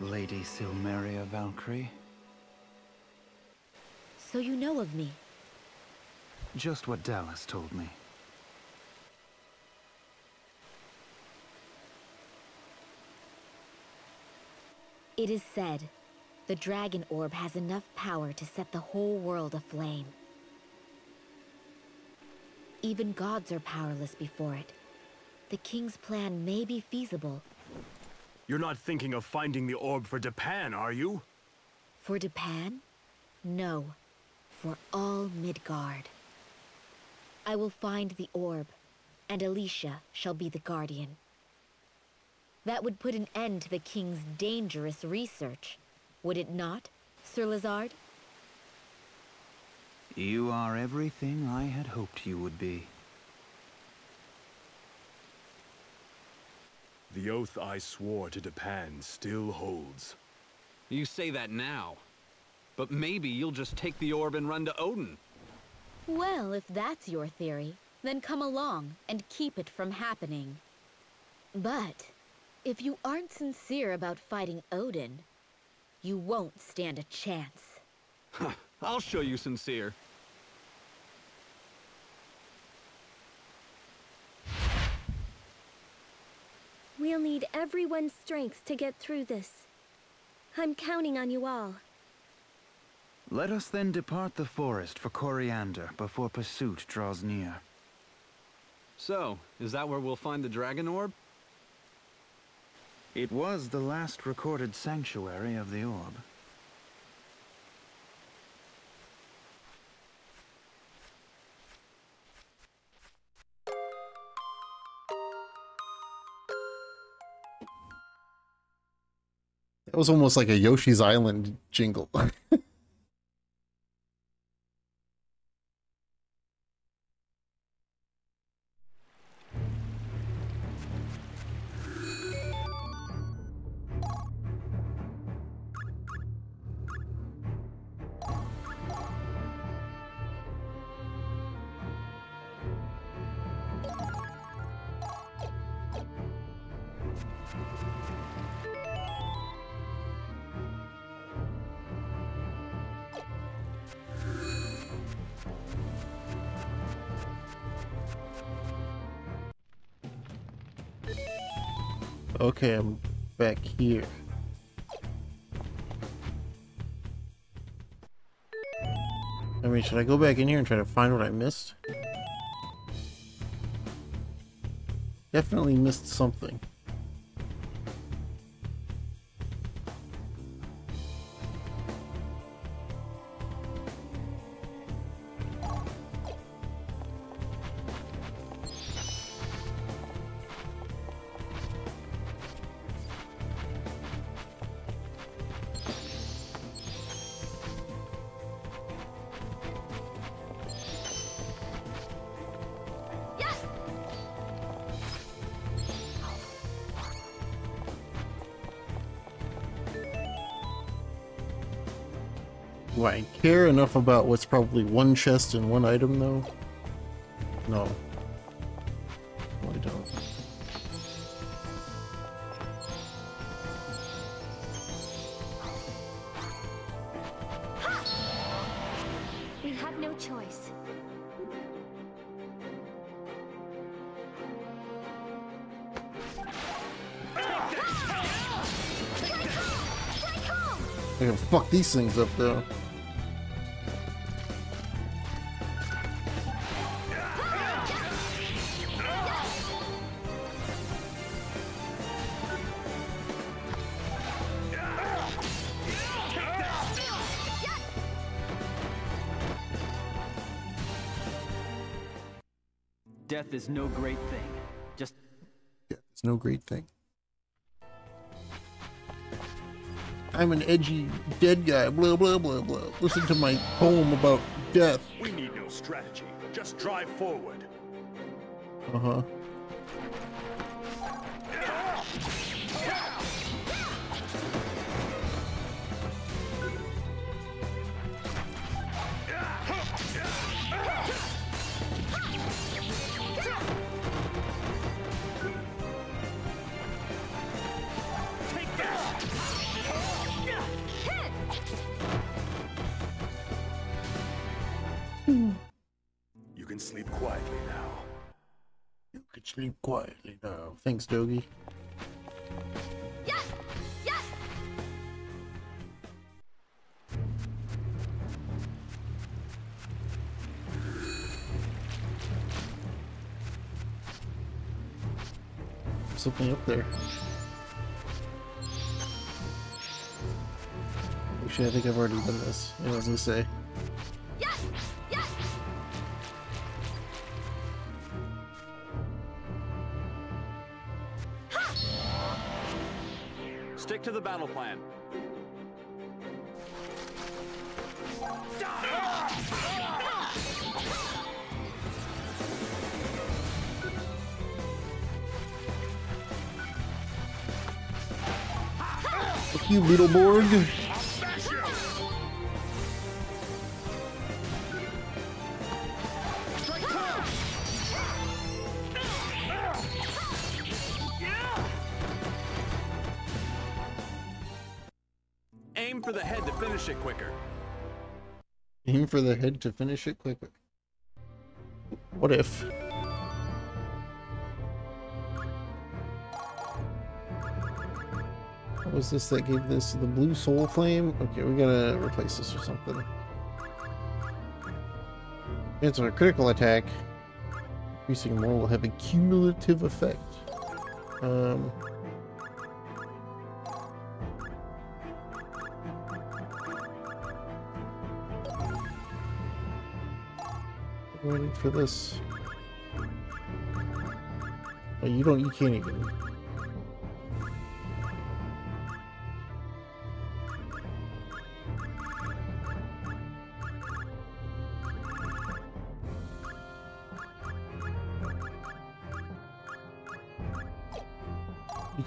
Lady Silmeria Valkyrie. So you know of me. Just what Dallas told me. It is said, the Dragon Orb has enough power to set the whole world aflame. Even gods are powerless before it. The king's plan may be feasible. You're not thinking of finding the orb for Dipan, are you? For Dipan? No. For all Midgard. I will find the orb, and Alicia shall be the guardian. That would put an end to the king's dangerous research, would it not, Sir Lezard? You are everything I had hoped you would be. The oath I swore to Dipan still holds. You say that now. But maybe you'll just take the orb and run to Odin. Well, if that's your theory, then come along and keep it from happening. But, if you aren't sincere about fighting Odin, you won't stand a chance. I'll show you sincere. We'll need everyone's strength to get through this. I'm counting on you all. Let us then depart the forest for Coriander before pursuit draws near. So, is that where we'll find the Dragon Orb? It was the last recorded sanctuary of the orb. That was almost like a Yoshi's Island jingle. [laughs] should I go back in here and try to find what I missed? Definitely missed something. Care enough about what's probably one chest and one item, though? No. No, I don't. We have no choice. I can fuck these things up though. Is no great thing. Just Yeah, It's no great thing. I'm an edgy dead guy, blah blah blah blah. Listen to my poem about death. We need no strategy. Just drive forward. Uh-huh. You Something up there. Actually, I think I've already done this. I was gonna say. Yes! Yes! Stick to the battle plan. You, Beetleborg. Aim for the head to finish it quicker. Aim for the head to finish it quicker. What if? Was this that gave this the blue soul flame? Okay, we gotta replace this with something. It's a critical attack. Increasing more will have a cumulative effect. Um, I for this? Oh, you don't. You can't even.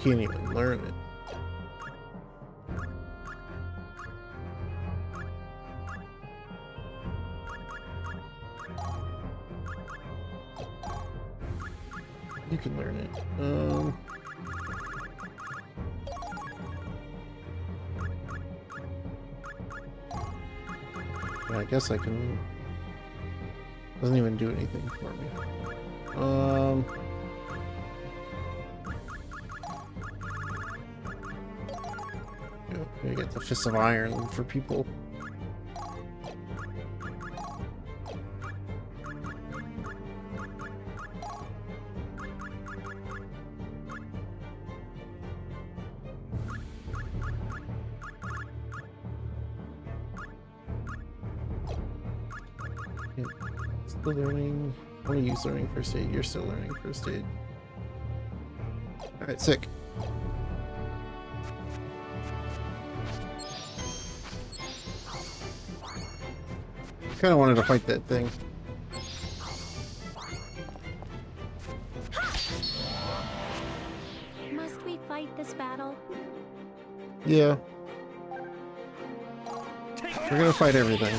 Can't even learn it. You can learn it. Um. I guess I can. Doesn't even do anything for me. Um. The Fist of Iron for people. Yeah, Still learning. What are you learning first aid? You're still learning first aid. Alright, sick. Kinda wanted to fight that thing. Must we fight this battle? Yeah. We're gonna fight everything.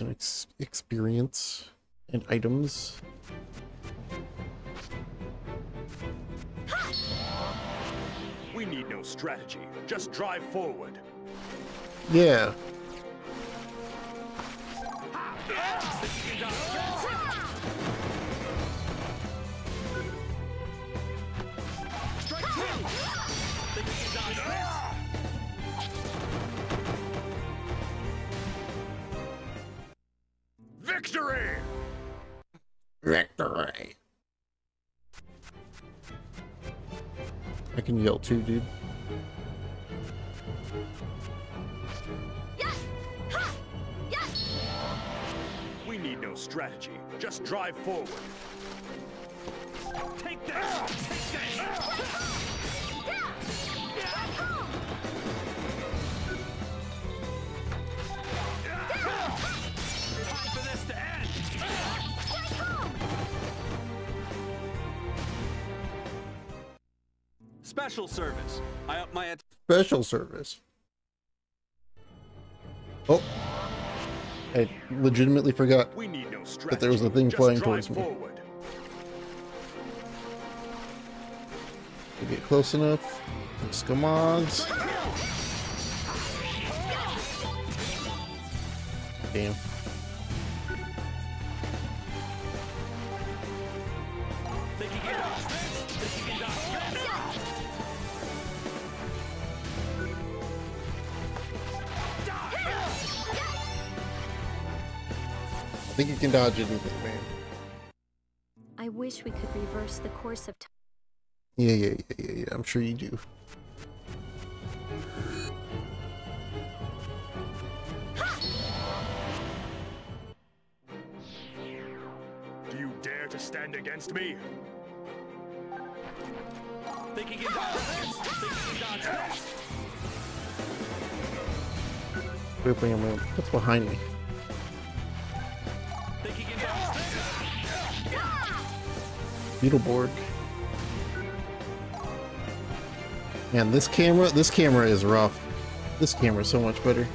And that was your life. Pretty decent ex experience. And items. We need no strategy. Just drive forward. Yeah. Victory! Victory. I can yell too, dude. We need no strategy. Just drive forward. Take that! Ah! Take that! Special service. I up my. Special service. Oh. I legitimately forgot We need no that there was a thing Just flying towards me. forward. To get close enough. Scamogs. Damn. Think you can dodge anything, man. I wish we could reverse the course of time. Yeah, yeah, yeah, yeah, yeah. I'm sure you do. Do you dare to stand against me? Think you can dodge this? Think you can dodge this? Wait, wait, wait. What's behind me? Beetleborg. Man, this camera, this camera is rough. This camera is so much better.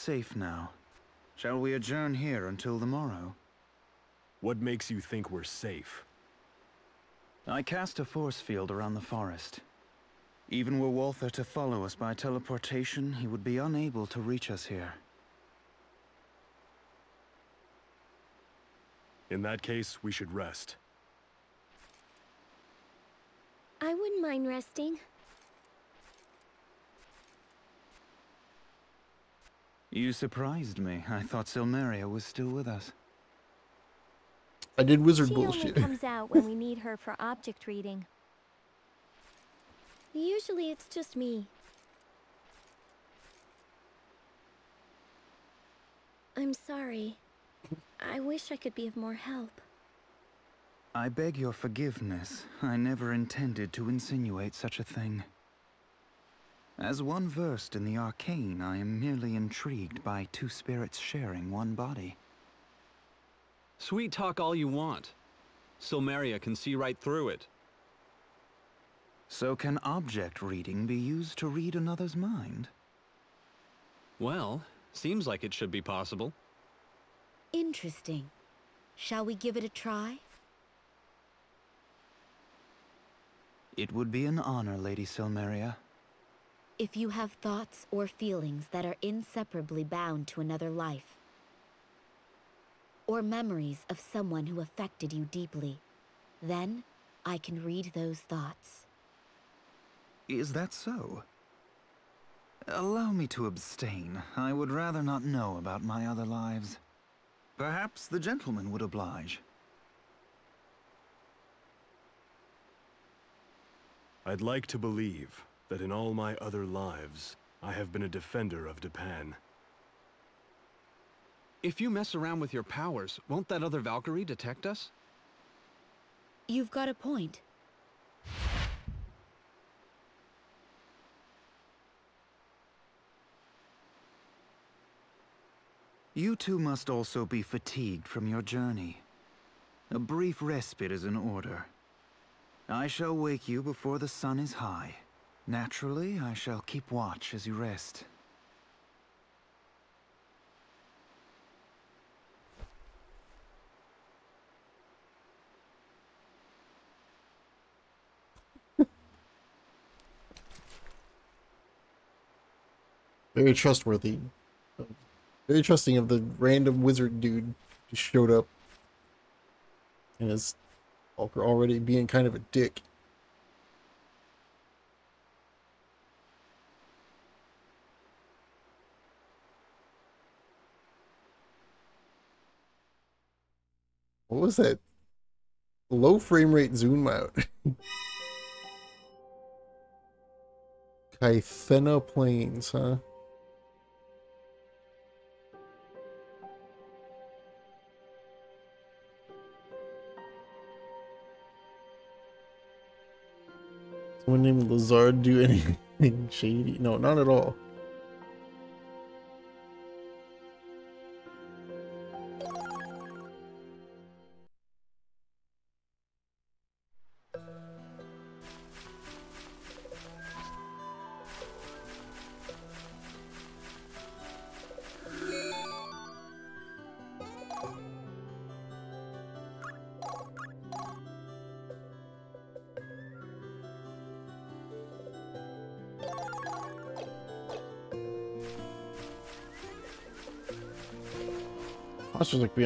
Safe now. Shall we adjourn here until the morrow? What makes you think we're safe? I cast a force field around the forest. Even were Walther to follow us by teleportation, he would be unable to reach us here. In that case, we should rest. I wouldn't mind resting. You surprised me. I thought Silmeria was still with us. I did wizard she bullshit. only comes out when we [laughs] need her for object reading. Usually it's just me. I'm sorry. I wish I could be of more help. I beg your forgiveness. I never intended to insinuate such a thing. As one versed in the arcane, I am merely intrigued by two spirits sharing one body. Sweet talk all you want. Silmeria can see right through it. So can object reading be used to read another's mind? Well, seems like it should be possible. Interesting. Shall we give it a try? It would be an honor, Lady Silmeria. If you have thoughts or feelings that are inseparably bound to another life, or memories of someone who affected you deeply, then I can read those thoughts. Is that so? Allow me to abstain. I would rather not know about my other lives. Perhaps the gentleman would oblige. I'd like to believe that in all my other lives, I have been a defender of Dipan. If you mess around with your powers, won't that other Valkyrie detect us? You've got a point. You two must also be fatigued from your journey. A brief respite is in order. I shall wake you before the sun is high. Naturally, I shall keep watch as you rest. Very trustworthy. Very trusting of the random wizard dude who showed up and is al- already being kind of a dick. What was that? Low frame rate zoom out. [laughs] Kythena Plains, huh? Someone named Lezard do anything [laughs] shady? No, not at all.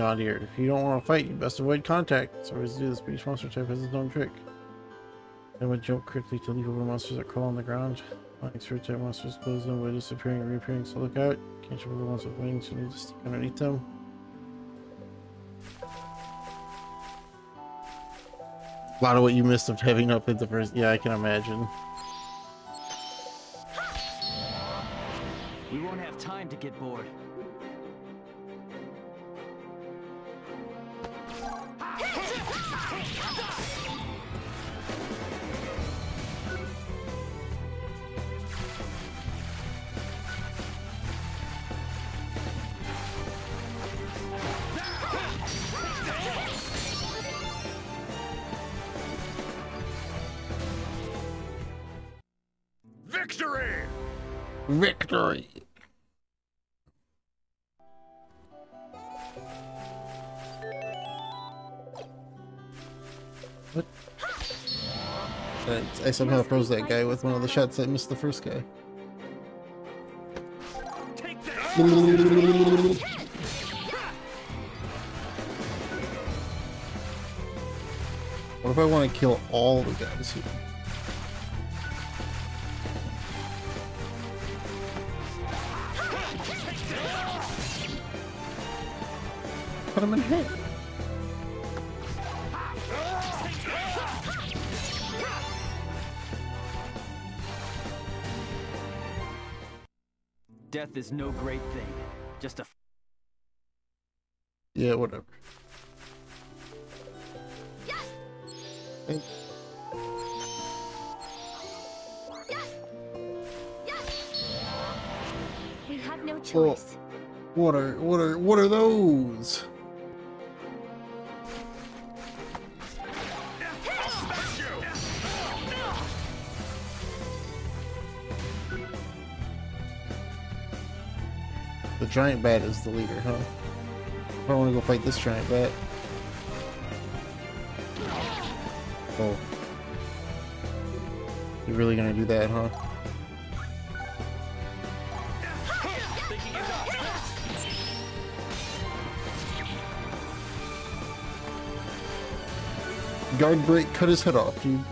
Beyond here. If you don't want to fight, you best avoid contact. So always do this, but each monster type has its own trick. Then would jump quickly to leap over monsters that crawl on the ground. Flying through type monsters close them by disappearing and reappearing, so look out. Can't jump over ones with wings, you need to stick underneath them. A lot of what you missed of having not played the first. Yeah, I can imagine. We won't have time to get bored. Somehow froze that guy with one of the shots that missed the first guy. What if I want to kill all the guys here? Put him in hit. Is no great thing. Just a bat is the leader, huh? I want to go fight this giant bat. Oh. You're really gonna do that, huh? Guard break, cut his head off, dude.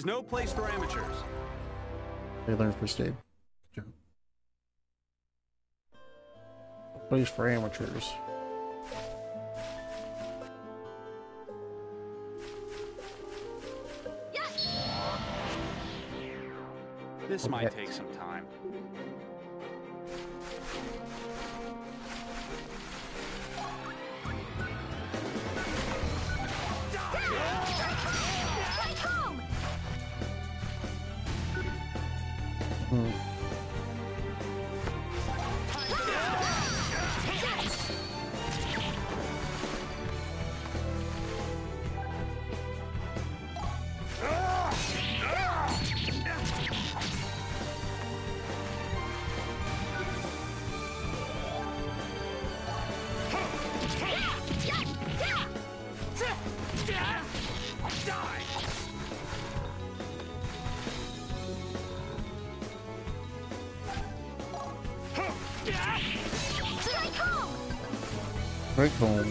Is no place for amateurs. They learn first aid. Good job. Place for amateurs. This Okay. might take some Right home.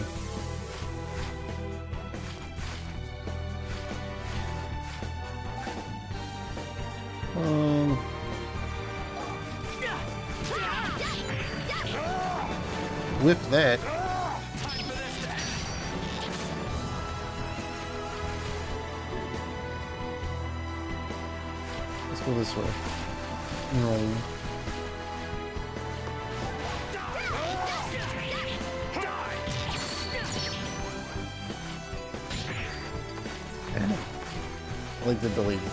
The delete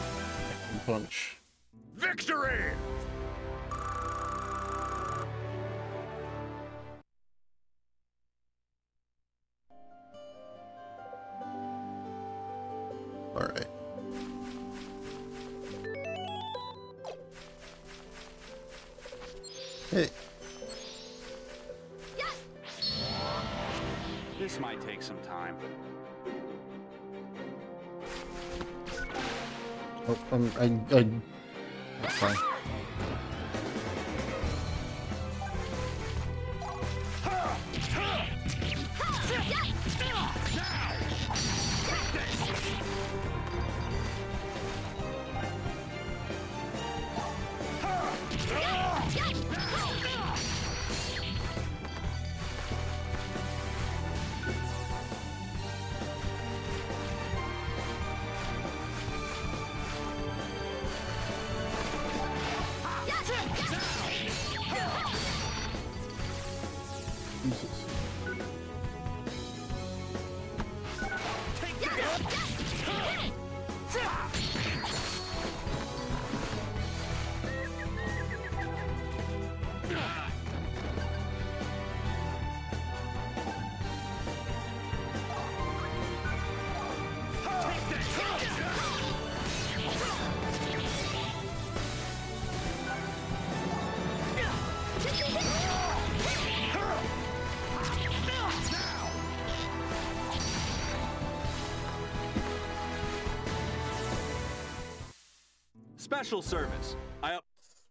Special service. I.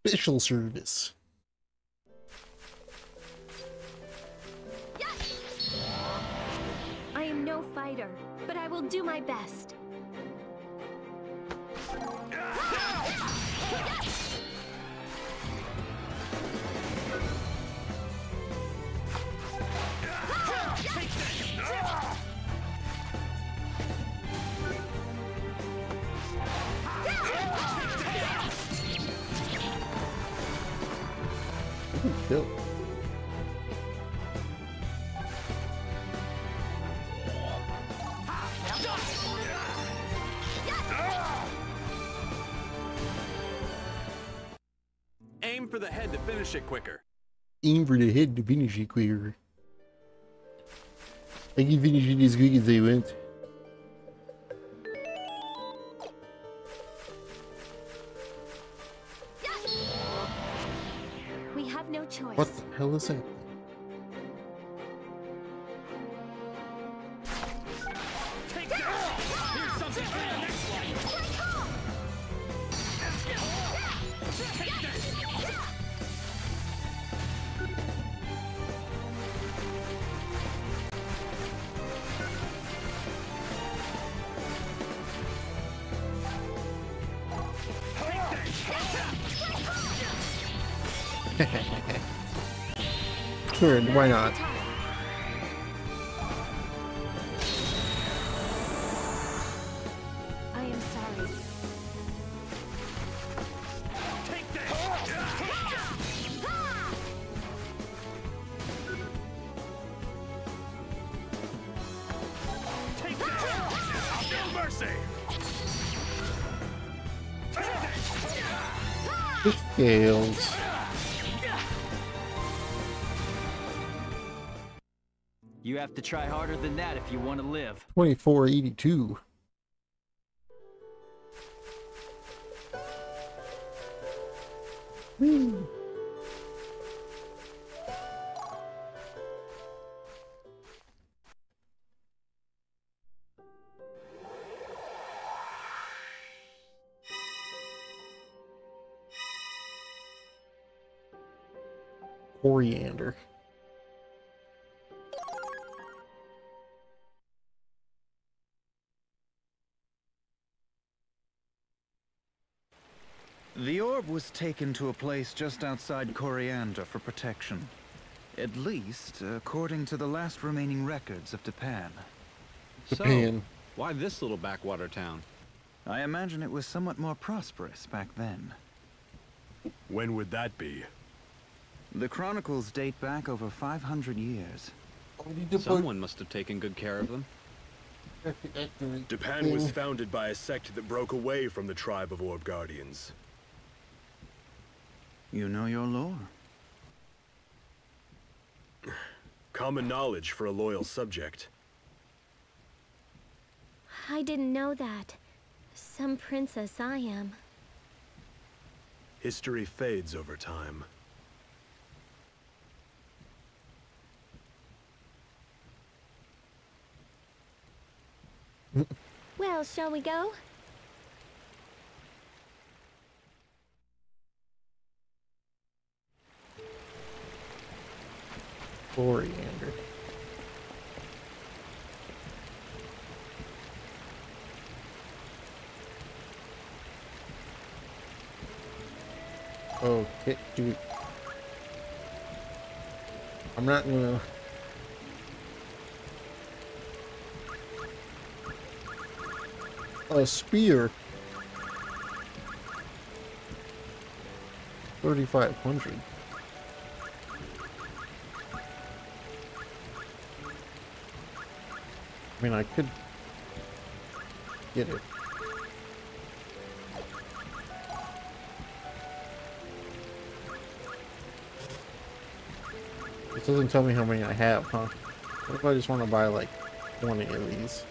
Special service. I am no fighter, but I will do my best. Ah! Kill. Aim for the head to finish it quicker. Aim for the head to finish it quicker. I can finish it as quick as I want. Hell is that? Why not? To try harder than that if you want to live. 2482. Whee. Coriander. Was taken to a place just outside Coriander for protection. At least, according to the last remaining records of Dipan. So, why this little backwater town? I imagine it was somewhat more prosperous back then. When would that be? The chronicles date back over 500 years. Someone must have taken good care of them. Dipan was founded by a sect that broke away from the tribe of Orb Guardians. You know your lore. Common knowledge for a loyal subject. I didn't know that. Some princess I am. History fades over time. Well, shall we go? coriander. Okay, do we... I'm not gonna... A spear. 3,500. I mean, I could get it. It doesn't tell me how many I have, huh? What if I just want to buy like 20 of these?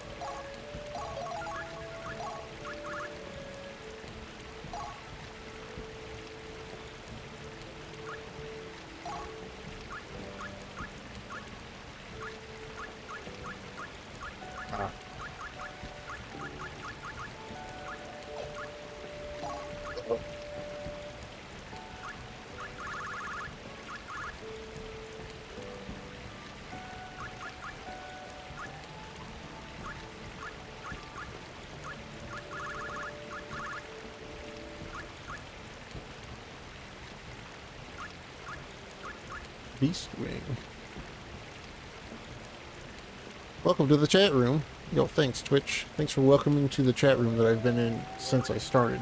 Welcome to the chat room. Yo, thanks, Twitch. Thanks for welcoming to the chat room that I've been in since I started.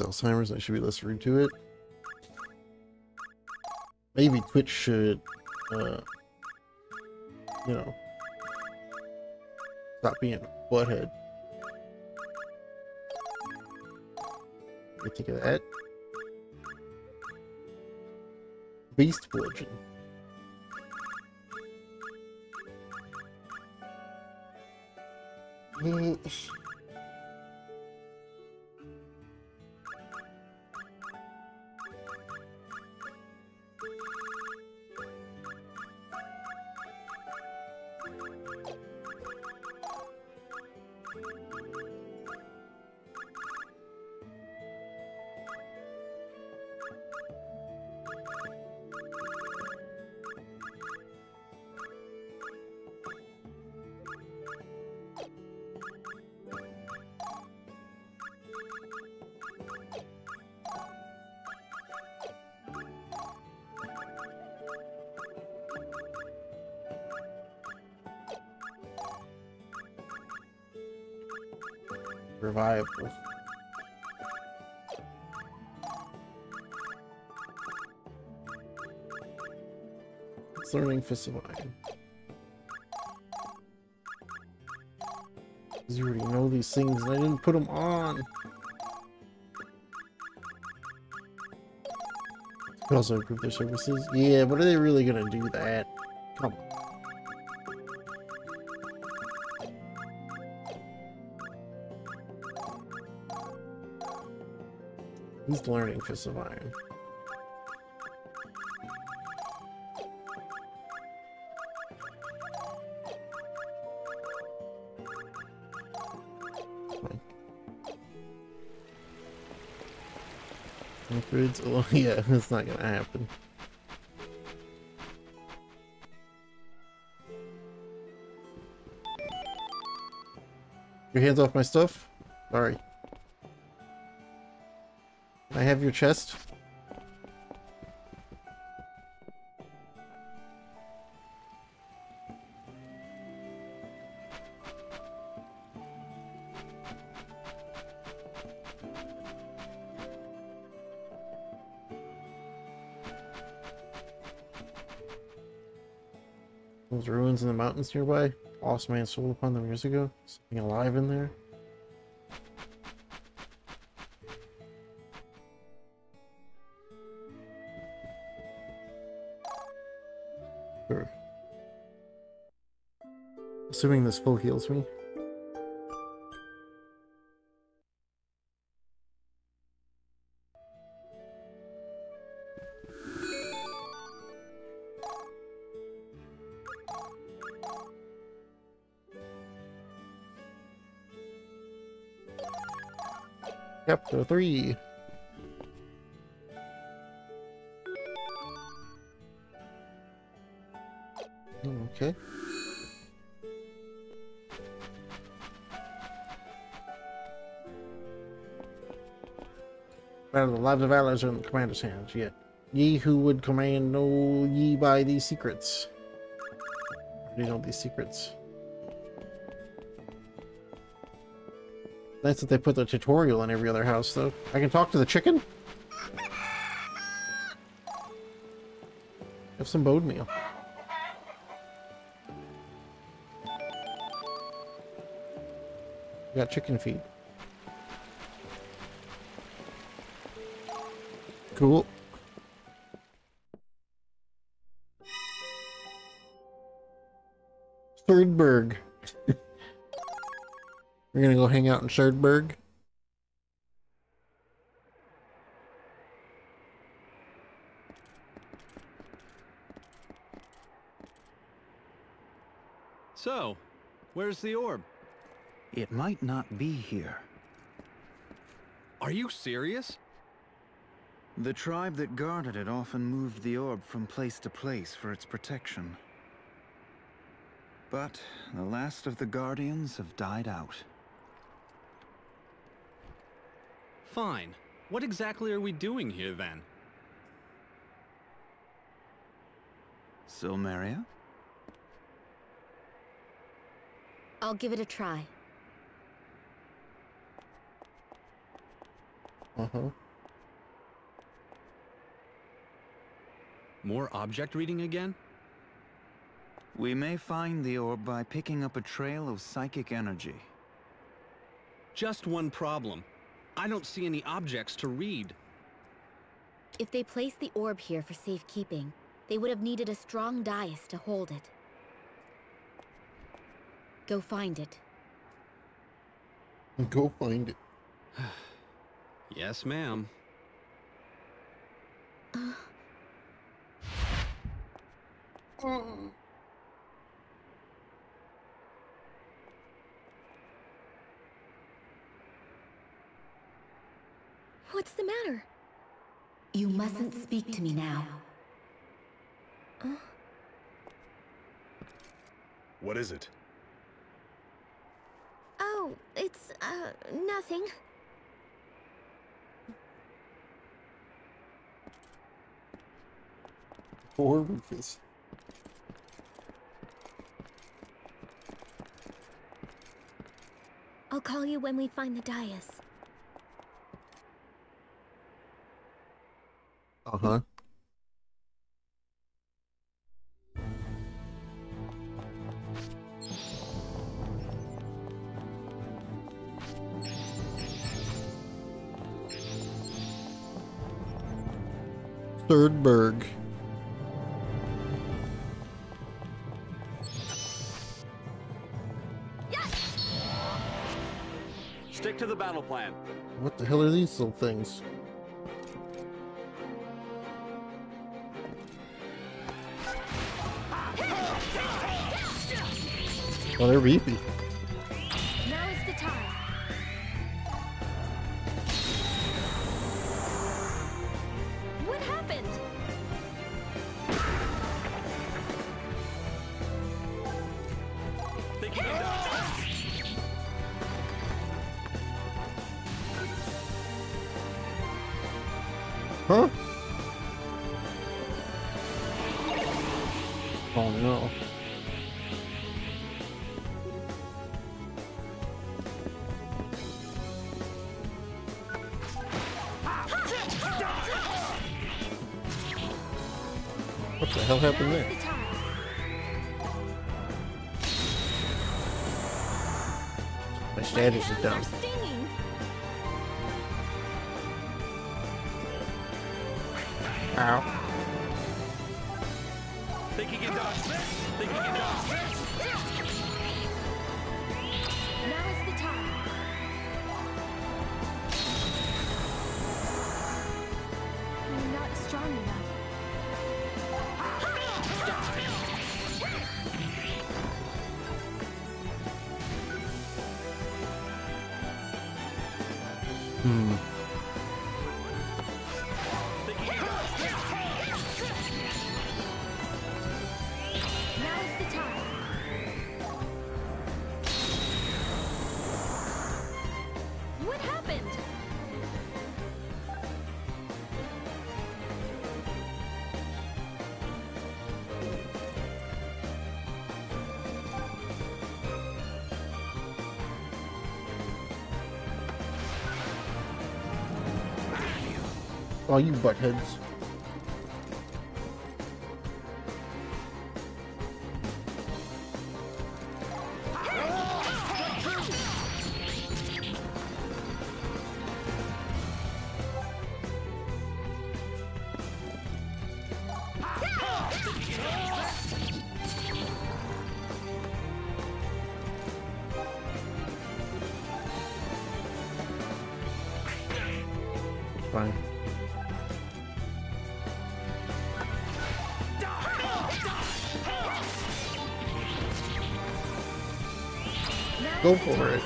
Alzheimer's, I should be rude to it. Maybe Twitch should, uh, you know, stop being a butthead. You think of that? Beast Bludgeon. Mm. Revival. Fist of. Because you already know these things and I didn't put them on. Could also improve their services. Yeah, but are they really gonna do that? Come on. He's learning Fist of Iron. Oh [laughs] yeah, it's not gonna happen. Your hands off my stuff? Sorry. I have your chest? Mountains nearby. Lost man stole upon them years ago. Something alive in there. Sure. Assuming this full heals me. 3. Okay. The lives of allies are in the commander's hands, yet ye who would command know ye by these secrets. You know these secrets. Nice that they put the tutorial in every other house, though. I can talk to the chicken? Have some bone meal. got chicken feed. Cool. Third gonna go hang out in Sherdberg? So, where's the orb? It might not be here. Are you serious? The tribe that guarded it often moved the orb from place to place for its protection. But the last of the Guardians have died out. Fine. What exactly are we doing here then? Silmeria? I'll give it a try. Uh-huh. More object reading again? We may find the orb by picking up a trail of psychic energy. Just one problem. I don't see any objects to read. If they placed the orb here for safekeeping, they would have needed a strong dais to hold it. Go find it. Go find it. [sighs] Yes, ma'am. Uh. Oh. What's the matter? You mustn't speak to me now. What is it? Oh, it's, uh, nothing. Poor Rufus. I'll call you when we find the dais. Uh-huh. Third Berg. Stick to the battle plan. What the hell are these little things? Oh, they're beefy. Hell happened there? My status is down. You buttheads. Go for it.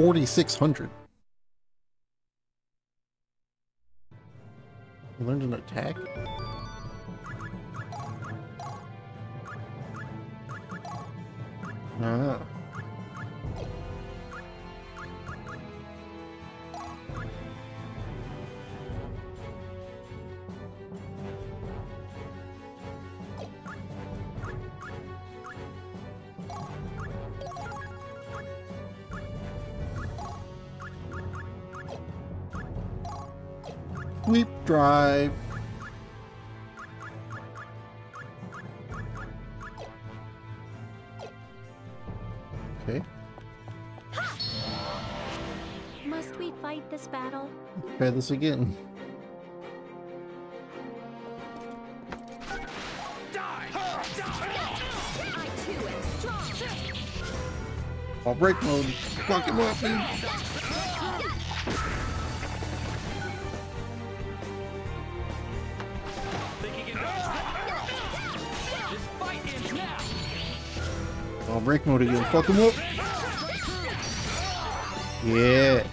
4,600. Drive. Okay. Must we fight this battle? Try this again. I too am strong. I'll break mode. Fuck him I'll break mode again. Fuck him up. Yeah.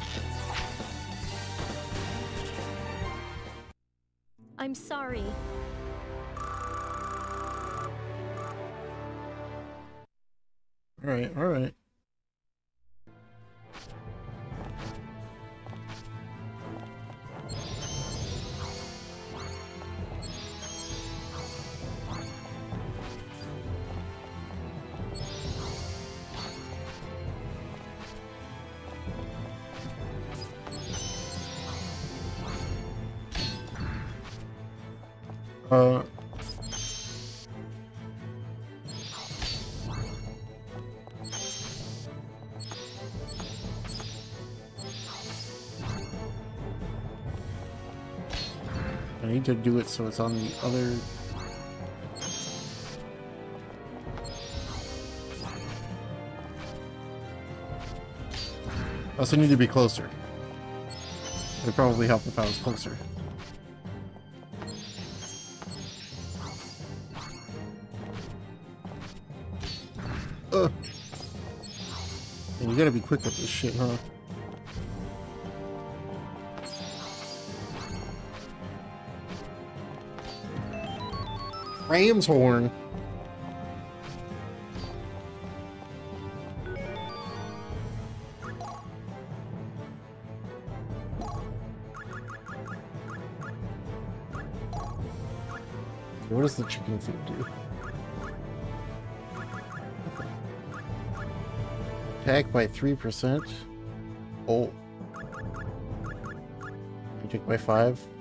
To do it so it's on the other. I also need to be closer. It'd probably help if I was closer. Ugh. And you gotta be quick with this shit, huh? Ram's horn. What does the chicken feed do? Attack by 3%. Oh. You took by 5.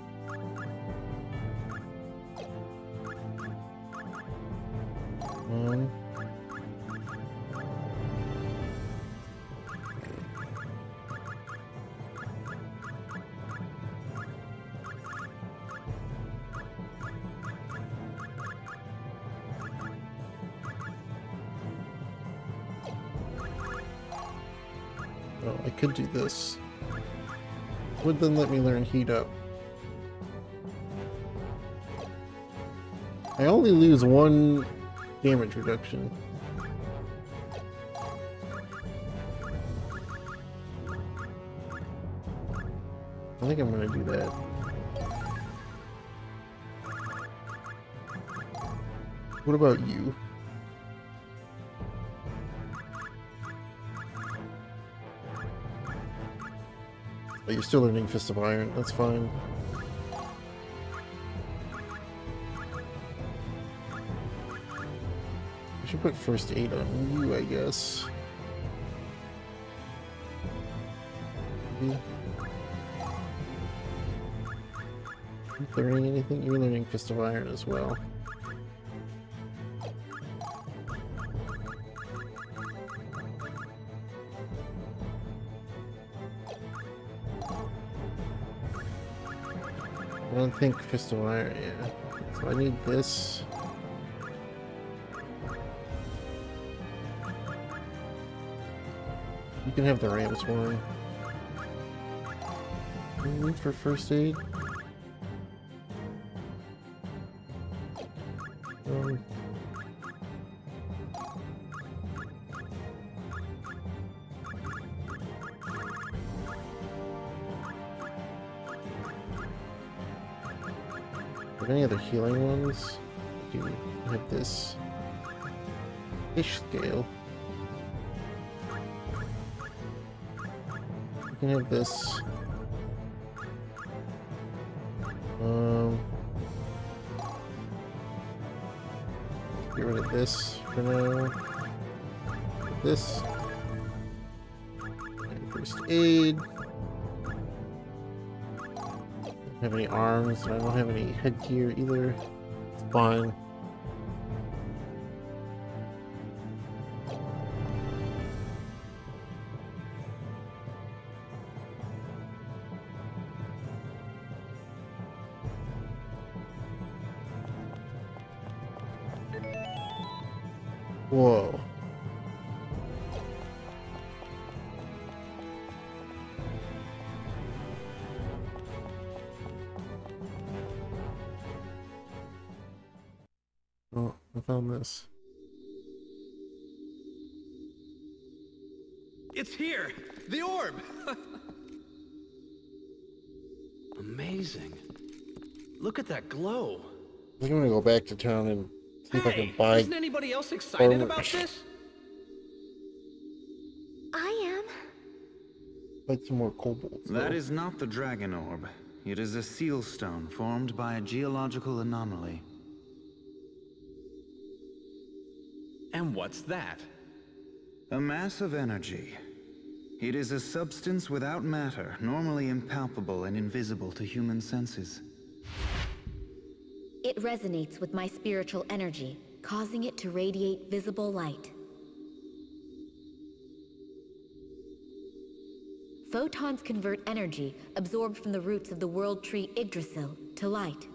This. Would then let me learn heat up. I only lose one damage reduction. I think I'm gonna do that. What about you? You're still learning Fist of Iron, that's fine. I should put first aid on you, I guess. Maybe. Learning anything? You're learning Fist of Iron as well. Think of Iron, yeah. So I need this. You can have the Ram's one. Need for first aid? Fish scale? We can have this. Um, get rid of this for now. This. First aid. Don't have any arms, and I don't have any headgear either. It's fine. Back to town and see if I can buy. Isn't anybody else excited armor. about this? I am. Like some more kobolds. That though. is not the Dragon Orb. It is a seal stone formed by a geological anomaly. And what's that? A mass of energy. It is a substance without matter, normally impalpable and invisible to human senses. It resonates with my spiritual energy, causing it to radiate visible light. Photons convert energy absorbed from the roots of the world tree Yggdrasil to light.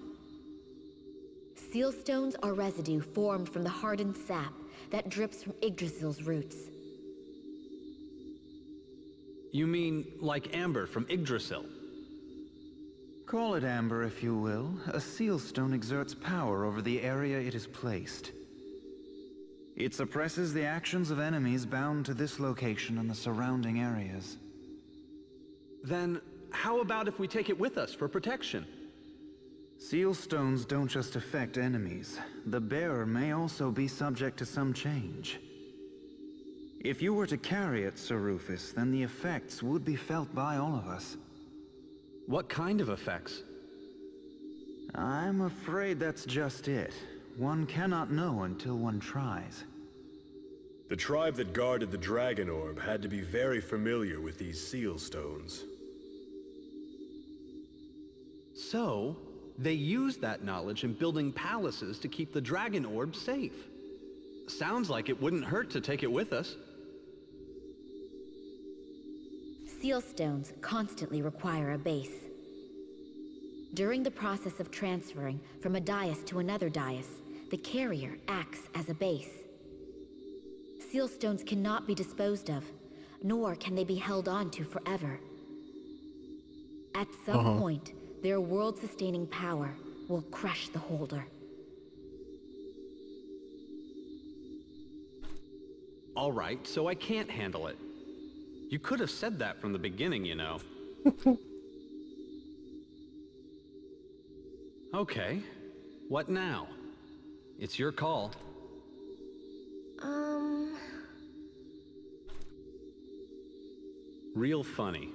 Seal stones are residue formed from the hardened sap that drips from Yggdrasil's roots. You mean like amber from Yggdrasil? Call it amber if you will. A seal stone exerts power over the area it is placed. It suppresses the actions of enemies bound to this location and the surrounding areas. Then how about if we take it with us for protection? Seal stones don't just affect enemies. The bearer may also be subject to some change. If you were to carry it, Sir Rufus, then the effects would be felt by all of us. What kind of effects? I'm afraid that's just it. One cannot know until one tries. The tribe that guarded the Dragon Orb had to be very familiar with these seal stones. So, they used that knowledge in building palaces to keep the Dragon Orb safe. Sounds like it wouldn't hurt to take it with us. Seal stones constantly require a base. During the process of transferring from a dais to another dais, the carrier acts as a base. Seal stones cannot be disposed of, nor can they be held onto forever. At some Uh-huh. point, their world-sustaining power will crush the holder. All right, so I can't handle it. You could have said that from the beginning, you know. [laughs] okay, what now? It's your call. Um. Real funny.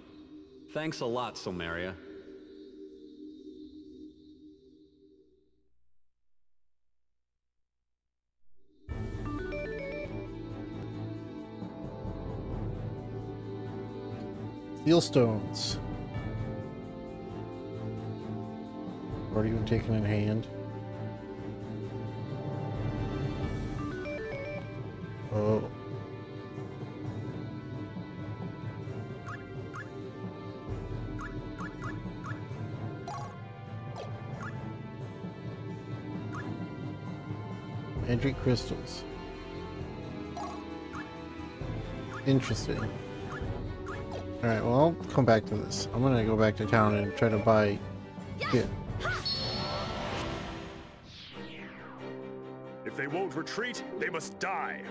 Thanks a lot, Silmeria. Steel stones. Already been taken in hand. Oh. Magic crystals. Interesting. Alright, well, I'll come back to this. I'm gonna go back to town and try to buy... Yeah. If they won't retreat, they must die.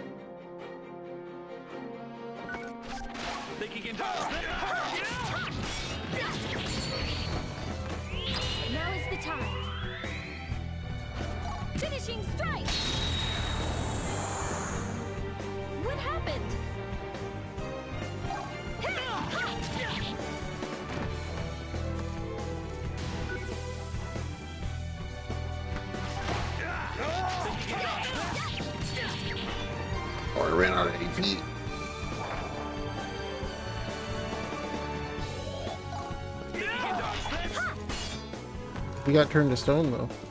Think he can dodge Now is the time. Finishing strike! Got turned to stone though.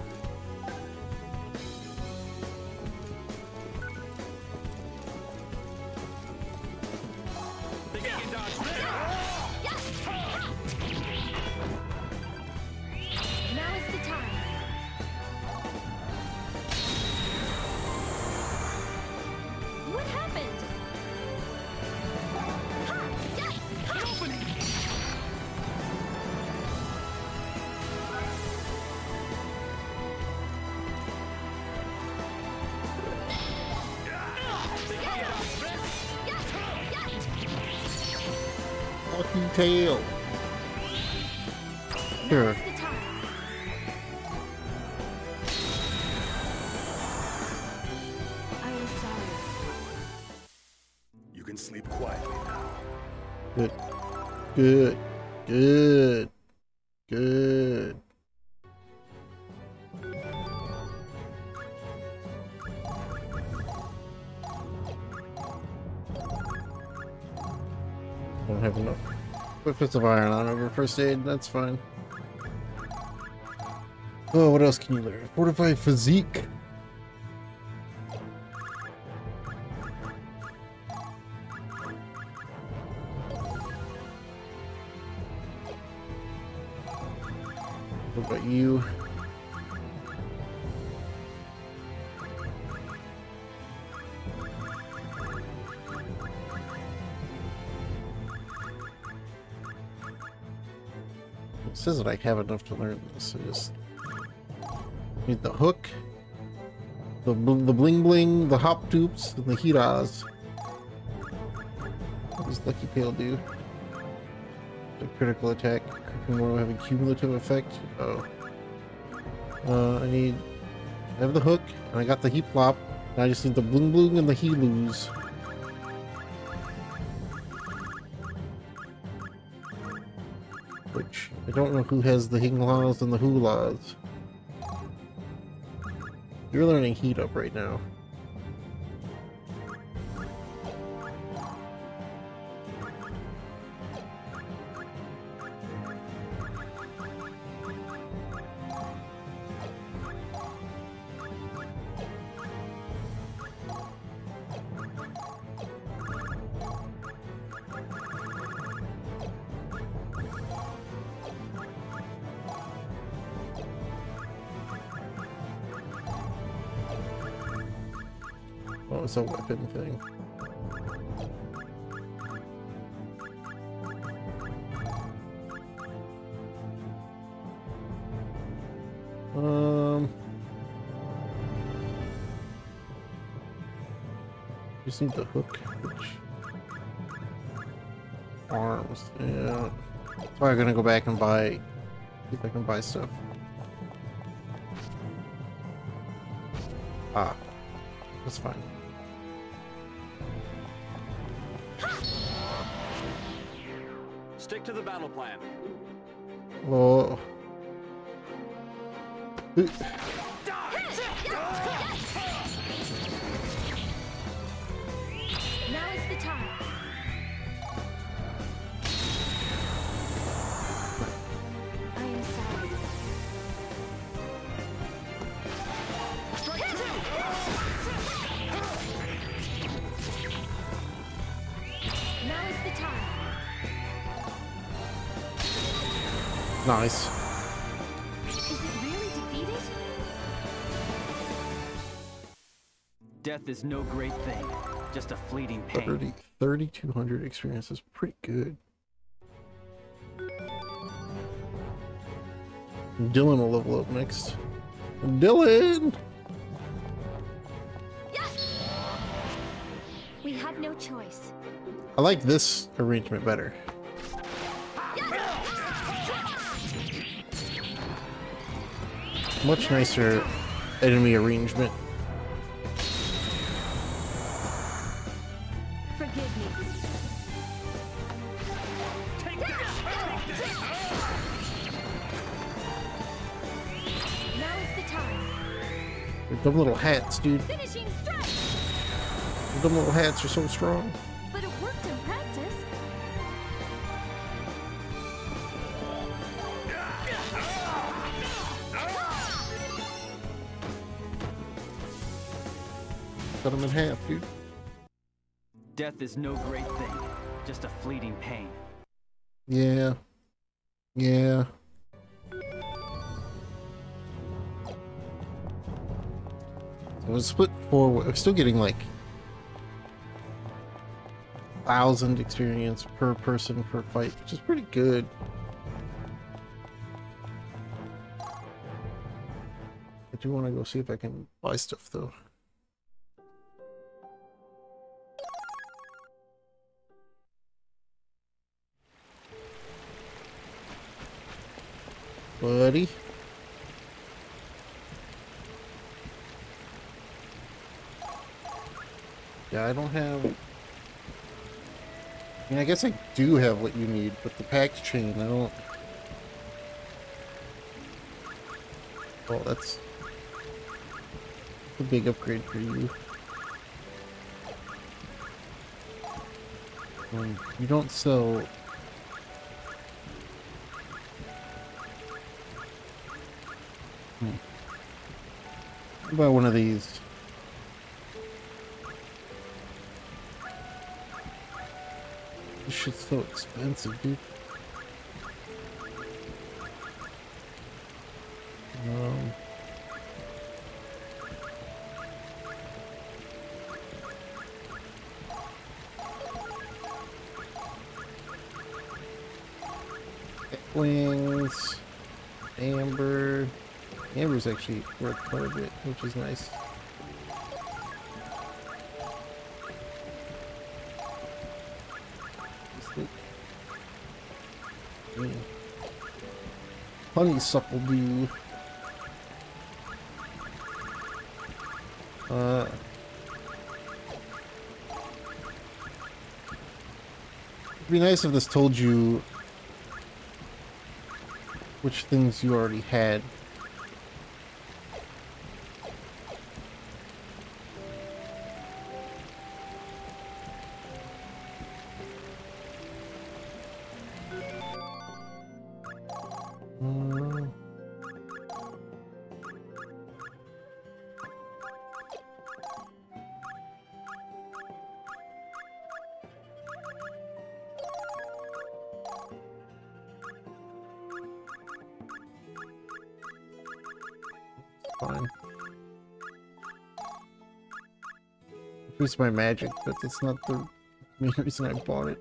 Whippets of iron on over first aid, that's fine. Oh, what else can you learn? Fortify physique. Have enough to learn this. I just need the hook, the bl the bling bling, the hop dupes, and the hiras. What does Lucky Pale do? The critical attack. Cooking will have a cumulative effect. Oh. Uh, I need. I have the hook, and I got the heat flop. Now I just need the bling bling and the heelus. Don't know who has the hinglas and the hulas. You're learning heat up right now. It's a weapon thing. Um, just need the hook. Which arms? Yeah. I'm gonna go back and buy. See if I can buy stuff. Is no great thing, just a fleeting pain. 30, 3,200 experience is pretty good. Dylan will level up next. Dylan! We have no choice. I like this arrangement better. Much nicer enemy arrangement. Your dumb little hats, dude. Finishing strike! Your dumb little hats are so strong. But it worked in practice. Cut them in half, dude. Death is no great thing, just a fleeting pain. Yeah. Yeah. It's split four. I'm still getting like thousand experience per person per fight, which is pretty good. I do want to go see if I can buy stuff though. Buddy. Yeah, I don't have... I mean, I guess I do have what you need, but the packed chain, I don't... Oh, that's... a big upgrade for you. Um, you don't sell... Hmm. What about one of these? Shit's so expensive, dude. Um, wings, amber. Amber's actually worth quite a bit, which is nice. Honeysuckle dew. Uh, it'd be nice if this told you which things you already had. Fine. Increase my magic, but that's not the [laughs] main reason I bought it.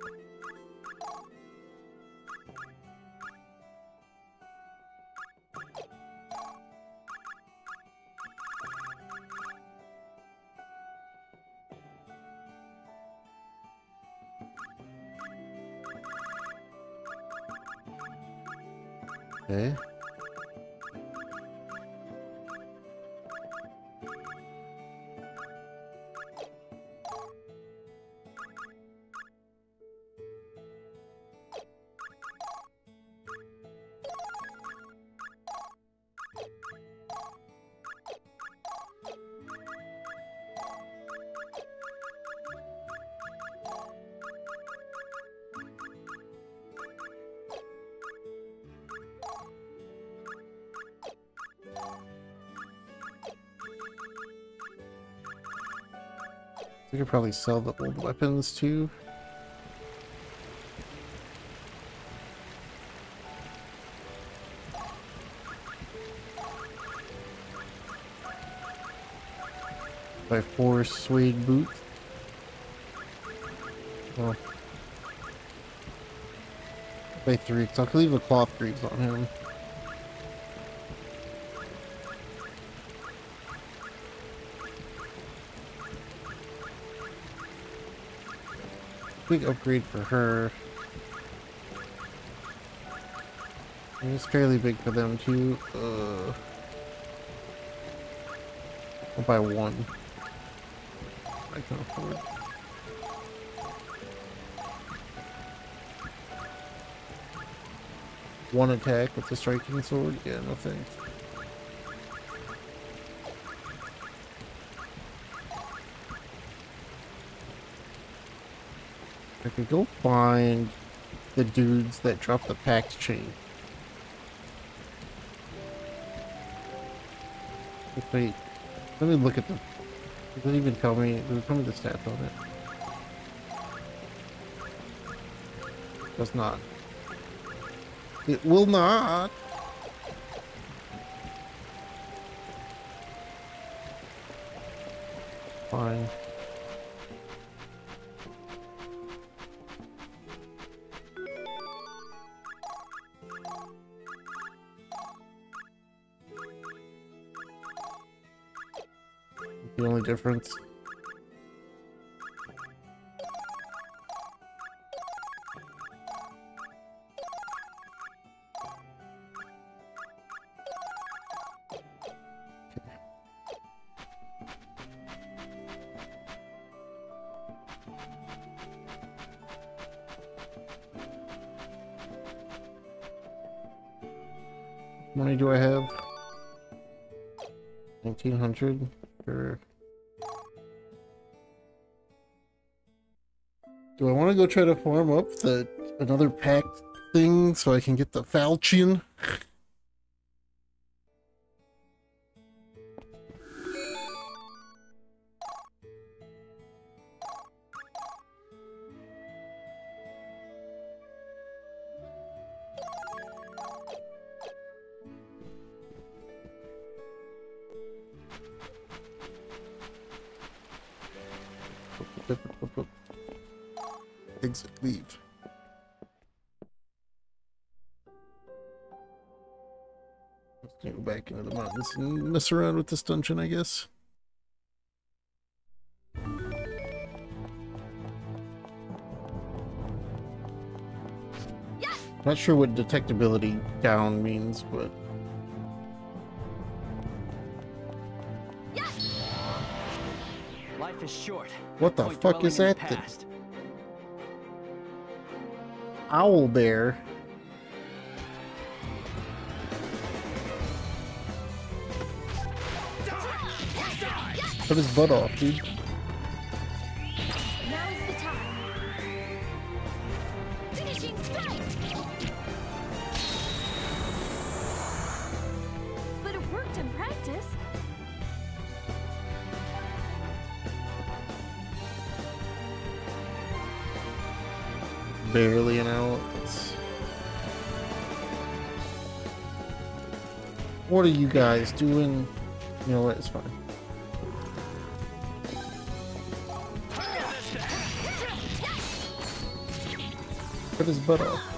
Probably sell the old weapons too. By four suede boot. Well, by three, so I'll leave the cloth greaves on him. Big upgrade for her. And it's fairly big for them too. Uh, I'll buy one. I can afford. One attack with the striking sword? Yeah, no thanks. I could go find the dudes that dropped the pact chain. Wait, let me look at them. Does it even tell me? Does it tell me the stats on it? Does not. It will not. Fine. Difference. Try to farm up the another pact thing so I can get the falchion? Mess around with this dungeon, I guess. Not sure what detectability down means, but Life is short. What the Point fuck is that the thing? past. owl bear. Cut his butt off, dude. Now is the time. Finishing strike. But it worked in practice. Barely an owl. It's- What are you guys doing? You know what? It's fine. His butt off.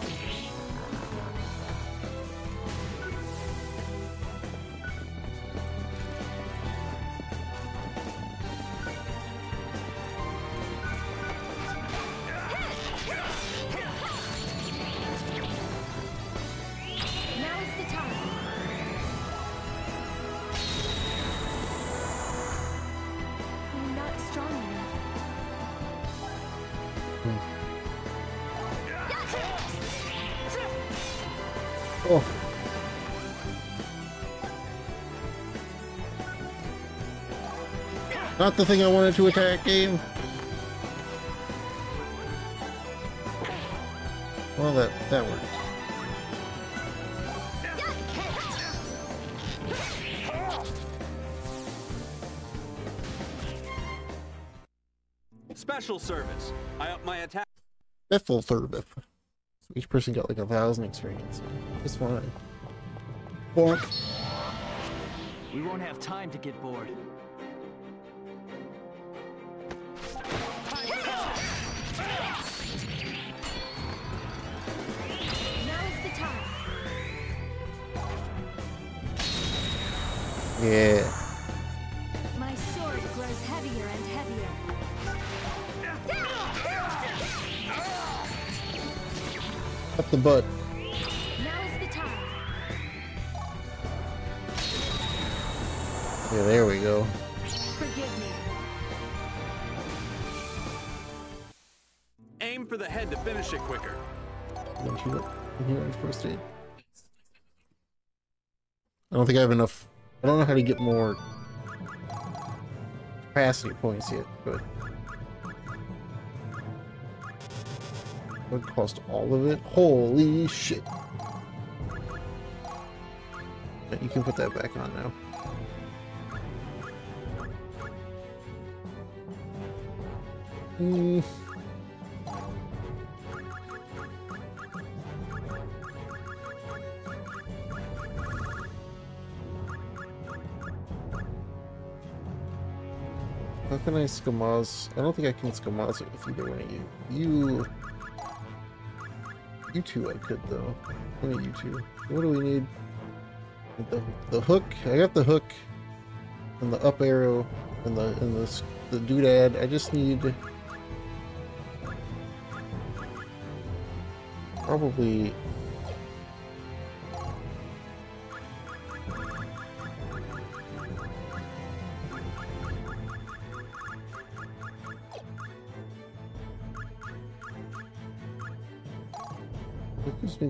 The thing I wanted to attack, game. Well, that that worked. Special service. I up my attack. Full service. So each person got like a thousand experience. It's fine. Bonk. We won't have time to get bored. Yeah. My sword grows heavier and heavier. Up the butt. Now is the time. Yeah, there we go. Forgive me. Aim for the head to finish it quicker. Don't you. I don't think I have enough to get more capacity points yet, but would cost all of it. Holy shit! You can put that back on now. Hmm. Can I Skamaz? I don't think I can Skamaz it with either one of you. You... You two I could, though. One of you two. What do we need? The, the hook. I got the hook. And the up arrow. And the, and the, the doodad. I just need... Probably...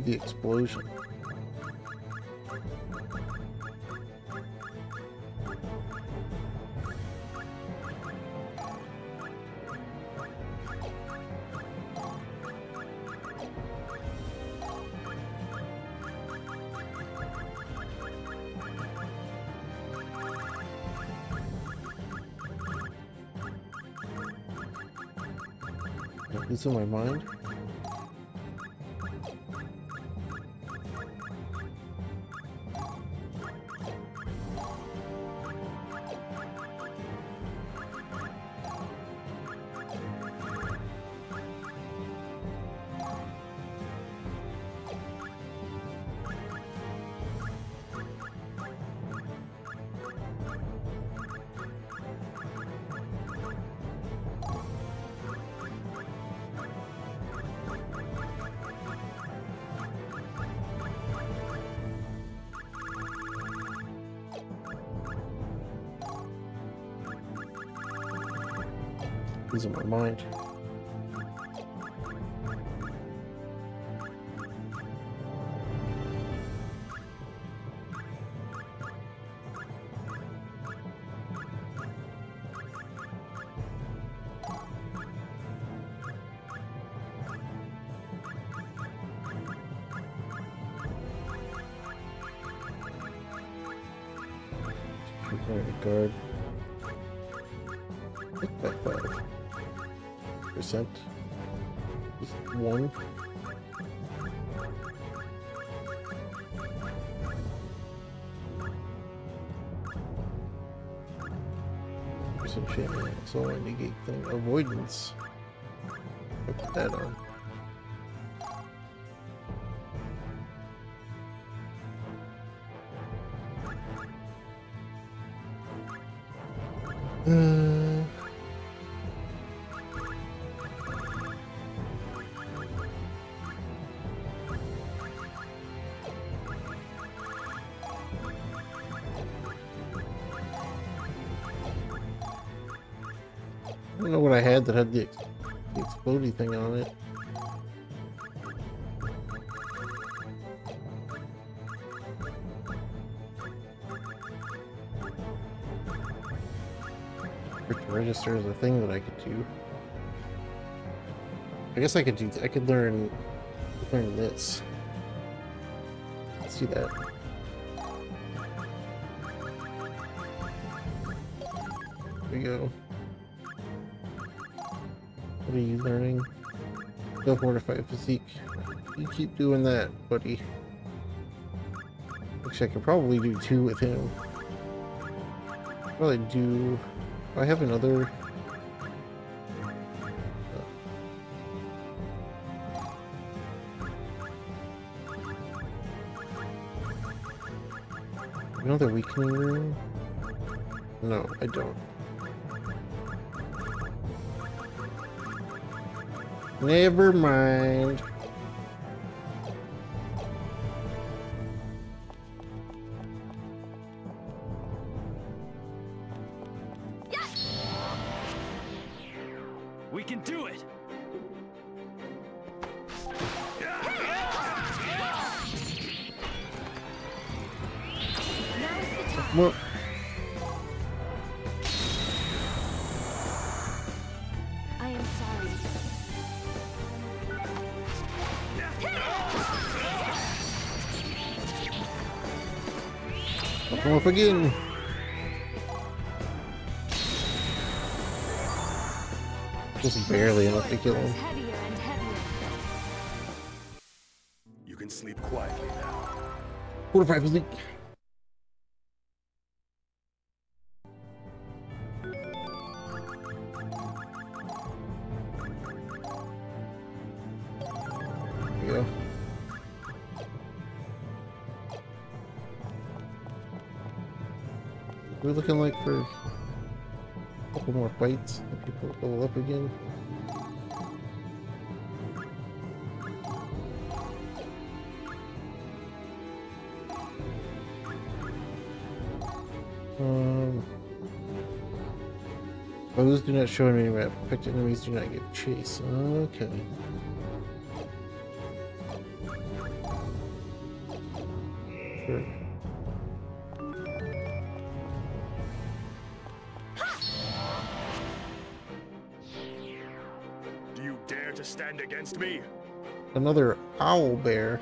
the explosion? It's in my mind. Mind. I thing. Avoidance. Put that on. Don't know what I had that had the, ex the explodey thing on it. Register is a thing that I could do. I guess I could do. I could learn learn this. Let's do that. There we go. Self mortify physique. You keep doing that, buddy. Actually, I could probably do two with him. Probably do. I have another. Another weakening room? No, I don't. Never mind. Go. We're looking like for a couple more fights. People level up again. Foes do not show any map. Affected enemies do not get chased. Okay. Sure. Do you dare to stand against me? Another owl bear.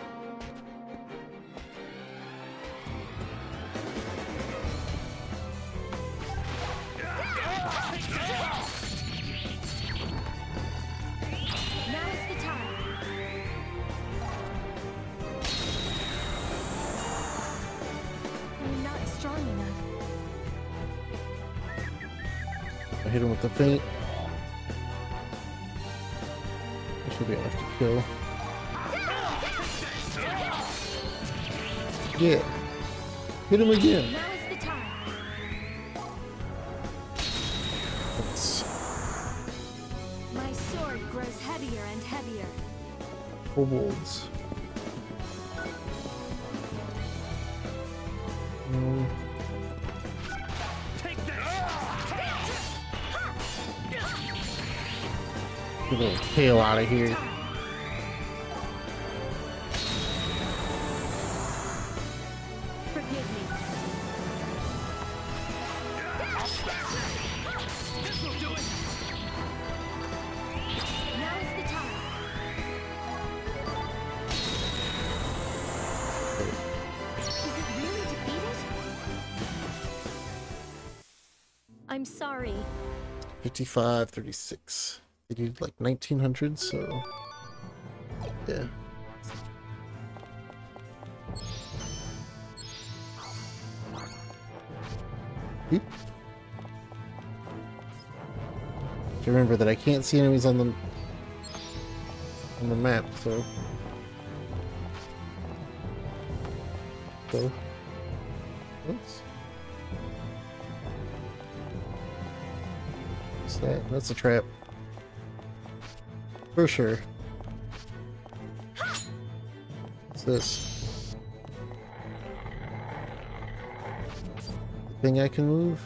Hit him 55, 36. They need like 1900, so. Yeah. Oop. Remember that I can't see enemies on the on the map, so. So. Oops. That? That's a trap. For sure. What's this? Thing I can move?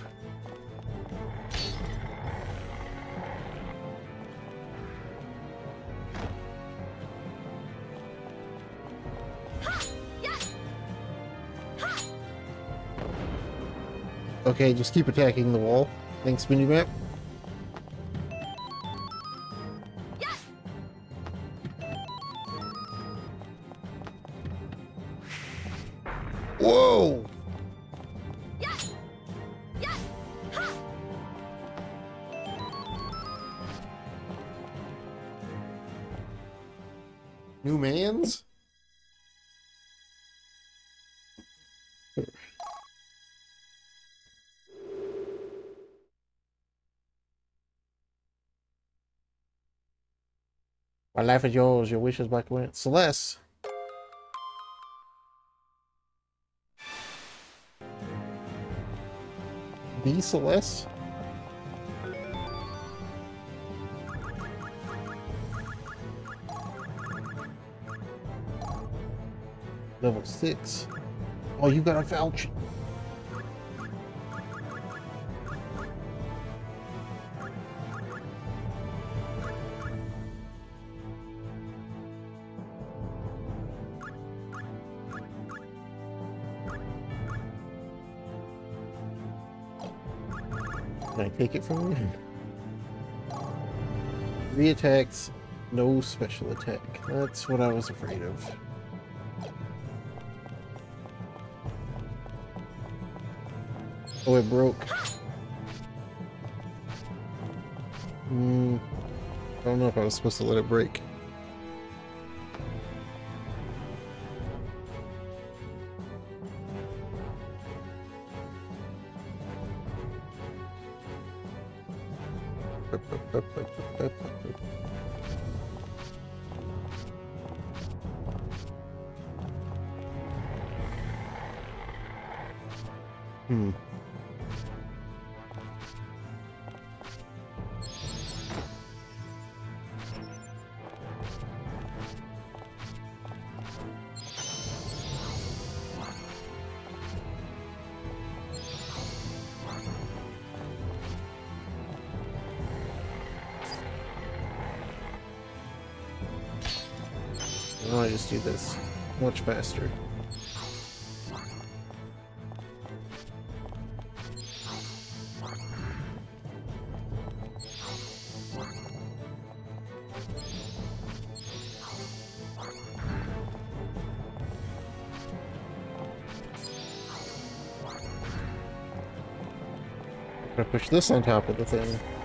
Okay, just keep attacking the wall. Thanks, minimap. My life is yours, your wish is my command. Celeste. The Celeste? Level 6. Oh, you got a vouch. Take it from you? Three attacks, no special attack. That's what I was afraid of. Oh, it broke. Hmm. I don't know if I was supposed to let it break. Much faster? Push this on top of the thing.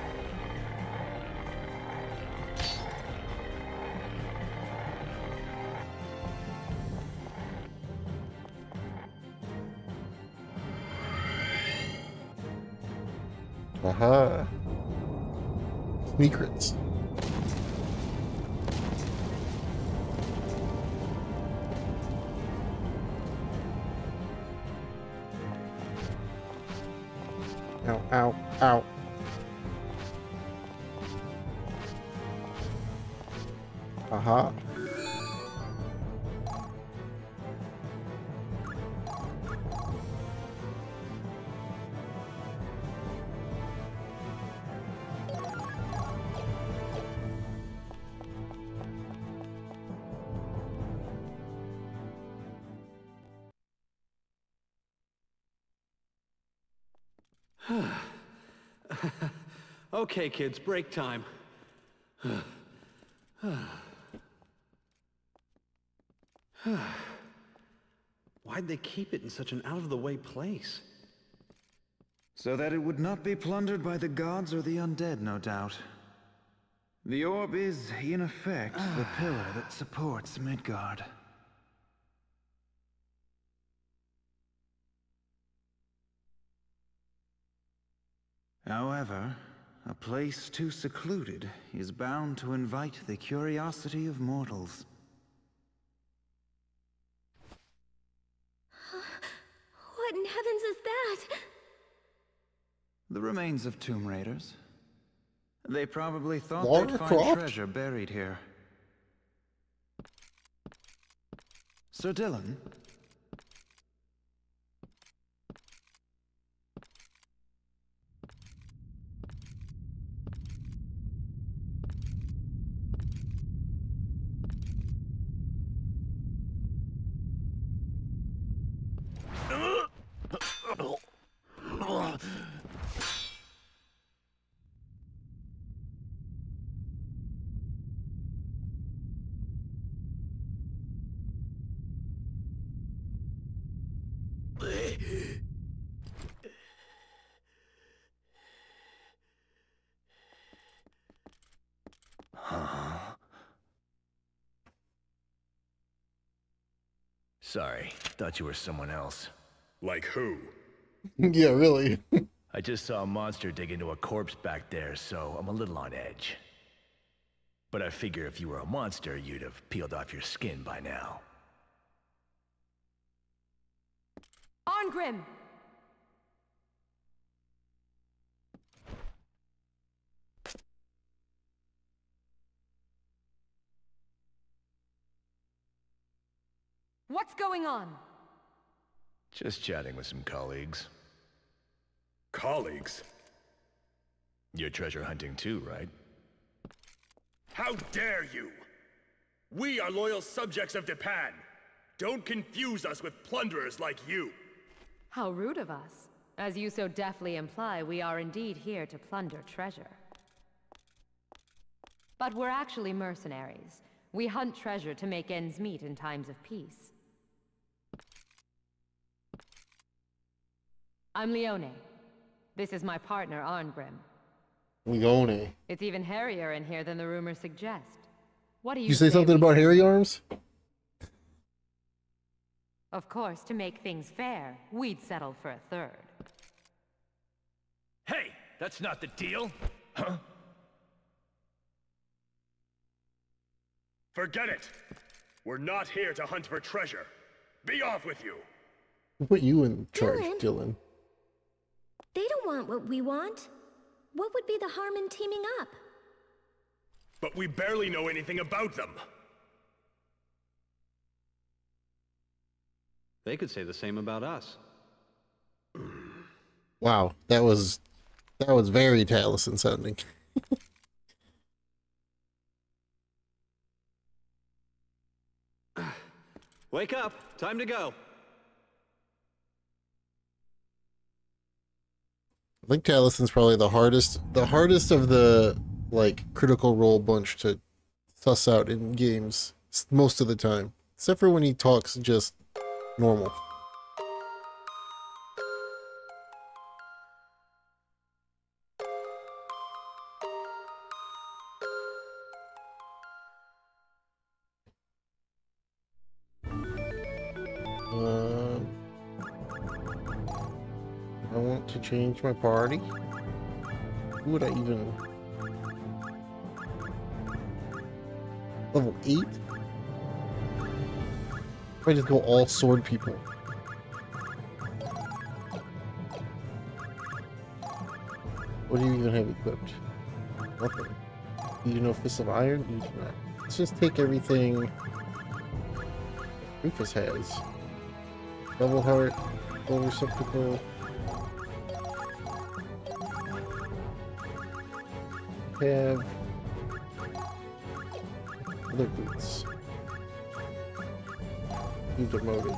Okay, kids, break time. [sighs] Why'd they keep it in such an out-of-the-way place? So that it would not be plundered by the gods or the undead, no doubt. The orb is, in effect, the pillar that supports Midgard. Place too secluded is bound to invite the curiosity of mortals. [gasps] What in heavens is that? The remains of tomb raiders. They probably thought Lara they'd find Croft? treasure buried here. Sir Dylan? Sorry, thought you were someone else. Like who? [laughs] yeah, really. I just saw a monster dig into a corpse back there, so I'm a little on edge. But I figure if you were a monster, you'd have peeled off your skin by now. Arngrim! What's going on? Just chatting with some colleagues. Colleagues? You're treasure hunting too, right? How dare you! We are loyal subjects of Dipan. Don't confuse us with plunderers like you. How rude of us. As you so deftly imply, we are indeed here to plunder treasure. But we're actually mercenaries. We hunt treasure to make ends meet in times of peace. I'm Leone. This is my partner, Arngrim. Leone. It's even hairier in here than the rumors suggest. What do you, You say something about hairy arms? Of course, to make things fair, we'd settle for a third. Hey, that's not the deal. Huh? Forget it! We're not here to hunt for treasure. Be off with you! Who put you in charge, Dylan. Dylan? They don't want what we want. What would be the harm in teaming up? But we barely know anything about them. They could say the same about us. [clears throat] Wow, that was that was very Taliesin sounding. [laughs] Wake up! Time to go! Think Taliesin's probably the hardest the hardest of the like critical role bunch to suss out in games most of the time. Except for when he talks just normal. Change my party. Who would I even... Level 8? If I just go all sword people. What do you even have equipped? Nothing. You know Fist of Iron? You do not. Let's just take everything Rufus has. Double heart, full receptacle. Have other boots. You demoted.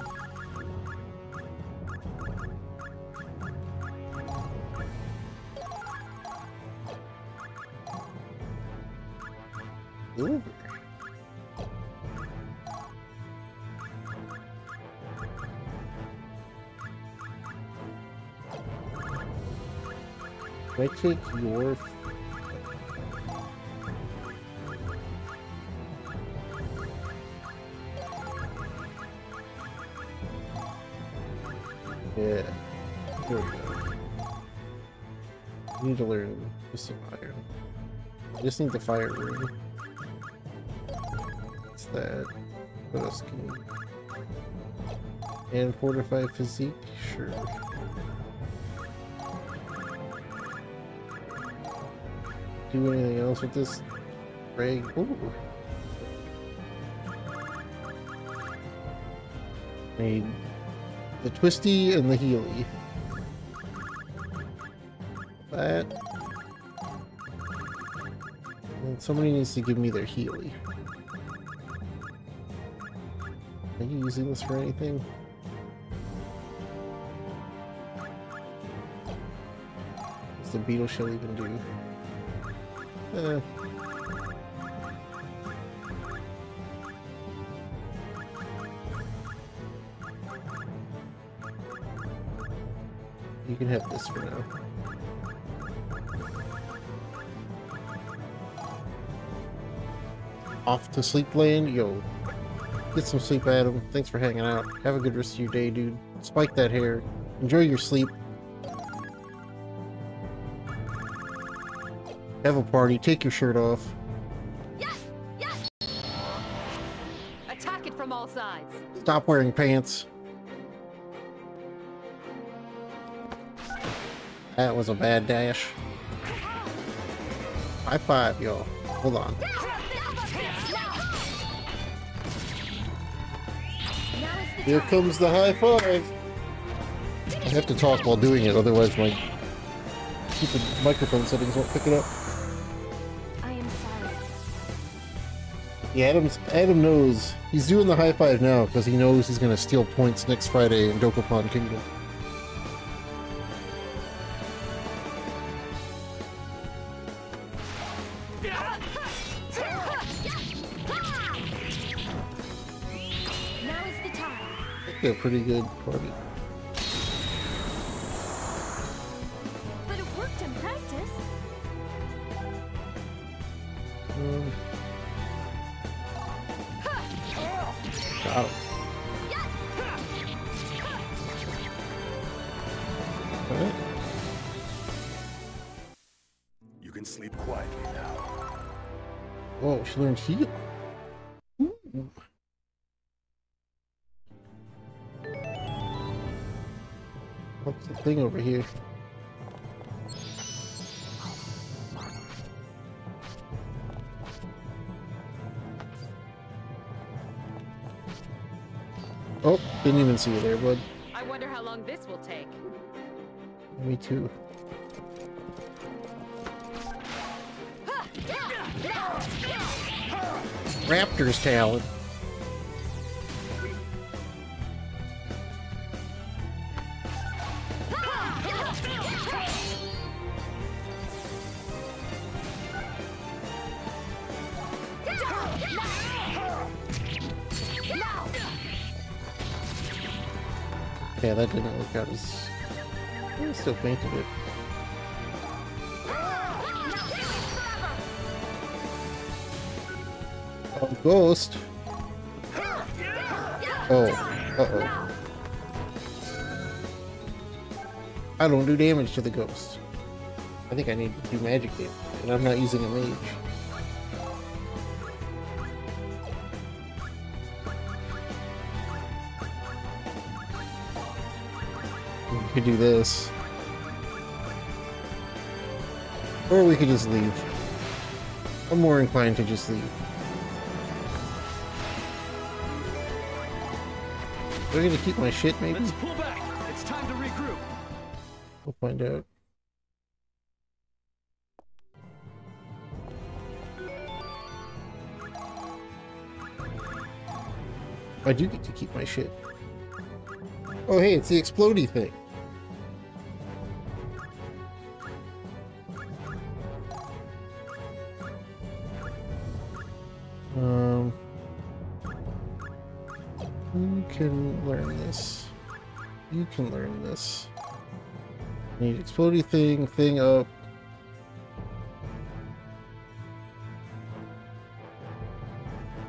Ooh. Can I take your just need the fire ring. What's that? What else can we... And fortify physique? Sure. Do anything else with this ray? Ooh. Need the twisty and the healy. That. Somebody needs to give me their healy. Are you using this for anything? What's the beetle shell even do? Eh. You can have this for now. Off to sleep land? Yo. Get some sleep, Adam. Thanks for hanging out. Have a good rest of your day, dude. Spike that hair. Enjoy your sleep. Have a party. Take your shirt off. Yes! Yes! Attack it from all sides. Stop wearing pants. That was a bad dash. High five, y'all. Hold on. Here comes the high five. I have to talk while doing it, otherwise my stupid microphone settings won't pick it up. I am sorry. Yeah, Adam's, Adam knows. He's doing the high five now because he knows he's going to steal points next Friday in Dokapon Kingdom. Pretty good party. See you there, bud. I wonder how long this will take. Me too. Raptor's talent. That didn't work out as. I still it. Oh, ghost. Oh, uh oh. I don't do damage to the ghost. I think I need to do magic damage, and I'm not using a mage. Could do this. Or we could just leave. I'm more inclined to just leave. Do I to keep my shit, maybe? Let's pull back. It's time to regroup. We'll find out. I do get to keep my shit. Oh hey, it's the explodey thing. Thing, thing up.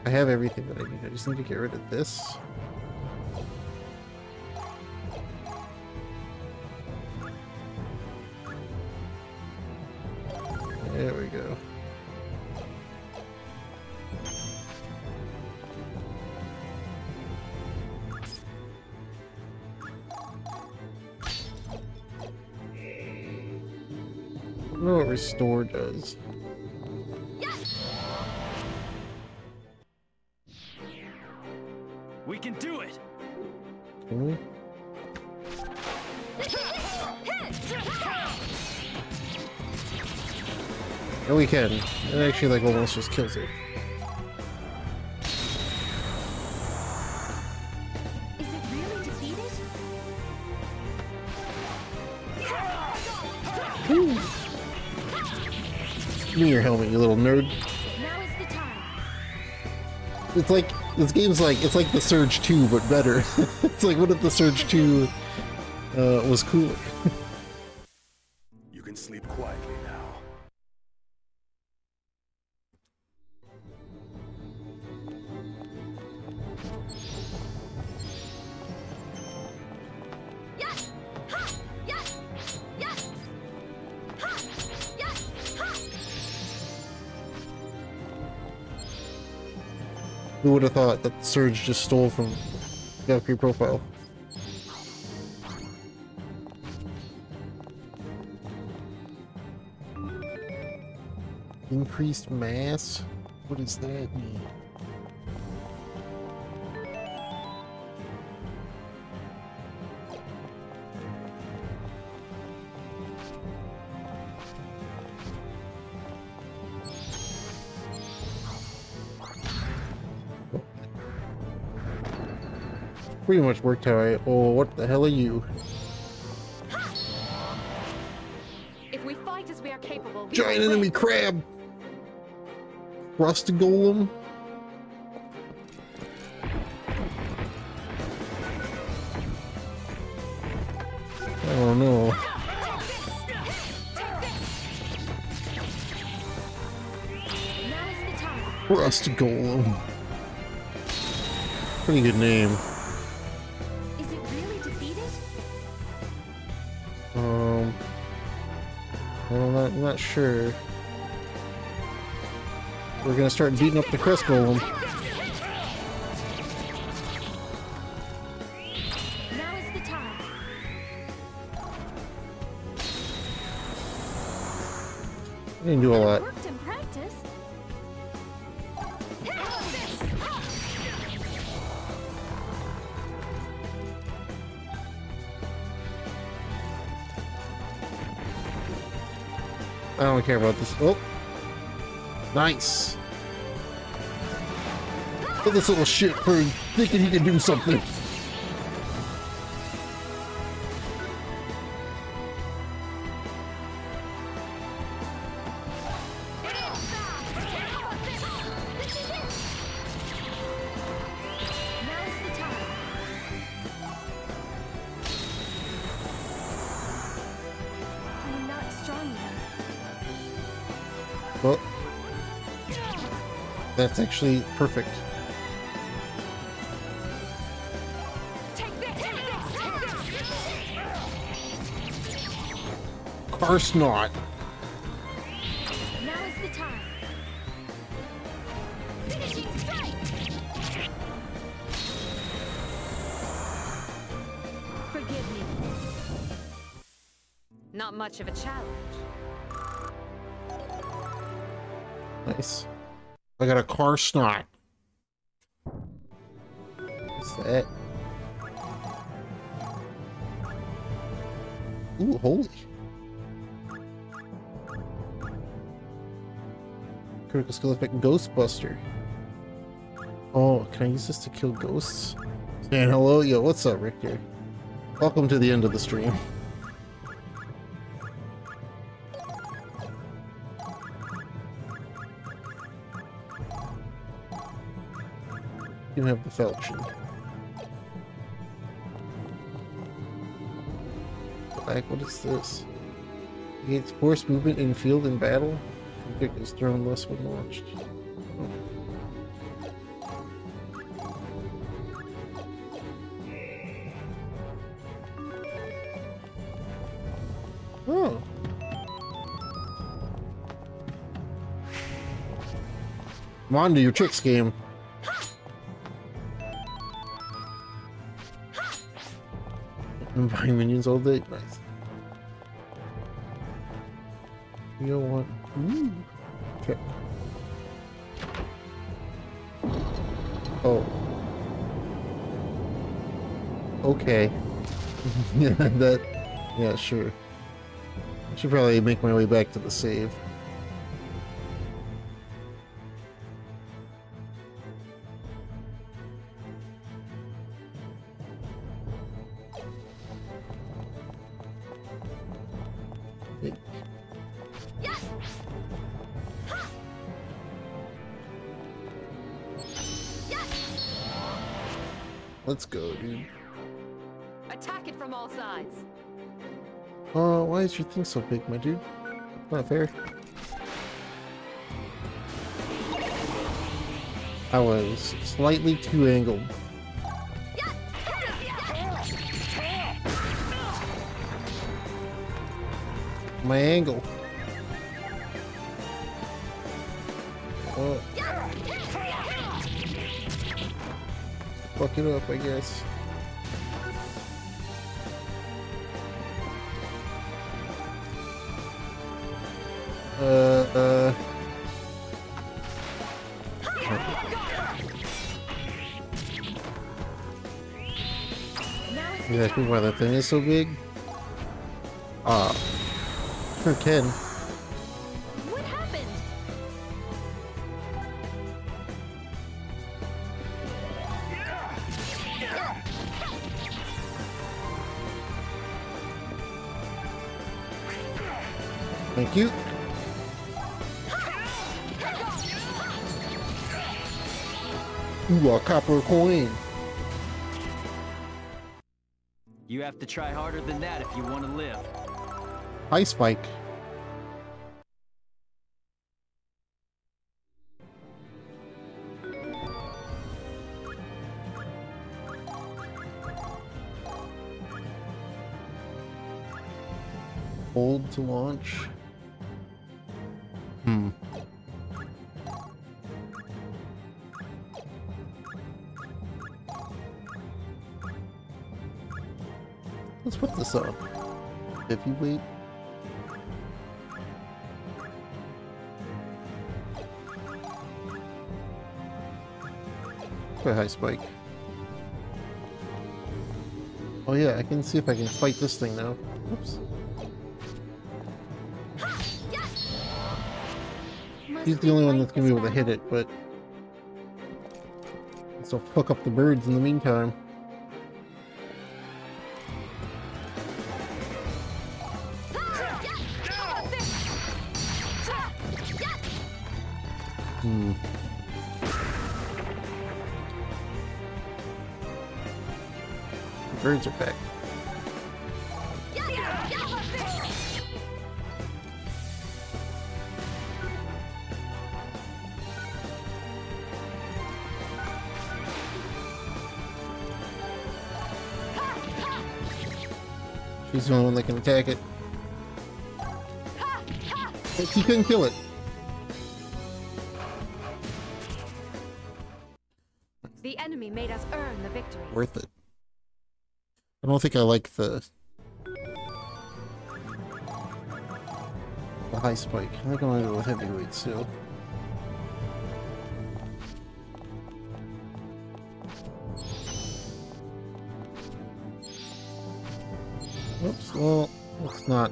I have everything that I need. I just need to get rid of this. There we go. Don't know does. We can do it! Can we? [laughs] Yeah, we can. It actually like almost just kills it. Give me your helmet, you little nerd. Now is the time. It's like this game's like it's like the Surge 2 but better. [laughs] it's like what if the Surge 2 uh, was cooler? Have thought that Surge just stole from Valkyrie profile? Increased mass? What does that mean? Pretty much worked how I. Oh, what the hell are you? If we fight as we are capable, Giant enemy win. crab! Rust golem? don't know. Rust Golem. Pretty good name. Not, sure. We're gonna start beating up the Crest Golem. Now is the time. I didn't do a lot. Care about this. Oh, nice. At this little shit for thinking he can do something. That's actually perfect. Course not. Now is the time. Forgive me. Not much of a challenge. I got a car snot. What's that? Ooh, holy. Critical skill effect Ghostbuster. Oh, can I use this to kill ghosts? Saying hello? Yo, what's up, Richter? Welcome to the end of the stream. [laughs] You have the falchion. Like, what is this? Gates force movement in field and battle. Convict is thrown less when launched. Oh. Come on, do your tricks game. And [laughs] buying minions all day. Nice. You don't want. Ooh. Okay. Oh. Okay. [laughs] yeah, that. Yeah, sure. Should probably make my way back to the save. So big, my dude? Not fair. I was slightly too angled. My angle. Oh. Fuck it up, I guess. Why that thing is so big? Ah. Sure can. What happened? Thank you. Ooh, a copper coin. Have to try harder than that if you want to live. Hi, Spike. Hold to launch. Let's this up. Heavyweight. Quite high spike. Oh yeah, I can see if I can fight this thing now. Oops. He's the only one that's gonna be able to hit it, but so fuck up the birds in the meantime. Back. She's the only one that can attack it. He couldn't kill it. Think I like the the high spike. I think I'm gonna go with heavyweight still. Oops, well, it's not.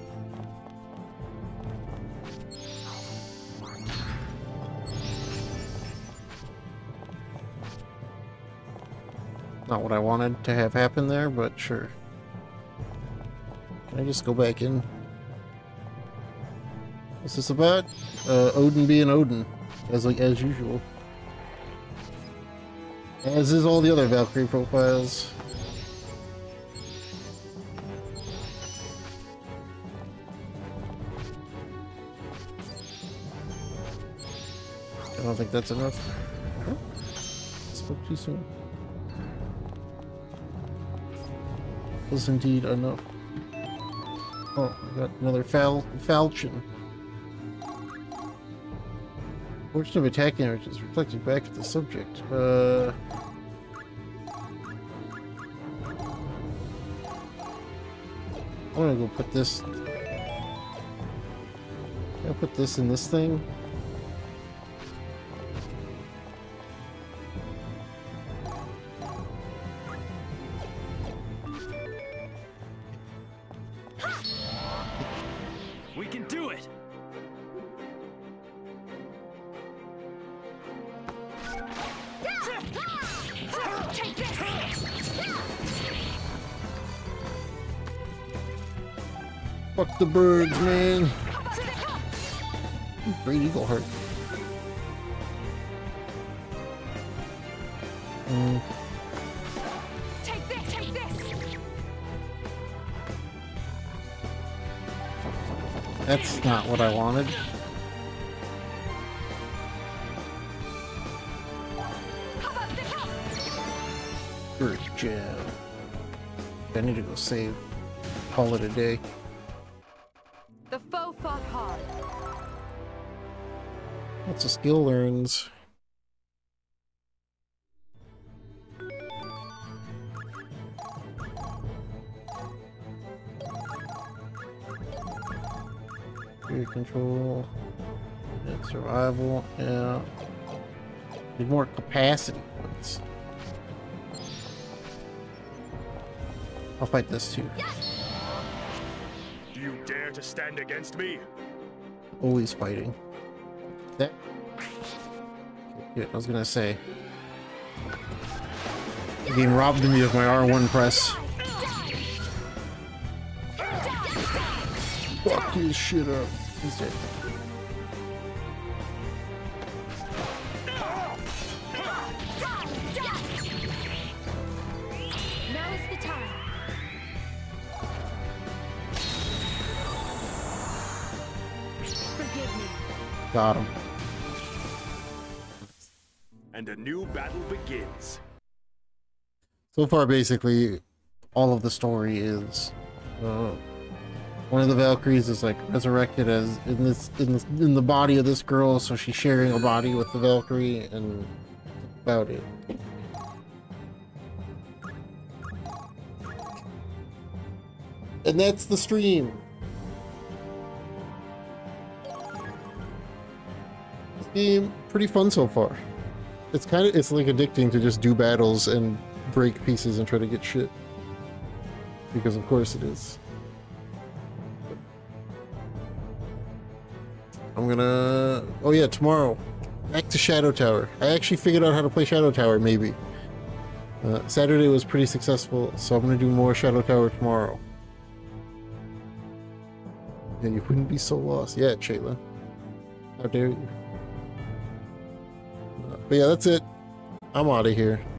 Not what I wanted to have happen there, but sure. Just go back in? What's this about? Uh, Odin being Odin, as like as usual. As is all the other Valkyrie profiles. I don't think that's enough. Oh, spoke too soon. Was indeed enough. Oh, I got another fal falchion. Portion of attack damage is reflected back at the subject. Uh. I'm gonna go put this. Can I put this in this thing? Survival. Yeah. Need more capacity points. I'll fight this too. Do you dare to stand against me? Always fighting. That. Yeah, I was gonna say. You're being robbed of me of my R1 press. Fuck his shit up. He's dead. Got him. And a new battle begins. So far, basically, all of the story is uh, one of the Valkyries is like resurrected as in this in this, in the body of this girl, so she's sharing a body with the Valkyrie, and about it. And that's the stream. Game pretty fun so far. It's kind of it's like addicting to just do battles and break pieces and try to get shit. Because of course it is. I'm gonna oh yeah, tomorrow. Back to Shadow Tower. I actually figured out how to play Shadow Tower maybe. Uh, Saturday was pretty successful, so I'm gonna do more Shadow Tower tomorrow. Yeah, you wouldn't be so lost. Yeah, Shayla. How dare you? But yeah, that's it. I'm out of here.